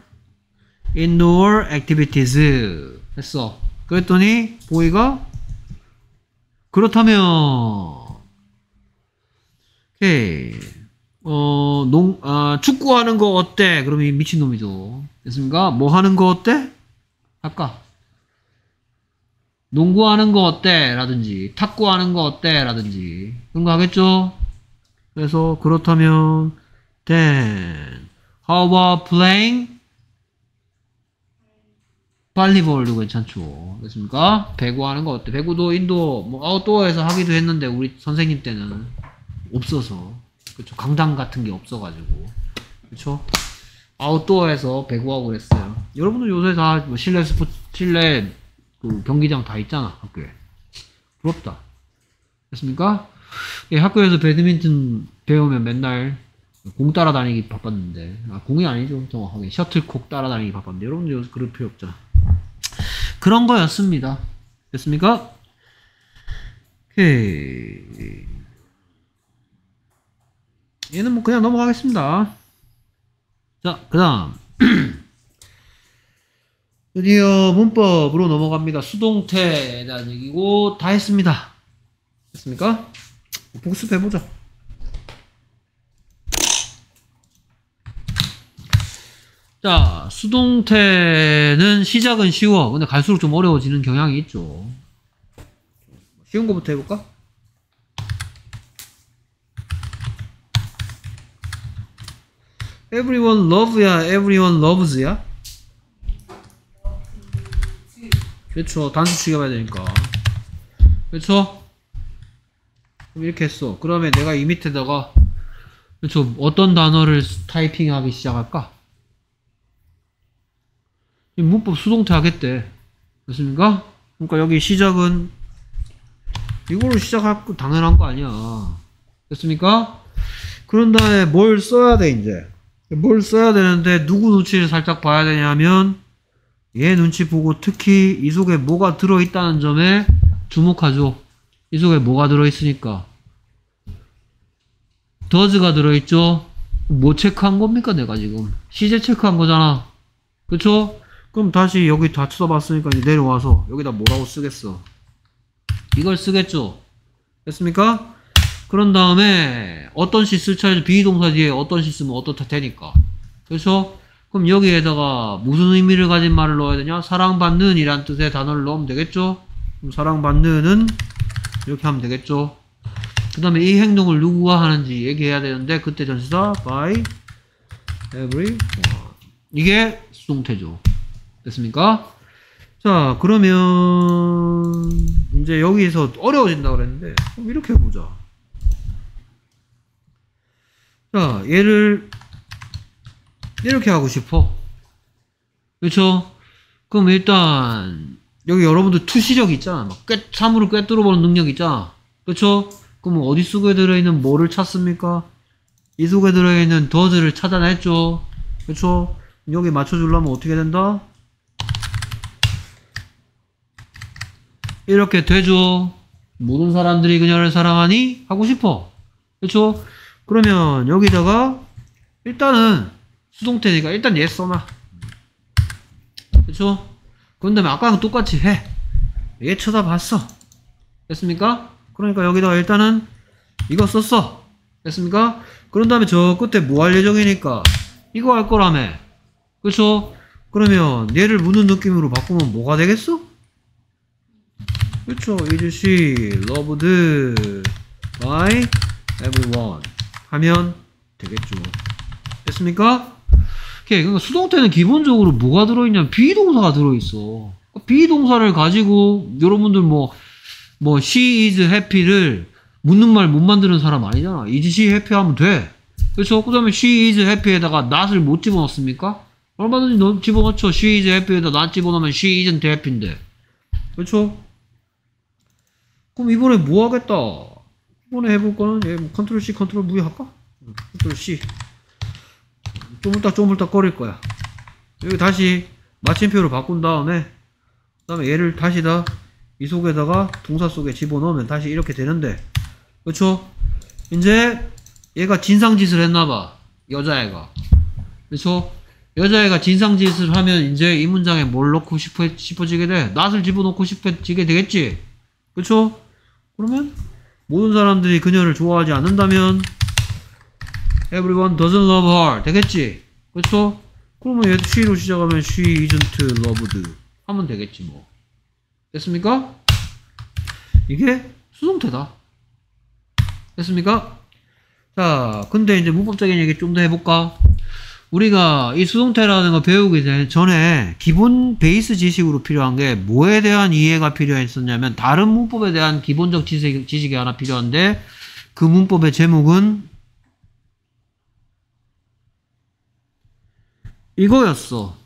indoor activities 했어. 그랬더니 보이가 그렇다면 오케이 어, 농, 아, 축구하는 거 어때? 그러면 이 미친 놈이죠. 됐습니까? 뭐 하는 거 어때? 아까 농구하는 거 어때? 라든지 탁구하는 거 어때? 라든지 그런 거 하겠죠? 그래서 그렇다면 then how about playing 발리볼도 괜찮죠. 됐습니까? 배구 하는 거 어때? 배구도 인도 뭐 아웃도어에서 하기도 했는데 우리 선생님 때는 없어서 그렇죠. 강당 같은 게 없어가지고 그렇죠. 아웃도어에서 배구하고 그랬어요. 여러분들 요새 다 뭐 실내 스포츠 실내 그 경기장 다 있잖아 학교에. 부럽다. 됐습니까? 예, 학교에서 배드민턴 배우면 맨날 공 따라다니기 바빴는데. 아 공이 아니죠 정확하게. 셔틀콕 따라다니기 바빴는데. 여러분들 그럴 필요 없잖아 그런 거였습니다. 됐습니까? 오케이. 얘는 뭐 그냥 넘어가겠습니다. 자 그 다음 (clears throat) 드디어 문법으로 넘어갑니다 수동태에 대한 얘기고 다 했습니다 됐습니까? 복습해보자 자, 수동태는 시작은 쉬워. 근데 갈수록 좀 어려워지는 경향이 있죠. 쉬운 거부터 해볼까? Everyone love야, everyone loves야? 그렇죠. 단수치게 봐야 되니까. 그렇죠? 그럼 이렇게 했어. 그러면 내가 이 밑에다가 그렇죠. 어떤 단어를 타이핑하기 시작할까? 이 문법 수동태 하겠대. 됐습니까? 그러니까 여기 시작은 이걸로 시작할 거 당연한 거 아니야. 됐습니까? 그런 다음에 뭘 써야 돼, 이제. 뭘 써야 되는데, 누구 눈치를 살짝 봐야 되냐면, 얘 눈치 보고 특히 이 속에 뭐가 들어있다는 점에 주목하죠. 이 속에 뭐가 들어있으니까. 더즈가 들어있죠? 뭐 체크한 겁니까, 내가 지금? 시제 체크한 거잖아. 그쵸? 그럼 다시 여기 다 쳐다봤으니까 이제 내려와서 여기다 뭐라고 쓰겠어? 이걸 쓰겠죠? 됐습니까? 그런 다음에 어떤 시 쓸 차례 비동사 뒤에 어떤 시 쓰면 어떻다 되니까. 그렇죠? 그럼 여기에다가 무슨 의미를 가진 말을 넣어야 되냐? 사랑받는 이란 뜻의 단어를 넣으면 되겠죠? 그럼 사랑받는은 이렇게 하면 되겠죠? 그 다음에 이 행동을 누구가 하는지 얘기해야 되는데 그때 전치사 by everyone 이게 수동태죠. 됐습니까? 자, 그러면 이제 여기서 어려워진다 그랬는데 그럼 이렇게 해보자. 자, 얘를 이렇게 하고 싶어. 그렇죠? 그럼 일단 여기 여러분들 투시력 있잖아. 막 꿰, 사물을 꿰뚫어보는 능력 있잖아. 그렇죠? 그럼 어디 속에 들어있는 뭐를 찾습니까? 이 속에 들어있는 더즈를 찾아냈죠. 그렇죠? 여기 맞춰주려면 어떻게 된다? 이렇게 되죠. 모든 사람들이 그녀를 사랑하니 하고 싶어. 그렇죠? 그러면 여기다가 일단은 수동태니까 일단 얘 써놔. 그렇죠? 그런 다음에 아까랑 똑같이 해. 얘 쳐다봤어. 됐습니까? 그러니까 여기다가 일단은 이거 썼어. 됐습니까? 그런 다음에 저 끝에 뭐 할 예정이니까 이거 할 거라며. 그렇죠? 그러면 얘를 묻는 느낌으로 바꾸면 뭐가 되겠어? 그렇죠. is she loved by everyone 하면 되겠죠. 됐습니까? 그러니까 수동태는 기본적으로 뭐가 들어있냐면 비동사가 들어있어. 비동사를 가지고 여러분들 뭐, 뭐 she is happy를 묻는 말 못 만드는 사람 아니잖아. is she happy 하면 돼. 그렇죠? 그 다음에 she is happy에다가 not을 못 집어넣습니까? 얼마든지 넣, 집어넣죠. she is happy에다 not 집어넣으면 she isn't happy인데. 그렇죠? 그럼 이번에 뭐 하겠다? 이번에 해볼 거는 얘 뭐 컨트롤 C 컨트롤 V 할까? 컨트롤 C 쪼물딱 쪼물딱 거릴 거야 여기 다시 마침표를 바꾼 다음에 그 다음에 얘를 다시 다 이 속에다가 동사 속에 집어넣으면 다시 이렇게 되는데 그렇죠? 이제 얘가 진상짓을 했나봐 여자애가 그렇죠? 여자애가 진상짓을 하면 이제 이 문장에 뭘 넣고 싶어, 싶어지게 돼? not을 집어넣고 싶어지게 되겠지? 그렇죠? 그러면 모든 사람들이 그녀를 좋아하지 않는다면 everyone doesn't love her 되겠지? 그렇죠? 그러면 얘도 she로 시작하면 she isn't loved 하면 되겠지 뭐 됐습니까? 이게 수동태다 됐습니까? 자 근데 이제 문법적인 얘기 좀 더 해볼까? 우리가 이 수동태라는 거 배우기 전에 기본 베이스 지식으로 필요한 게 뭐에 대한 이해가 필요했었냐면 다른 문법에 대한 기본적 지식, 지식이 하나 필요한데 그 문법의 제목은 이거였어.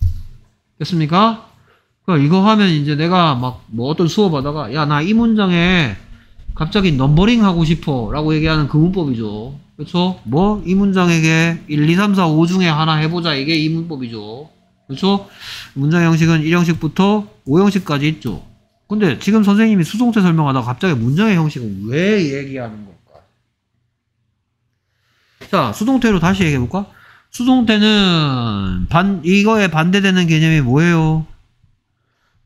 됐습니까? 그러니까 이거 하면 이제 내가 막 뭐 어떤 수업 하다가 야 나 이 문장에 갑자기 넘버링 하고 싶어 라고 얘기하는 그 문법이죠. 그렇죠? 뭐 이 문장에게 1, 2, 3, 4, 5 중에 하나 해보자. 이게 이 문법이죠. 그렇죠? 문장 형식은 1형식부터 5형식까지 있죠. 근데 지금 선생님이 수동태 설명하다가 갑자기 문장의 형식은 왜 얘기하는 걸까? 자, 수동태로 다시 얘기해볼까? 수동태는 반, 이거에 반대되는 개념이 뭐예요?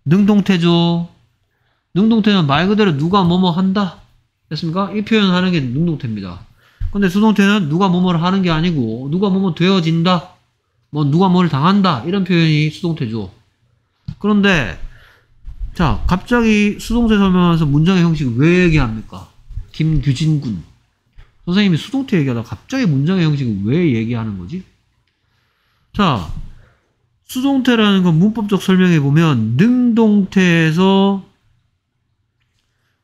능동태죠. 능동태는 말 그대로 누가 뭐뭐 한다. 됐습니까? 이 표현을 하는 게 능동태입니다. 근데 수동태는 누가 뭐뭐를 하는 게 아니고 누가 뭐뭐 되어진다. 뭐 누가 뭘 당한다. 이런 표현이 수동태죠. 그런데 자 갑자기 수동태 설명하면서 문장의 형식을 왜 얘기합니까? 김규진 군 선생님이 수동태 얘기하다가 갑자기 문장의 형식을 왜 얘기하는 거지? 자 수동태라는 건 문법적 설명해 보면 능동태에서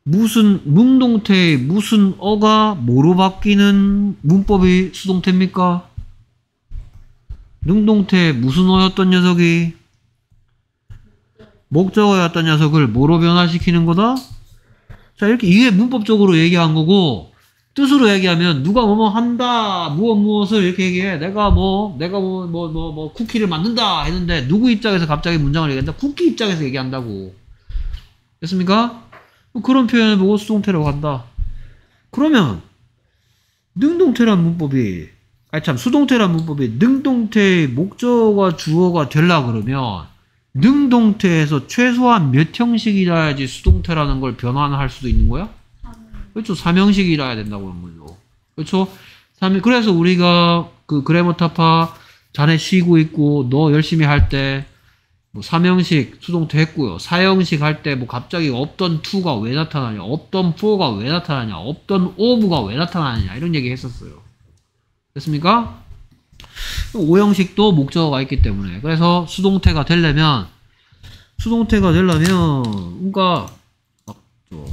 무슨 능동태의 무슨 어가 뭐로 바뀌는 문법이 수동태입니까? 능동태 무슨 어였던 녀석이 목적어였던 녀석을 뭐로 변화시키는 거다? 자 이렇게 이게 문법적으로 얘기한 거고 뜻으로 얘기하면 누가 뭐뭐 한다 무엇 무엇을 이렇게 얘기해 내가 뭐 내가 뭐 뭐 뭐 뭐 쿠키를 만든다 했는데 누구 입장에서 갑자기 문장을 얘기한다 쿠키 입장에서 얘기한다고 됐습니까? 뭐 그런 표현을 보고 수동태라고 한다 그러면 능동태란 문법이 아니 참 수동태란 문법이 능동태의 목적어가 주어가 되려 그러면 능동태에서 최소한 몇 형식이라야지 수동태라는 걸 변환할 수도 있는 거야? 그렇죠. 삼형식이라야 된다고 하는 거죠. 그렇죠. 삼 그래서 우리가 그 그래머타파 자네 쉬고 있고 너 열심히 할 때 뭐 삼형식 수동태 했고요. 사형식 할 때 뭐 갑자기 없던 투가 왜 나타나냐, 없던 포가 왜 나타나냐, 없던 오브가 왜 나타나냐 이런 얘기 했었어요. 됐습니까? 오형식도 목적어가 있기 때문에 그래서 수동태가 되려면 수동태가 되려면 그러니까 막 저,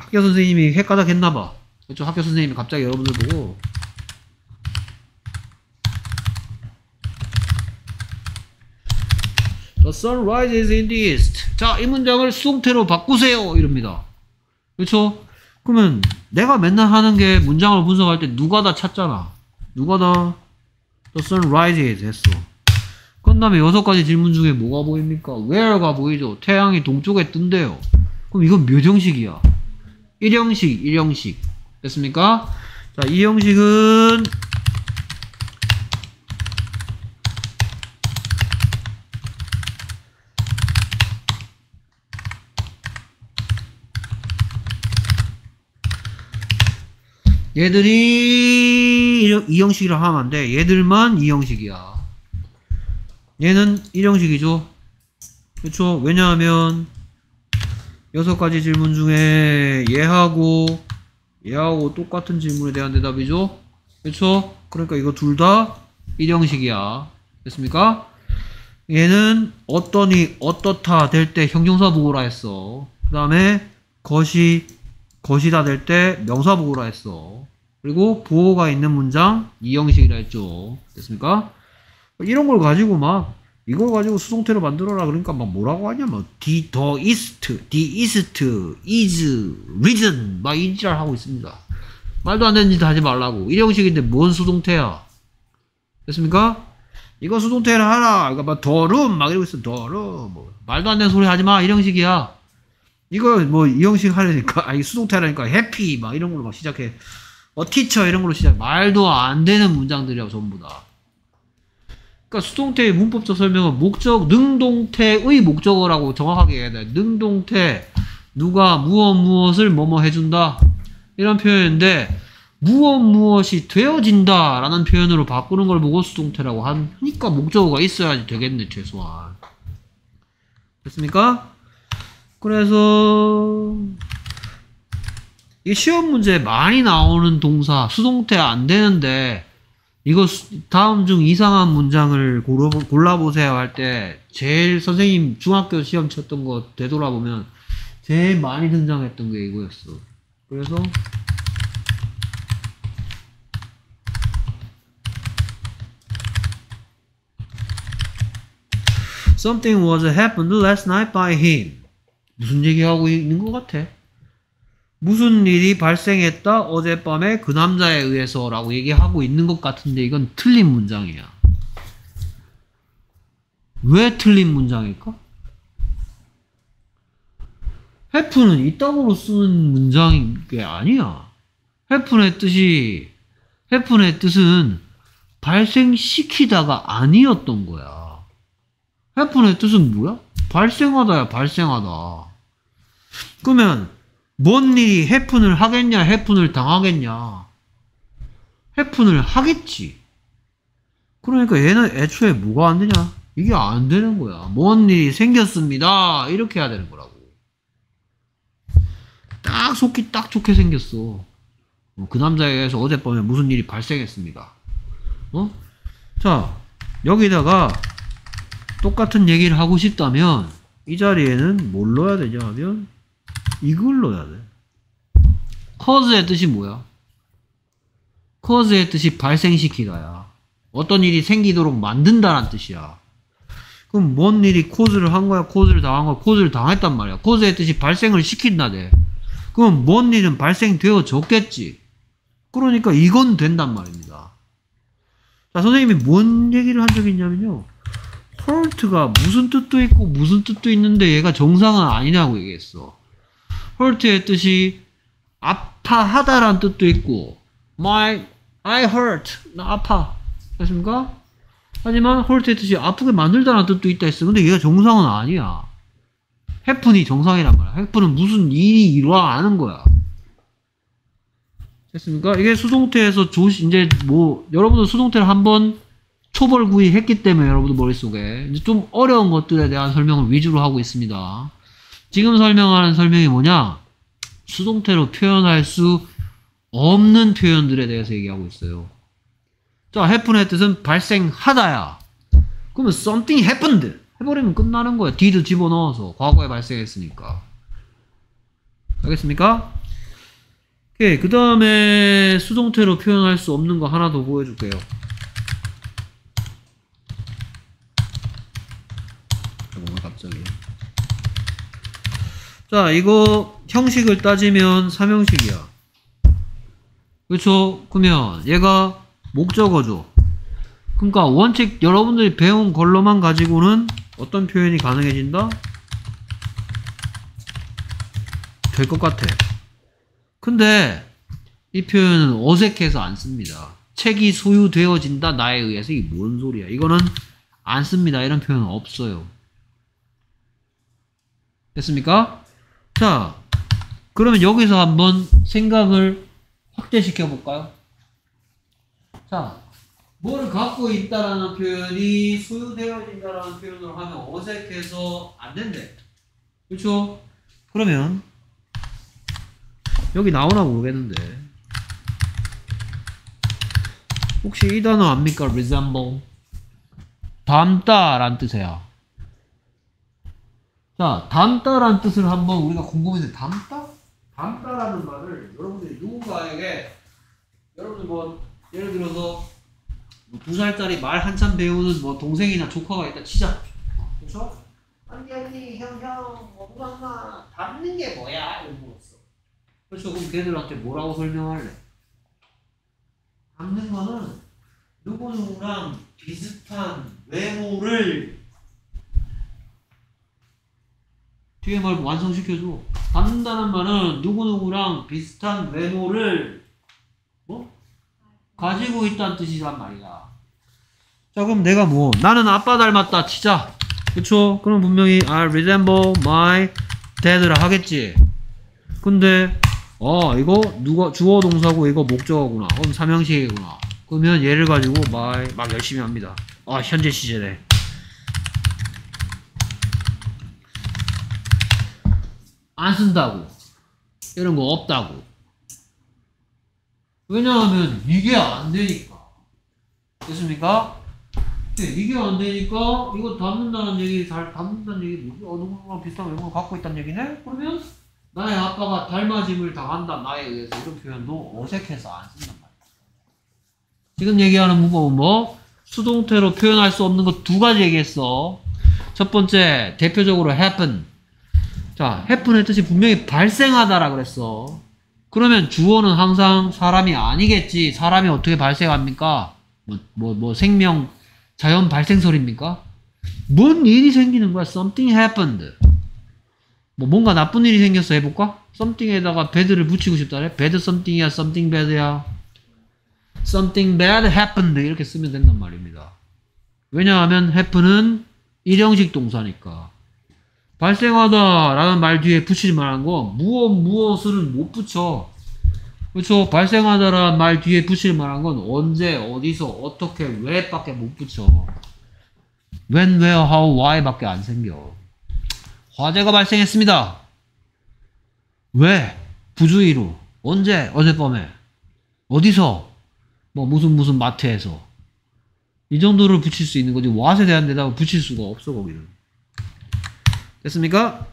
학교 선생님이 헷가닥 했나봐 그렇죠 학교 선생님이 갑자기 여러분들 보고 The sun rises in the east 자 이 문장을 수동태로 바꾸세요 이럽니다 그렇죠 그러면 내가 맨날 하는 게 문장을 분석할 때 누가 다 찾잖아 누가 다 The sun rises 했어. 그 다음에 여섯 가지 질문 중에 뭐가 보입니까? Where가 보이죠? 태양이 동쪽에 뜬대요. 그럼 이건 몇 형식이야? 1형식, 1형식. 됐습니까? 자, 이 형식은 얘들이 이 형식이라 하면 안 돼. 얘들만 이 형식이야. 얘는 1형식이죠. 그렇죠? 왜냐하면 여섯 가지 질문 중에 얘하고 얘하고 똑같은 질문에 대한 대답이죠. 그렇죠? 그러니까 이거 둘다 1형식이야. 됐습니까? 얘는 어떠니 어떻다 될 때 형용사 보고라 했어. 그 다음에 것이 것이다 될 때 명사 보고라 했어. 그리고 보호가 있는 문장 이형식이라 했죠. 됐습니까? 이런 걸 가지고 막 이거 가지고 수동태로 만들어라 그러니까 막 뭐라고 하냐 뭐 the, the east, the east is reason 막 이지랄 하고 있습니다. 말도 안 되는 짓 하지 말라고. 일형식인데 뭔 수동태야? 됐습니까? 이거 수동태라 하라. 이거 막 더룸 막 이러고 있어. 더룸 뭐 말도 안 되는 소리 하지 마. 이형식이야. 이거 뭐 이 형식 하려니까 아니 수동태 하려니까 해피 막 이런 걸로 막 시작해. 어 티처 이런 걸로 시작. 말도 안 되는 문장들이야 전부 다. 그러니까 수동태의 문법적 설명은 목적 능동태의 목적어라고 정확하게 해야 돼. 능동태 누가 무엇 무엇을 뭐뭐 해준다 이런 표현인데 무엇 무엇이 되어진다 라는 표현으로 바꾸는 걸 보고 수동태라고 하니까 목적어가 있어야지 되겠네 최소한. 됐습니까? 그래서 이 시험 문제에 많이 나오는 동사 수동태 안 되는데 이거 다음 중 이상한 문장을 골라보세요 할 때 제일 선생님 중학교 시험 쳤던 거 되돌아보면 제일 많이 등장했던 게 이거였어. 그래서 Something was happened last night by him. 무슨 얘기하고 있는 것 같아? 무슨 일이 발생했다 어젯밤에 그 남자에 의해서라고 얘기하고 있는 것 같은데 이건 틀린 문장이야. 왜 틀린 문장일까? happen은 이따구로 쓰는 문장인 게 아니야. happen의 뜻이 happen의 뜻은 발생시키다가 아니었던 거야. happen의 뜻은 뭐야? 발생하다야 발생하다. 그러면 뭔 일이 happen을 하겠냐 happen을 당하겠냐 happen을 하겠지. 그러니까 얘는 애초에 뭐가 안 되냐? 이게 안 되는 거야. 뭔 일이 생겼습니다. 이렇게 해야 되는 거라고. 딱 속기 딱 좋게 생겼어. 어, 그 남자에 의해서 어젯밤에 무슨 일이 발생했습니다. 어? 자, 여기다가 똑같은 얘기를 하고 싶다면 이 자리에는 뭘 넣어야 되냐 하면 이걸 넣어야 돼. cause의 뜻이 뭐야? cause의 뜻이 발생시키다야. 어떤 일이 생기도록 만든다는 뜻이야. 그럼 뭔 일이 코즈를 한 거야? 코즈를 당한 거야? 코즈를 당했단 말이야. 코즈의 뜻이 발생을 시킨다대. 그럼 뭔 일은 발생되어졌겠지. 그러니까 이건 된단 말입니다. 자, 선생님이 뭔 얘기를 한 적이 있냐면요. hurt가 무슨 뜻도 있고 무슨 뜻도 있는데 얘가 정상은 아니냐고 얘기했어. Hurt의 뜻이 아파하다라는 뜻도 있고 my I hurt 나 아파 됐습니까? 하지만 hurt의 뜻이 아프게 만들다라는 뜻도 있다 했어. 근데 얘가 정상은 아니야. happen이 정상이란 말이야. happen은 무슨 일이 일어나는 거야. 됐습니까? 이게 수동태에서 조시 이제 뭐 여러분들 수동태를 한번 초벌 구이 했기 때문에 여러분들 머릿속에 이제 좀 어려운 것들에 대한 설명을 위주로 하고 있습니다. 지금 설명하는 설명이 뭐냐? 수동태로 표현할 수 없는 표현들에 대해서 얘기하고 있어요. 자, happen의 뜻은 발생하다야. 그러면 something happened. 해버리면 끝나는 거야. did 집어넣어서. 과거에 발생했으니까. 알겠습니까? 오케이. 그 다음에 수동태로 표현할 수 없는 거 하나 더 보여줄게요. 잠깐만, 갑자기. 자, 이거 형식을 따지면 삼형식이야. 그렇죠? 그러면 얘가 목적어죠. 그러니까 원칙 여러분들이 배운 걸로만 가지고는 어떤 표현이 가능해진다? 될 것 같아. 근데 이 표현은 어색해서 안 씁니다. 책이 소유되어진다 나에 의해서 이게 뭔 소리야? 이거는 안 씁니다. 이런 표현은 없어요. 됐습니까? 자, 그러면 여기서 한번 생각을 확대시켜 볼까요? 자, 뭘 갖고 있다라는 표현이 소유되어진다라는 표현으로 하면 어색해서 안 된대. 그렇죠? 그러면 여기 나오나 모르겠는데 혹시 이 단어 압니까? resemble 닮다라는 뜻이야. 자, 닮다라는 뜻을 한번 우리가 궁금해서 닮다? 닮다라는 말을 여러분들이 누군가에게 여러분들 뭐 예를 들어서 뭐두 살짜리 말 한참 배우는 뭐 동생이나 조카가 있다 치자. 그렇죠? 언니 언니 형형 뭐 누나 닮는 게 뭐야? 이런 물었어. 그렇죠? 그럼 걔들한테 뭐라고 설명할래? 닮는 거는 누구누구랑 비슷한 외모를 뒤에 말 완성시켜줘. 닮는다는 말은 누구누구랑 비슷한 외모를 뭐? 가지고 있다는 뜻이란 말이야. 자, 그럼 내가 뭐, 나는 아빠 닮았다 치자. 그쵸? 그럼 분명히 I resemble my dad라 하겠지. 근데, 어, 이거 누가, 주어 동사고 이거 목적어구나. 그럼 삼형식이구나. 그러면 얘를 가지고 my, 막 열심히 합니다. 아, 현재 시제네. 안 쓴다고. 이런 거 없다고. 왜냐하면 이게 안 되니까. 됐습니까? 네, 이게 안 되니까 이거 닮는다는 얘기, 잘 닮는다는 얘기? 어, 누구랑 비슷한 외모를 갖고 있다는 얘기네? 그러면 나의 아빠가 닮아짐을 당한다 나에 의해서 이런 표현도 어색해서 안 쓴단 말이야. 지금 얘기하는 문법은 뭐? 수동태로 표현할 수 없는 거 두 가지 얘기했어. 첫 번째, 대표적으로 happen. 자, happen의 뜻이 분명히 발생하다라 그랬어. 그러면 주어는 항상 사람이 아니겠지. 사람이 어떻게 발생합니까? 뭐, 뭐, 뭐, 생명, 자연 발생설입니까? 뭔 일이 생기는 거야? Something happened. 뭐, 뭔가 나쁜 일이 생겼어. 해볼까? something에다가 bad를 붙이고 싶다래? bad something이야? something bad야? something bad happened. 이렇게 쓰면 된단 말입니다. 왜냐하면 happen은 일형식 동사니까. 발생하다 라는 말 뒤에 붙이지 말한 거 무엇 무엇을은 못 붙여. 그렇죠? 발생하다 라는 말 뒤에 붙일 만한 건 언제 어디서 어떻게 왜 밖에 못 붙여. When where how why 밖에 안 생겨. 화재가 발생했습니다. 왜? 부주의로. 언제? 어젯밤에. 어디서? 뭐 무슨 무슨 마트에서. 이 정도를 붙일 수 있는 거지. what에 대한 대답을 붙일 수가 없어 거기는 됐습니까?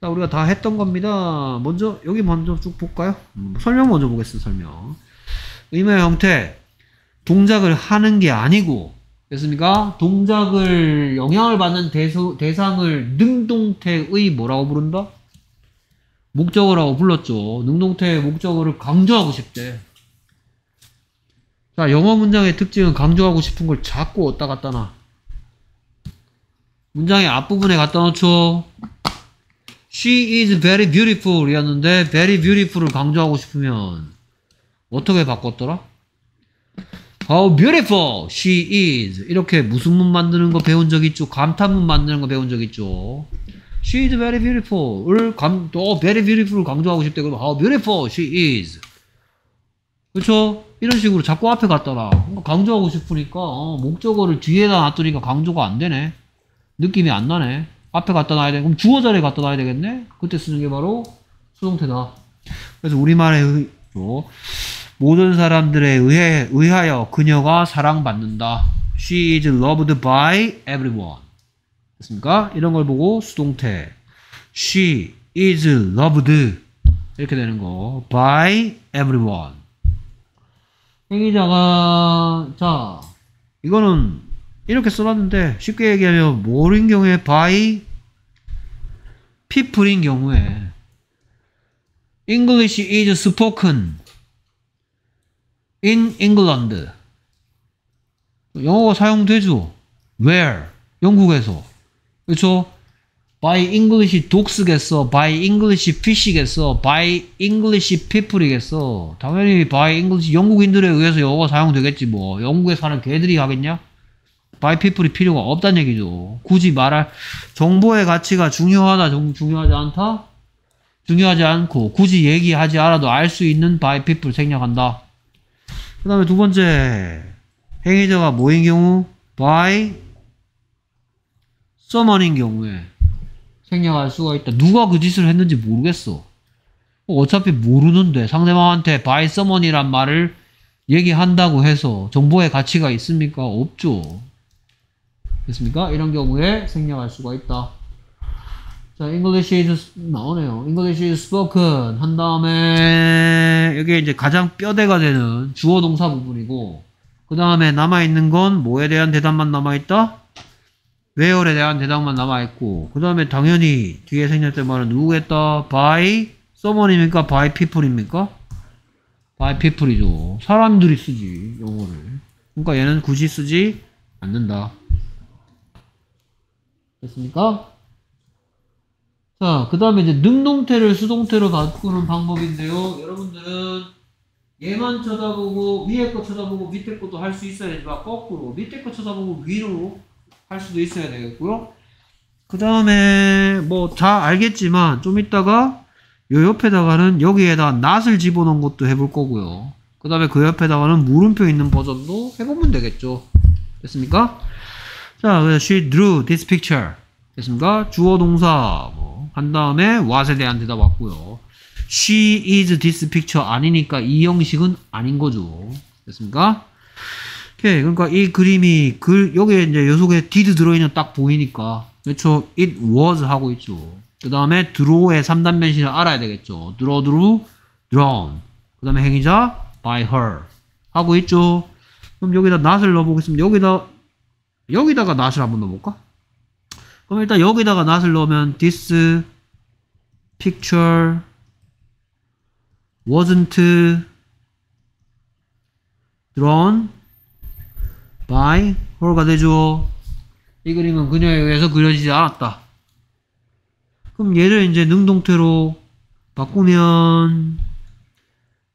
자, 우리가 다 했던 겁니다. 먼저, 여기 먼저 쭉 볼까요? 음, 설명 먼저 보겠습니다, 설명. 의미의 형태. 동작을 하는 게 아니고, 됐습니까? 동작을, 영향을 받는 대소, 대상을 능동태의 뭐라고 부른다? 목적어라고 불렀죠. 능동태의 목적어를 강조하고 싶대. 자, 영어 문장의 특징은 강조하고 싶은 걸 자꾸 어디다 갖다 놔. 문장의 앞부분에 갖다 놓죠. She is very beautiful 이었는데 very beautiful을 강조하고 싶으면 어떻게 바꿨더라? How beautiful she is 이렇게 무슨 문 만드는 거 배운 적 있죠? 감탄문 만드는 거 배운 적 있죠? She is very beautiful을 감, 또 very beautiful을 강조하고 싶대 그러면 How beautiful she is 그렇죠? 이런 식으로 자꾸 앞에 놔 강조하고 싶으니까 어, 목적어를 뒤에다 놔두니까 강조가 안 되네 느낌이 안 나네. 앞에 갖다 놔야 돼. 그럼 주어 자리에 갖다 놔야 되겠네? 그때 쓰는 게 바로 수동태다. 그래서 우리말에 의, 모든 사람들에 의해, 의하여 그녀가 사랑받는다. She is loved by everyone. 됐습니까? 이런 걸 보고 수동태. She is loved. 이렇게 되는 거. by everyone. 행위자가, 자, 이거는 이렇게 써놨는데 쉽게 얘기하면 뭐인 경우에 by people인 경우에 English is spoken in England 영어가 사용되죠 where 영국에서 그렇죠 by English dogs겠어 by English fish겠어 by English people이겠어 당연히 by English 영국인들에 의해서 영어가 사용되겠지 뭐 영국에 사는 개들이 하겠냐 바이피플이 필요가 없다는 얘기죠. 굳이 말할 정보의 가치가 중요하다, 중요하지 않다? 중요하지 않고 굳이 얘기하지 않아도 알 수 있는 바이피플 생략한다. 그 다음에 두 번째 행위자가 뭐인 경우? by someone인 경우에 생략할 수가 있다. 누가 그 짓을 했는지 모르겠어. 어차피 모르는데 상대방한테 by someone이란 말을 얘기한다고 해서 정보의 가치가 있습니까? 없죠. 됐습니까? 이런 경우에 생략할 수가 있다. 자, English is 나오네요. English is spoken 한 다음에 여기 이제 가장 뼈대가 되는 주어 동사 부분이고 그 다음에 남아 있는 건 뭐에 대한 대답만 남아 있다? where에 대한 대답만 남아 있고 그 다음에 당연히 뒤에 생략된 말은 누구겠다? by someone입니까? by people입니까? by people이죠. 사람들이 쓰지 영어를. 그러니까 얘는 굳이 쓰지 않는다. 됐습니까? 자, 그 다음에 이제 능동태를 수동태로 바꾸는 방법인데요. 여러분들은 얘만 쳐다보고 위에 거 쳐다보고 밑에 것도 할 수 있어야 되지만 거꾸로 밑에 거 쳐다보고 위로 할 수도 있어야 되겠고요. 그 다음에 뭐 다 알겠지만 좀 이따가 요 옆에다가는 여기에다 낫을 집어넣은 것도 해볼 거고요. 그 다음에 그 옆에다가는 물음표 있는 버전도 해보면 되겠죠. 됐습니까? 자, she drew this picture. 됐습니까? 주어 동사 뭐, 한 다음에 what에 대한 대답 왔고요. she is this picture 아니니까 이 형식은 아닌 거죠. 됐습니까? 오케이. 그러니까 이 그림이 그 여기에 이제 요 속에 did 들어있는 딱 보이니까 그렇죠. it was 하고 있죠. 그 다음에 draw의 3단 변신을 알아야 되겠죠. draw, drew, drawn. 그 다음에 행위자 by her 하고 있죠. 그럼 여기다 not을 넣어보겠습니다. 여기다 여기다가 not을 한번 넣어볼까? 그럼 일단 여기다가 not을 넣으면 this picture wasn't drawn by her가 되죠. 이 그림은 그녀에 의해서 그려지지 않았다. 그럼 얘를 이제 능동태로 바꾸면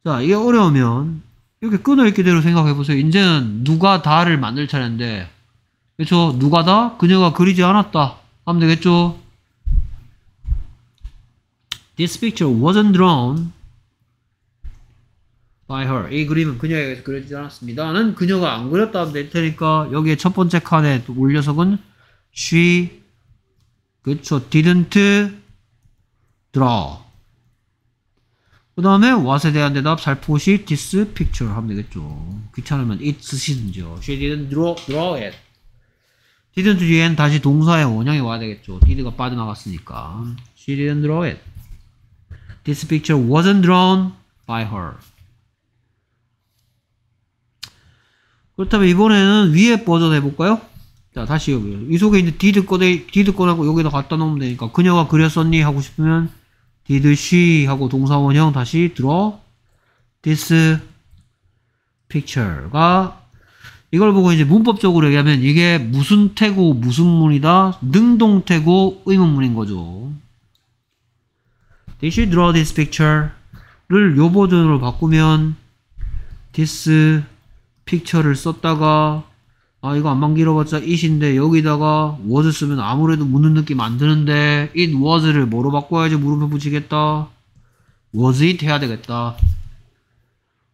자 이게 어려우면 이렇게 끊어있기대로 생각해보세요. 이제는 누가 다를 만들 차례인데 그렇죠? 누가 다? 그녀가 그리지 않았다. 하면 되겠죠? This picture wasn't drawn by her. 이 그림은 그녀에 의해서 그려지지 않았습니다.는 그녀가 안 그렸다 하면 될 테니까 여기에 첫 번째 칸에 올 녀석은 she 그쵸 didn't draw. 그 다음에 what에 대한 대답 살포시 this picture 하면 되겠죠. 귀찮으면 it 쓰시든지요. She didn't draw, draw it. Didn't 뒤엔 다시 동사의 원형이 와야 되겠죠. did가 빠져나갔으니까. She didn't draw it. This picture wasn't drawn by her. 그렇다면 이번에는 위에 버전 해볼까요? 자, 다시 여기. 이 속에 이제 did 꺼내, did 꺼내고 여기다 갖다 놓으면 되니까. 그녀가 그렸었니? 하고 싶으면 did she 하고 동사 원형 다시 들어. this picture가 이걸 보고 이제 문법적으로 얘기하면 이게 무슨 태고 무슨 문이다? 능동 태고 의문문인 거죠. Did she draw this picture?를 요 버전으로 바꾸면 this picture를 썼다가 아 이거 안만 길어봤자 it인데 여기다가 was 쓰면 아무래도 묻는 느낌 안 드는데 it was를 뭐로 바꿔야지 물음표 붙이겠다 was it 해야 되겠다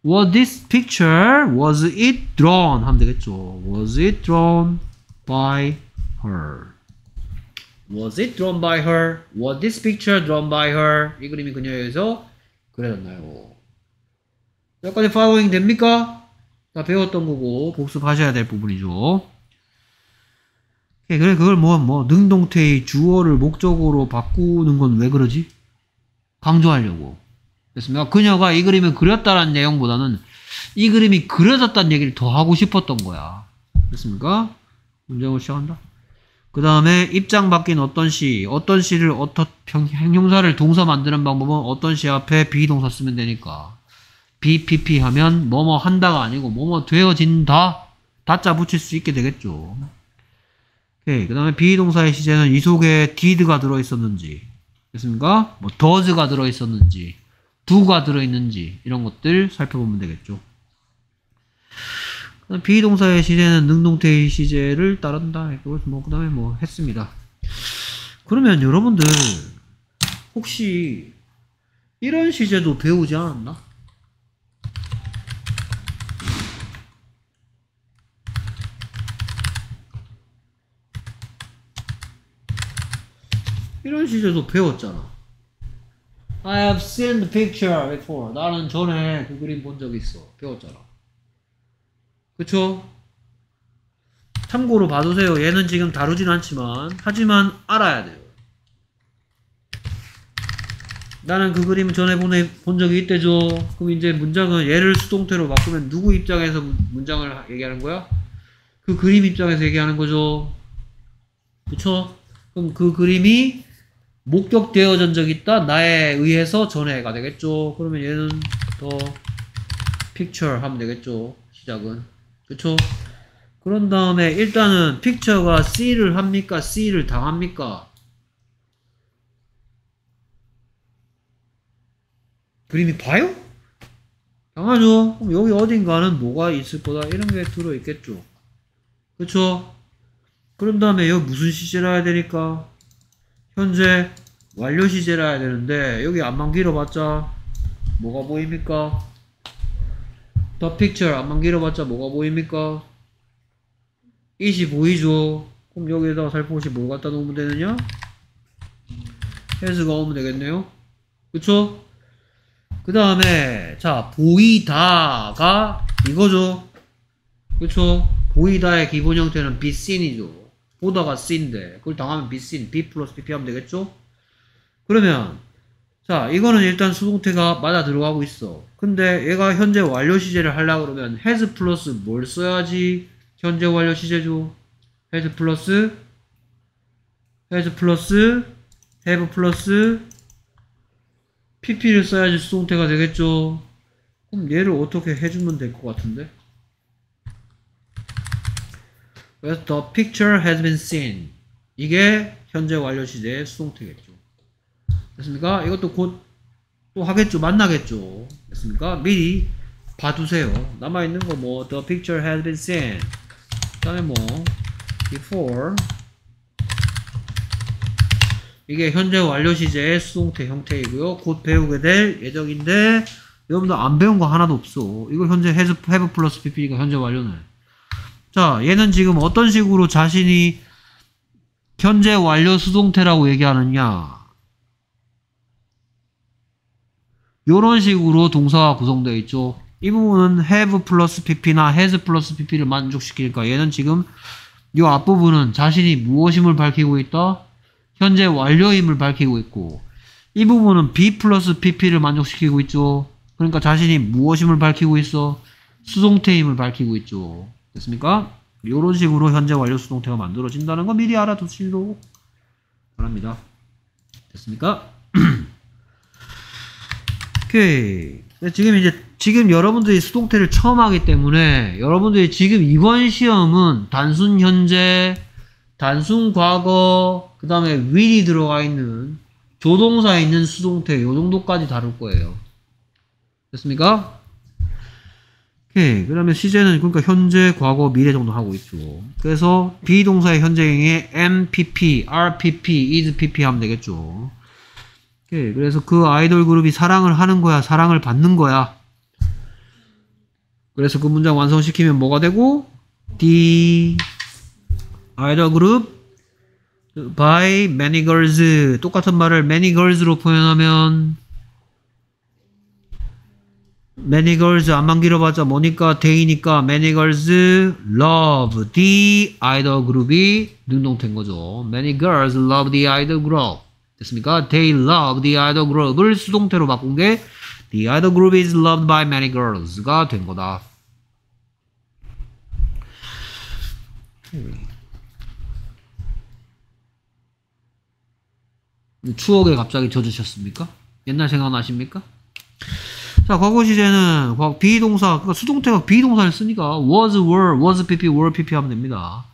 was this picture was it drawn 하면 되겠죠 was it drawn by her was it drawn by her was this picture drawn by her 이 그림이 그녀에 의해서 그려졌나요 여기까지 following 됩니까? 다 배웠던 거고 복습하셔야 될 부분이죠. 오케이, 그래 그걸 뭐뭐 능동태의 주어를 목적으로 바꾸는 건 왜 그러지? 강조하려고. 됐습니까? 그녀가 이 그림을 그렸다는 내용보다는 이 그림이 그려졌다는 얘기를 더 하고 싶었던 거야. 됐습니까? 문장을 시작한다. 그 다음에 입장 바뀐 어떤 시, 어떤 시를 어떤 형용사를 동사 만드는 방법은 어떤 시 앞에 비동사 쓰면 되니까. BPP 하면 뭐뭐 한다가 아니고 뭐뭐 되어진다 다자 붙일 수 있게 되겠죠. 그 다음에 비동사의 시제는 이 속에 did가 들어있었는지 됐습니까? 뭐 does가 들어있었는지 do가 들어있는지 이런 것들 살펴보면 되겠죠. 비동사의 시제는 능동태의 시제를 따른다. 뭐, 그 다음에 뭐 했습니다. 그러면 여러분들 혹시 이런 시제도 배우지 않았나? 이런 시제도 배웠잖아. I have seen the picture before. 나는 전에 그 그림 본 적 있어. 배웠잖아. 그쵸? 참고로 봐두세요. 얘는 지금 다루진 않지만, 하지만 알아야 돼요. 나는 그 그림을 전에 보내, 본 적이 있대죠. 그럼 이제 문장은 얘를 수동태로 바꾸면 누구 입장에서 문장을 얘기하는 거야? 그 그림 입장에서 얘기하는 거죠. 그쵸? 그럼 그 그림이 목격되어진 적이 있다. 나에 의해서 전해가 되겠죠. 그러면 얘는 더 picture 하면 되겠죠. 시작은. 그쵸? 그런 다음에 일단은 픽처가 C를 합니까? C를 당합니까? 그림이 봐요? 당하죠. 그럼 여기 어딘가는 뭐가 있을 거다. 이런 게 들어있겠죠. 그쵸? 그런 다음에 여기 무슨 시제라 해야 되니까? 현재 완료 시제라 해야 되는데 여기 안만 길어봤자 뭐가 보입니까? 더 픽처 안만 길어봤자 뭐가 보입니까? it이 보이죠? 그럼 여기에다가 살포시 뭘 갖다 놓으면 되느냐? has가 오면 되겠네요. 그쵸? 그 다음에 자 보이다가 이거죠. 그쵸? 보이다의 기본 형태는 be seen이죠. 보다가 C인데 그걸 당하면 B, C, B 플러스 PP 하면 되겠죠? 그러면 자 이거는 일단 수동태가 맞아 들어가고 있어 근데 얘가 현재 완료 시제를 하려고 그러면 has 플러스 뭘 써야지 현재 완료 시제죠 has 플러스 has 플러스 have 플러스 PP를 써야지 수동태가 되겠죠. 그럼 얘를 어떻게 해주면 될 것 같은데? 그래서 the picture has been seen. 이게 현재 완료 시제의 수동태겠죠. 됐습니까? 이것도 곧 또 하겠죠. 만나겠죠. 됐습니까? 미리 봐두세요. 남아있는 거 뭐, the picture has been seen. 그 다음에 뭐, before. 이게 현재 완료 시제의 수동태 형태이고요. 곧 배우게 될 예정인데, 여러분들 안 배운 거 하나도 없어. 이거 현재 has, have 플러스 pp니까 현재 완료네. 자, 얘는 지금 어떤 식으로 자신이 현재 완료 수동태라고 얘기하느냐. 요런 식으로 동사가 구성되어 있죠. 이 부분은 have 플러스 pp나 has 플러스 pp를 만족시키니까 얘는 지금 이 앞부분은 자신이 무엇임을 밝히고 있다? 현재 완료임을 밝히고 있고 이 부분은 be 플러스 pp를 만족시키고 있죠. 그러니까 자신이 무엇임을 밝히고 있어? 수동태임을 밝히고 있죠. 됐습니까? 이런 식으로 현재 완료 수동태가 만들어진다는 거 미리 알아두시도록 바랍니다. 됐습니까? (clears throat) 오케이. 지금 이제 지금 여러분들이 수동태를 처음 하기 때문에 여러분들이 지금 이번 시험은 단순 현재, 단순 과거, 그 다음에 will이 들어가 있는 조동사에 있는 수동태 요 정도까지 다룰 거예요. 됐습니까? 오케이. 그 다음에 시제는 그러니까 현재, 과거, 미래 정도 하고 있죠. 그래서 비동사의 현재형에 MPP, RPP, ISPP 하면 되겠죠. 오케이. 그래서 그 아이돌 그룹이 사랑을 하는 거야, 사랑을 받는 거야. 그래서 그 문장 완성시키면 뭐가 되고? The idol group by many girls 똑같은 말을 many girls로 표현하면 many girls 안만 길어봤자 뭐니까 데이니까 many girls love the idol group이 능동된 거죠. many girls love the idol group 됐습니까? they love the idol group을 수동태로 바꾼 게 the idol group is loved by many girls가 된 거다. 추억에 갑자기 젖으셨습니까? 옛날 생각나십니까? 자, 과거 시제는 비동사, 그러니까 수동태가 비동사를 쓰니까 was, were, was pp, were pp 하면 됩니다.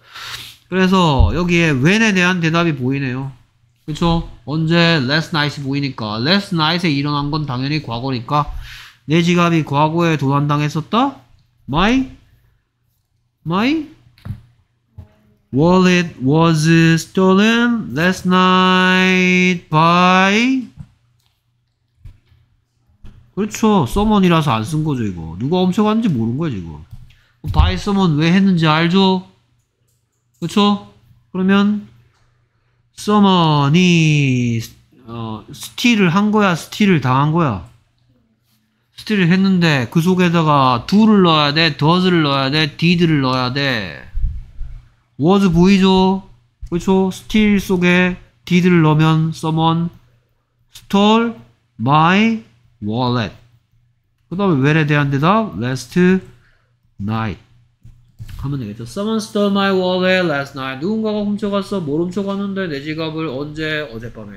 그래서 여기에 when에 대한 대답이 보이네요. 그쵸? 언제 last night 보이니까 last night에 일어난 건 당연히 과거니까 내 지갑이 과거에 도난당했었다? My my wallet was stolen last night by 그렇죠. someone이라서 안 쓴 거죠, 이거. 누가 훔쳐갔는지 모르는 거야, 지금. by someone 왜 했는지 알죠? 그렇죠? 그러면 someone이 어, 스틸을 한 거야, 스틸을 당한 거야. 스틸을 했는데 그 속에다가 do를 넣어야 돼, does를 넣어야 돼, did를 넣어야 돼. was 보이죠? 그렇죠? steal 속에 did를 넣으면 someone stole my wallet. 그 다음에 where에 대한 대답 last night 하면 되겠죠. Someone stole my wallet last night. 누군가가 훔쳐갔어. 뭘 훔쳐갔는데 내 지갑을 언제? 어젯밤에.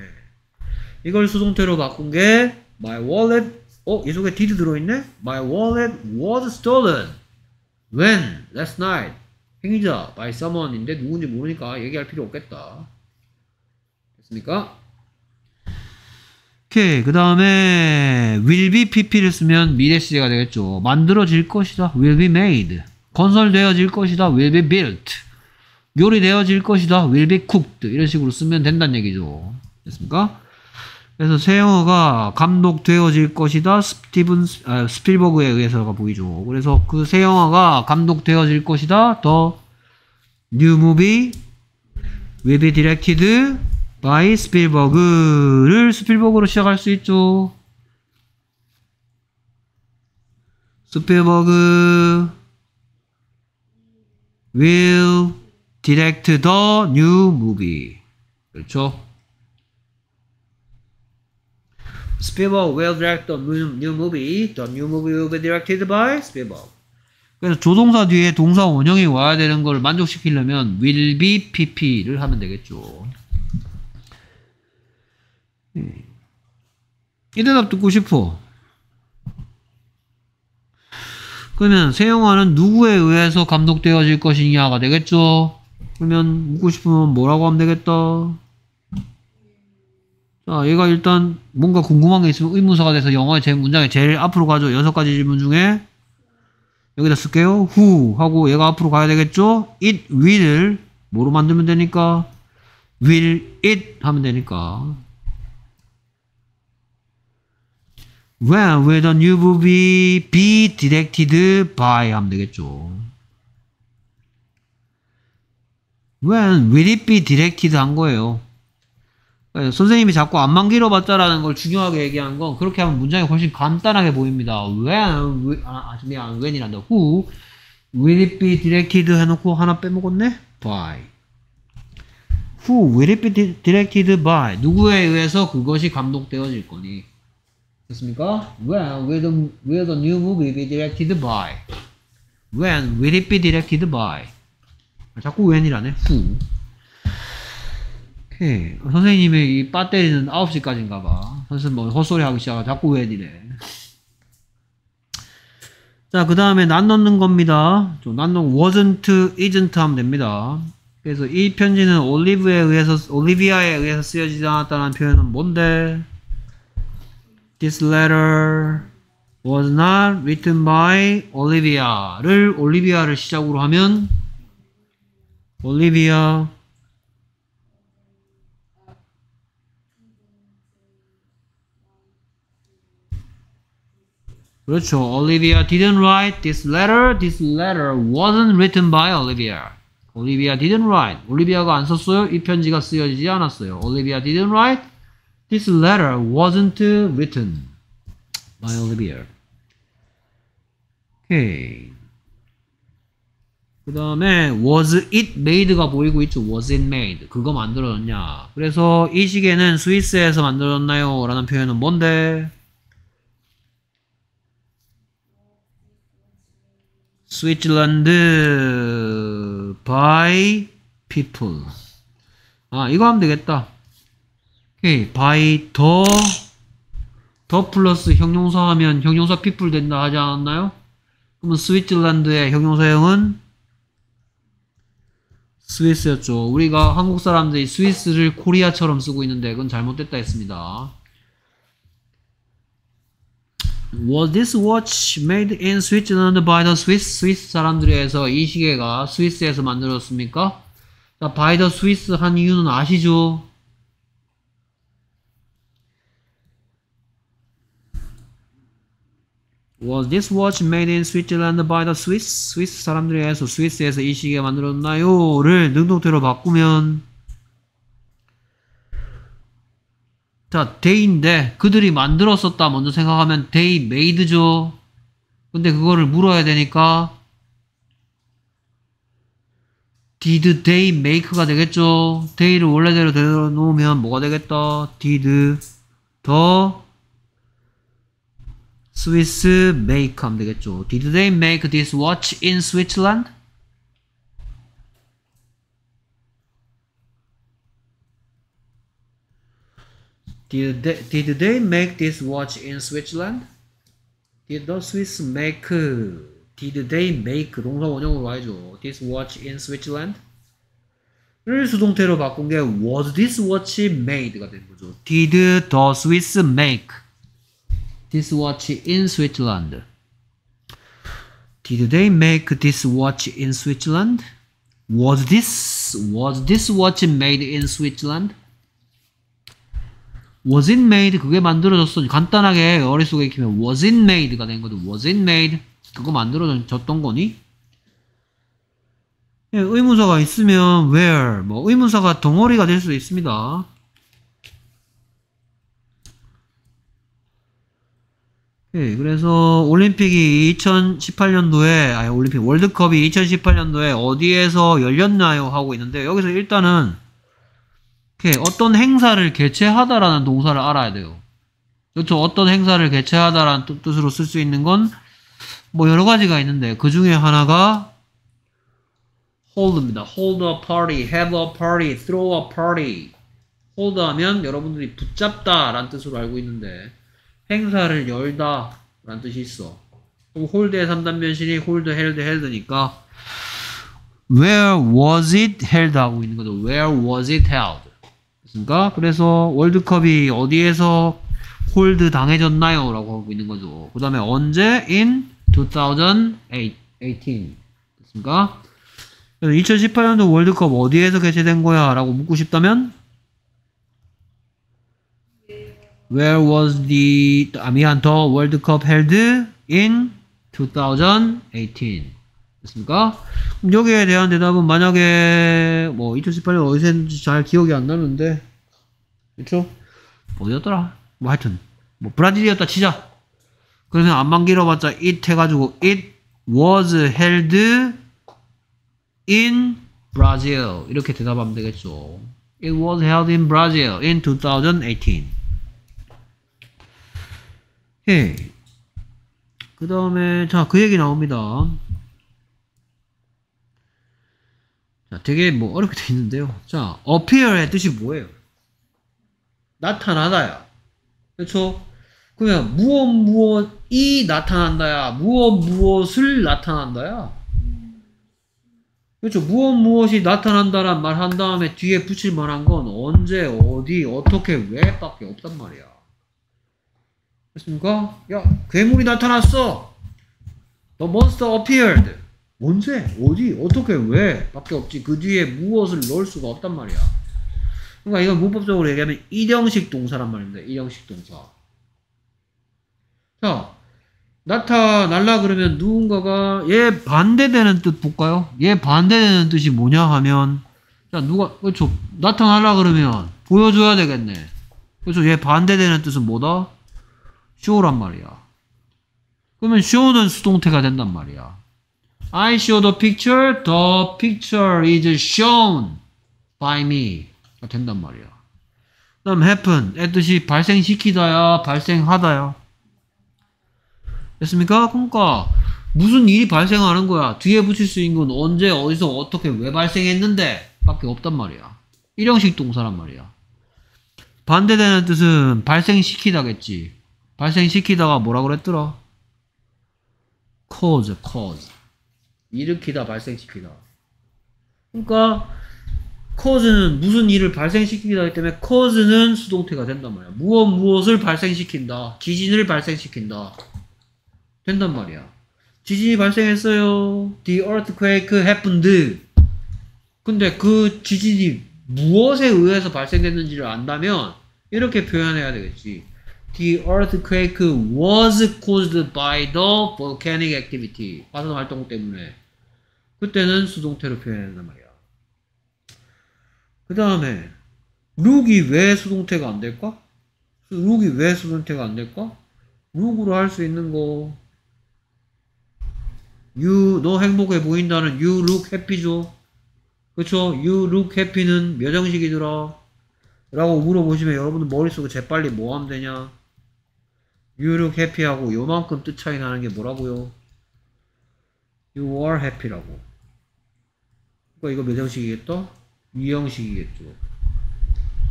이걸 수동태로 바꾼 게 my wallet. 어? 이 속에 did 들어있네? My wallet was stolen. When? Last night. 행위자 by someone인데 누군지 모르니까 얘기할 필요 없겠다. 됐습니까? 오케이. 그 다음에 will be pp를 쓰면 미래 시제가 되겠죠. 만들어질 것이다. will be made. 건설되어질 것이다. will be built. 요리되어질 것이다. will be cooked. 이런 식으로 쓰면 된다는 얘기죠. 됐습니까? 그래서 새 영화가 감독되어질 것이다. 스티븐 아, 스필버그에 의해서가 보이죠. 그래서 그 새 영화가 감독되어질 것이다. 더 new movie will be directed by 스필버그를 스필버그로 시작할 수 있죠. 스필버그 will direct the new movie. 그렇죠? Spielberg will direct the new movie. The new movie will be directed by Spielberg. 그래서 조동사 뒤에 동사 원형이 와야 되는 걸 만족시키려면 will be pp를 하면 되겠죠. 이 대답 듣고 싶어. 그러면 세영아는 누구에 의해서 감독되어질 것이냐가 되겠죠? 그러면 묻고 싶으면 뭐라고 하면 되겠다? 자, 얘가 일단 뭔가 궁금한 게 있으면 의문사가 돼서 영어의 제 문장에 제일 앞으로 가죠. 여섯 가지 질문 중에 여기다 쓸게요. who 하고 얘가 앞으로 가야 되겠죠? it will 뭐로 만들면 되니까 will it 하면 되니까 When will the new movie be directed by 하면 되겠죠. When will it be directed 한 거예요. 네, 선생님이 자꾸 안만 길어봤자라는 걸 중요하게 얘기한 건 그렇게 하면 문장이 훨씬 간단하게 보입니다. When, will, 아, 아, 미안, when이란다. Who will it be directed 해놓고 하나 빼먹었네? By. Who will it be directed by? 누구에 의해서 그것이 감독되어질 거니? 됐습니까? When will the, will the new movie be directed by? When will it be directed by? 자꾸 when이라네. Who. 오케이. 선생님이 이 배터리는 9시까지인가 봐. 선생님 뭐 헛소리 하기 시작하 자꾸 when이래. 자, 그 다음에 난 넣는 겁니다. 난 넣는 wasn't, isn't 하면 됩니다. 그래서 이 편지는 올리브에 의해서, 올리비아에 의해서 쓰여지지 않았다는 표현은 뭔데? This letter was not written by Olivia를 올리비아를 시작으로 하면 올리비아 그렇죠. Olivia didn't write this letter. This letter wasn't written by Olivia. Olivia didn't write. 올리비아가 안 썼어요. 이 편지가 쓰여지지 않았어요. Olivia didn't write. This letter wasn't written by Olivia. 오케이. 그 다음에 was it made가 보이고 있죠. was it made. 그거 만들어졌냐. 그래서 이 시계는 스위스에서 만들어졌나요? 라는 표현은 뭔데? Switzerland by people. 아, 이거 하면 되겠다. 오케이. by the, the 플러스 형용사 하면 형용사 people 된다 하지 않았나요? 그러면 Switzerland의 형용사형은 Swiss였죠. 우리가 한국 사람들이 스위스를 코리아처럼 쓰고 있는데 그건 잘못됐다 했습니다. Was this watch made in Switzerland by the Swiss? 스위스 사람들에 의해서 이 시계가 스위스에서 만들어졌습니까? 자, by the Swiss 한 이유는 아시죠? Was this watch made in Switzerland by the Swiss? 스위스 사람들에 의해서 스위스에서 이 시계가 만들어졌나요? 를 능동태로 바꾸면 자, they인데 그들이 만들었었다 먼저 생각하면 they made죠. 근데 그거를 물어야 되니까 did they make가 되겠죠. they를 원래대로 대놓으면 뭐가 되겠다. did the Swiss make 하면 되겠죠. Did they make this watch in Switzerland? Did they, did they make this watch in Switzerland? Did the Swiss make Did they make 동사 원형으로 와야죠. This watch in Switzerland? 를 수동태로 바꾼 게 Was this watch made가 된 거죠. Did the Swiss make this watch in Switzerland? Did they make this watch in Switzerland? Was this was this watch made in Switzerland? Was it made? 그게 만들어졌어. 간단하게 어릿속에 익히면 was it made가 된 거죠. Was it made? 그거 만들어졌던 거니? 예, 의문사가 있으면 where 뭐 의문사가 덩어리가 될 수 있습니다. 예, 그래서 올림픽이 2018년도에 아니 올림픽 월드컵이 2018년도에 어디에서 열렸나요 하고 있는데 여기서 일단은 어떤 행사를 개최하다라는 동사를 알아야 돼요. 그렇죠. 어떤 행사를 개최하다라는 뜻으로 쓸 수 있는 건 뭐 여러 가지가 있는데 그 중에 하나가 hold입니다. hold a party, have a party, throw a party. hold 하면 여러분들이 붙잡다 라는 뜻으로 알고 있는데 행사를 열다 라는 뜻이 있어. 그럼 hold의 3단 변신이 hold, held, held니까 Where was it held 하고 있는 거죠. Where was it held? 그렇습니까? 그래서 월드컵이 어디에서 hold 당해졌나요? 라고 하고 있는 거죠. 그 다음에 언제? In 2018. 됐습니까? 2018년도 월드컵 어디에서 개최된 거야? 라고 묻고 싶다면 Where was the 아 미안 the World Cup held in 2018 됐습니까? 그럼 여기에 대한 대답은 만약에 뭐 2018년 어디서 했는지 잘 기억이 안 나는데 그쵸? 어디였더라? 뭐 하여튼 뭐 브라질이었다 치자 그러면 안만 길어봤자 it 해가지고 it was held in Brazil 이렇게 대답하면 되겠죠. It was held in Brazil in 2018. 예. 그 다음에 자 그 얘기 나옵니다. 자 되게 뭐 어렵게 돼 있는데요. 자 appear의 뜻이 뭐예요? 나타나다야. 그렇죠? 그러면 무엇 무엇이 나타난다야. 무엇 무엇을 나타난다야. 그렇죠. 무엇 무엇이 나타난다란 말 한 다음에 뒤에 붙일 만한 건 언제, 어디, 어떻게, 왜 밖에 없단 말이야. 됐습니까? 야, 괴물이 나타났어! The monster appeared. 언제, 어디, 어떻게, 왜 밖에 없지. 그 뒤에 무엇을 넣을 수가 없단 말이야. 그러니까 이건 문법적으로 얘기하면 일형식 동사란 말입니다. 일형식 동사. 자, 나타날라 그러면 누군가가 얘 반대되는 뜻 볼까요? 얘 반대되는 뜻이 뭐냐 하면 자 누가 그렇죠 나타날라 그러면 보여줘야 되겠네 그렇죠 얘 반대되는 뜻은 뭐다? Show란 말이야 그러면 show는 수동태가 된단 말이야 I show the picture the picture is shown by me 가 된단 말이야 그 다음 happen 의 뜻이 발생시키다야 발생하다야 됐습니까? 그러니까 무슨 일이 발생하는 거야. 뒤에 붙일 수 있는 건 언제, 어디서, 어떻게, 왜 발생했는데 밖에 없단 말이야. 일형식 동사란 말이야. 반대되는 뜻은 발생시키다겠지. 발생시키다가 뭐라 그랬더라? cause, cause. 일으키다, 발생시키다. 그러니까 cause는 무슨 일을 발생시키기 때문에 cause는 수동태가 된단 말이야. 무엇 무엇을 발생시킨다. 지진을 발생시킨다. 된단 말이야. 지진이 발생했어요. The earthquake happened. 근데 그 지진이 무엇에 의해서 발생됐는지를 안다면 이렇게 표현해야 되겠지. The earthquake was caused by the volcanic activity. 화산 활동 때문에. 그때는 수동태로 표현해야 된단 말이야. 그 다음에 룩이 왜 수동태가 안 될까? 룩이 왜 수동태가 안 될까? 룩으로 할 수 있는 거 You, 너 행복해 보인다는 you look happy죠. 그쵸? You look happy는 몇 형식이더라? 라고 물어보시면 여러분들 머릿속에 재빨리 뭐 하면 되냐? Look happy하고 요만큼 뜻 차이 나는 게 뭐라고요? You are happy라고. 그러니까 이거 몇 형식이겠다? 2형식이겠죠.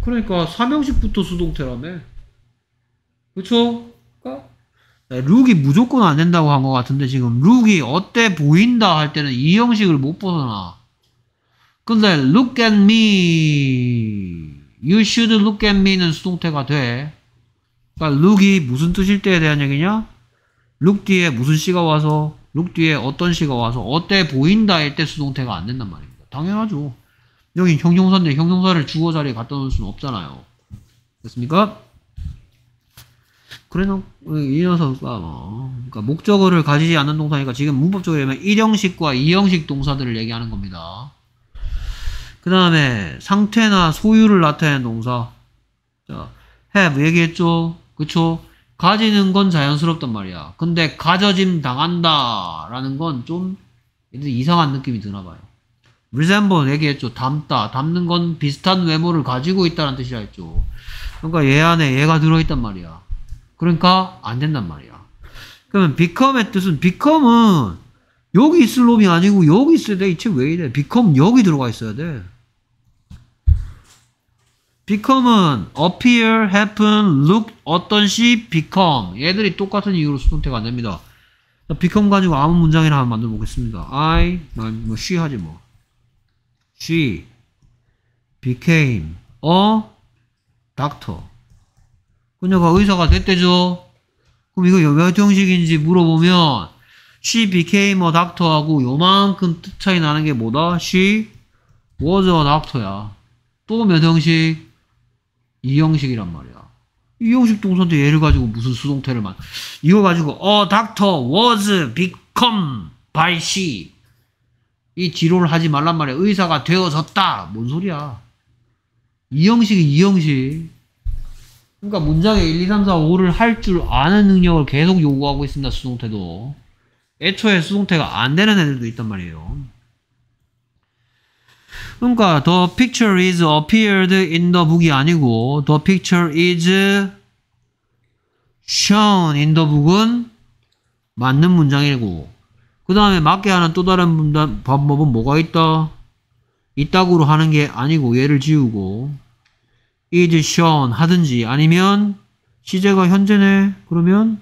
그러니까 3형식부터 수동태라며. 그쵸? 그러니까 룩이 무조건 안 된다고 한 것 같은데 지금 룩이 어때 보인다 할 때는 이 형식을 못 벗어나. 근데 look at me, you should look at me는 수동태가 돼. 그러니까 look이 무슨 뜻일 때에 대한 얘기냐? look 뒤에 무슨 시가 와서 look 뒤에 어떤 시가 와서 어때 보인다 할때 수동태가 안 된단 말입니다. 당연하죠. 여기 형용사인데 형용사를 주어 자리에 갖다 놓을 수는 없잖아요. 됐습니까? 그래서 이 녀석가 뭐, 그러니까 목적어를 가지지 않는 동사니까 지금 문법적으로 하면 1형식과 2형식 동사들을 얘기하는 겁니다. 그 다음에 상태나 소유를 나타내는 동사. 자, have 얘기했죠. 그쵸? 가지는 건 자연스럽단 말이야. 근데 가져짐 당한다 라는 건 좀 이상한 느낌이 드나 봐요. resemble 얘기했죠. 닮다. 닮는 건 비슷한 외모를 가지고 있다는 뜻이라 했죠. 그러니까 얘 안에 얘가 들어있단 말이야. 그러니까 안 된단 말이야. 그러면 become의 뜻은 become은 여기 있을 놈이 아니고 여기 있어야 돼. 이 책 왜 이래? become 여기 들어가 있어야 돼. Become은 appear, happen, look 어떤 시 become 얘들이 똑같은 이유로 수동태가 안 됩니다. 자, become 가지고 아무 문장이나 한번 만들어 보겠습니다. I 뭐 she 하지 뭐. She became a doctor. 그녀가 의사가 됐대죠. 그럼 이거 몇 형식인지 물어보면 she became a doctor하고 요만큼 뜻 차이 나는 게 뭐다? she was a doctor야. 또 몇 형식? 이 형식이란 말이야. 이 형식 동사인데 얘를 가지고 무슨 수동태를 만 이거 가지고 어 was become by she 이 지로를 하지 말란 말이야. 의사가 되어졌다. 뭔 소리야? 이 형식이 이 형식. 그러니까 문장에 1, 2, 3, 4, 5를 할 줄 아는 능력을 계속 요구하고 있습니다. 수동태도. 애초에 수동태가 안 되는 애들도 있단 말이에요. 그러니까 the picture is appeared in the book이 아니고 the picture is shown in the book은 맞는 문장이고 그 다음에 맞게 하는 또 다른 방법은 뭐가 있다? 이따구로 하는 게 아니고 얘를 지우고 is shown 하든지 아니면 시제가 현재네 그러면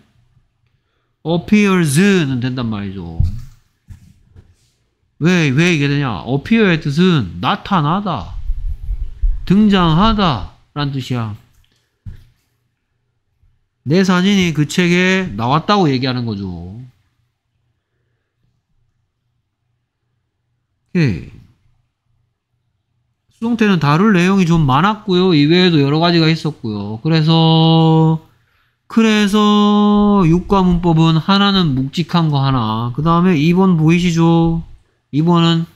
appears는 된단 말이죠. 왜, 왜 이게 되냐? appear의 뜻은 나타나다, 등장하다 라는 뜻이야. 내 사진이 그 책에 나왔다고 얘기하는 거죠. 오케이. 수동태는 다룰 내용이 좀 많았고요. 이외에도 여러 가지가 있었고요. 그래서 그래서 육과 문법은 하나는 묵직한 거 하나. 그 다음에 2번 보이시죠? 2번은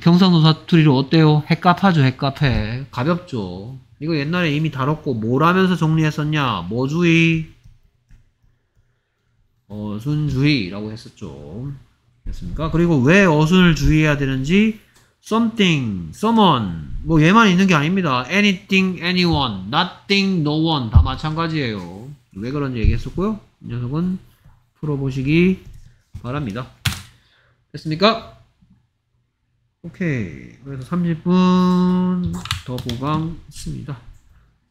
경상도 사투리로 어때요? 핵값하죠, 핵값해. 가볍죠. 이거 옛날에 이미 다뤘고 뭘 하면서 정리했었냐? 뭐주의? 어순주의라고 했었죠. 됐습니까? 그리고 왜 어순을 주의해야 되는지 something, someone 뭐 얘만 있는 게 아닙니다. anything, anyone, nothing, no one 다 마찬가지예요. 왜 그런지 얘기했었고요. 이 녀석은 풀어보시기 바랍니다. 됐습니까? 오케이. 그래서 30분 더 보강 있습니다.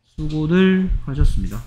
수고들 하셨습니다.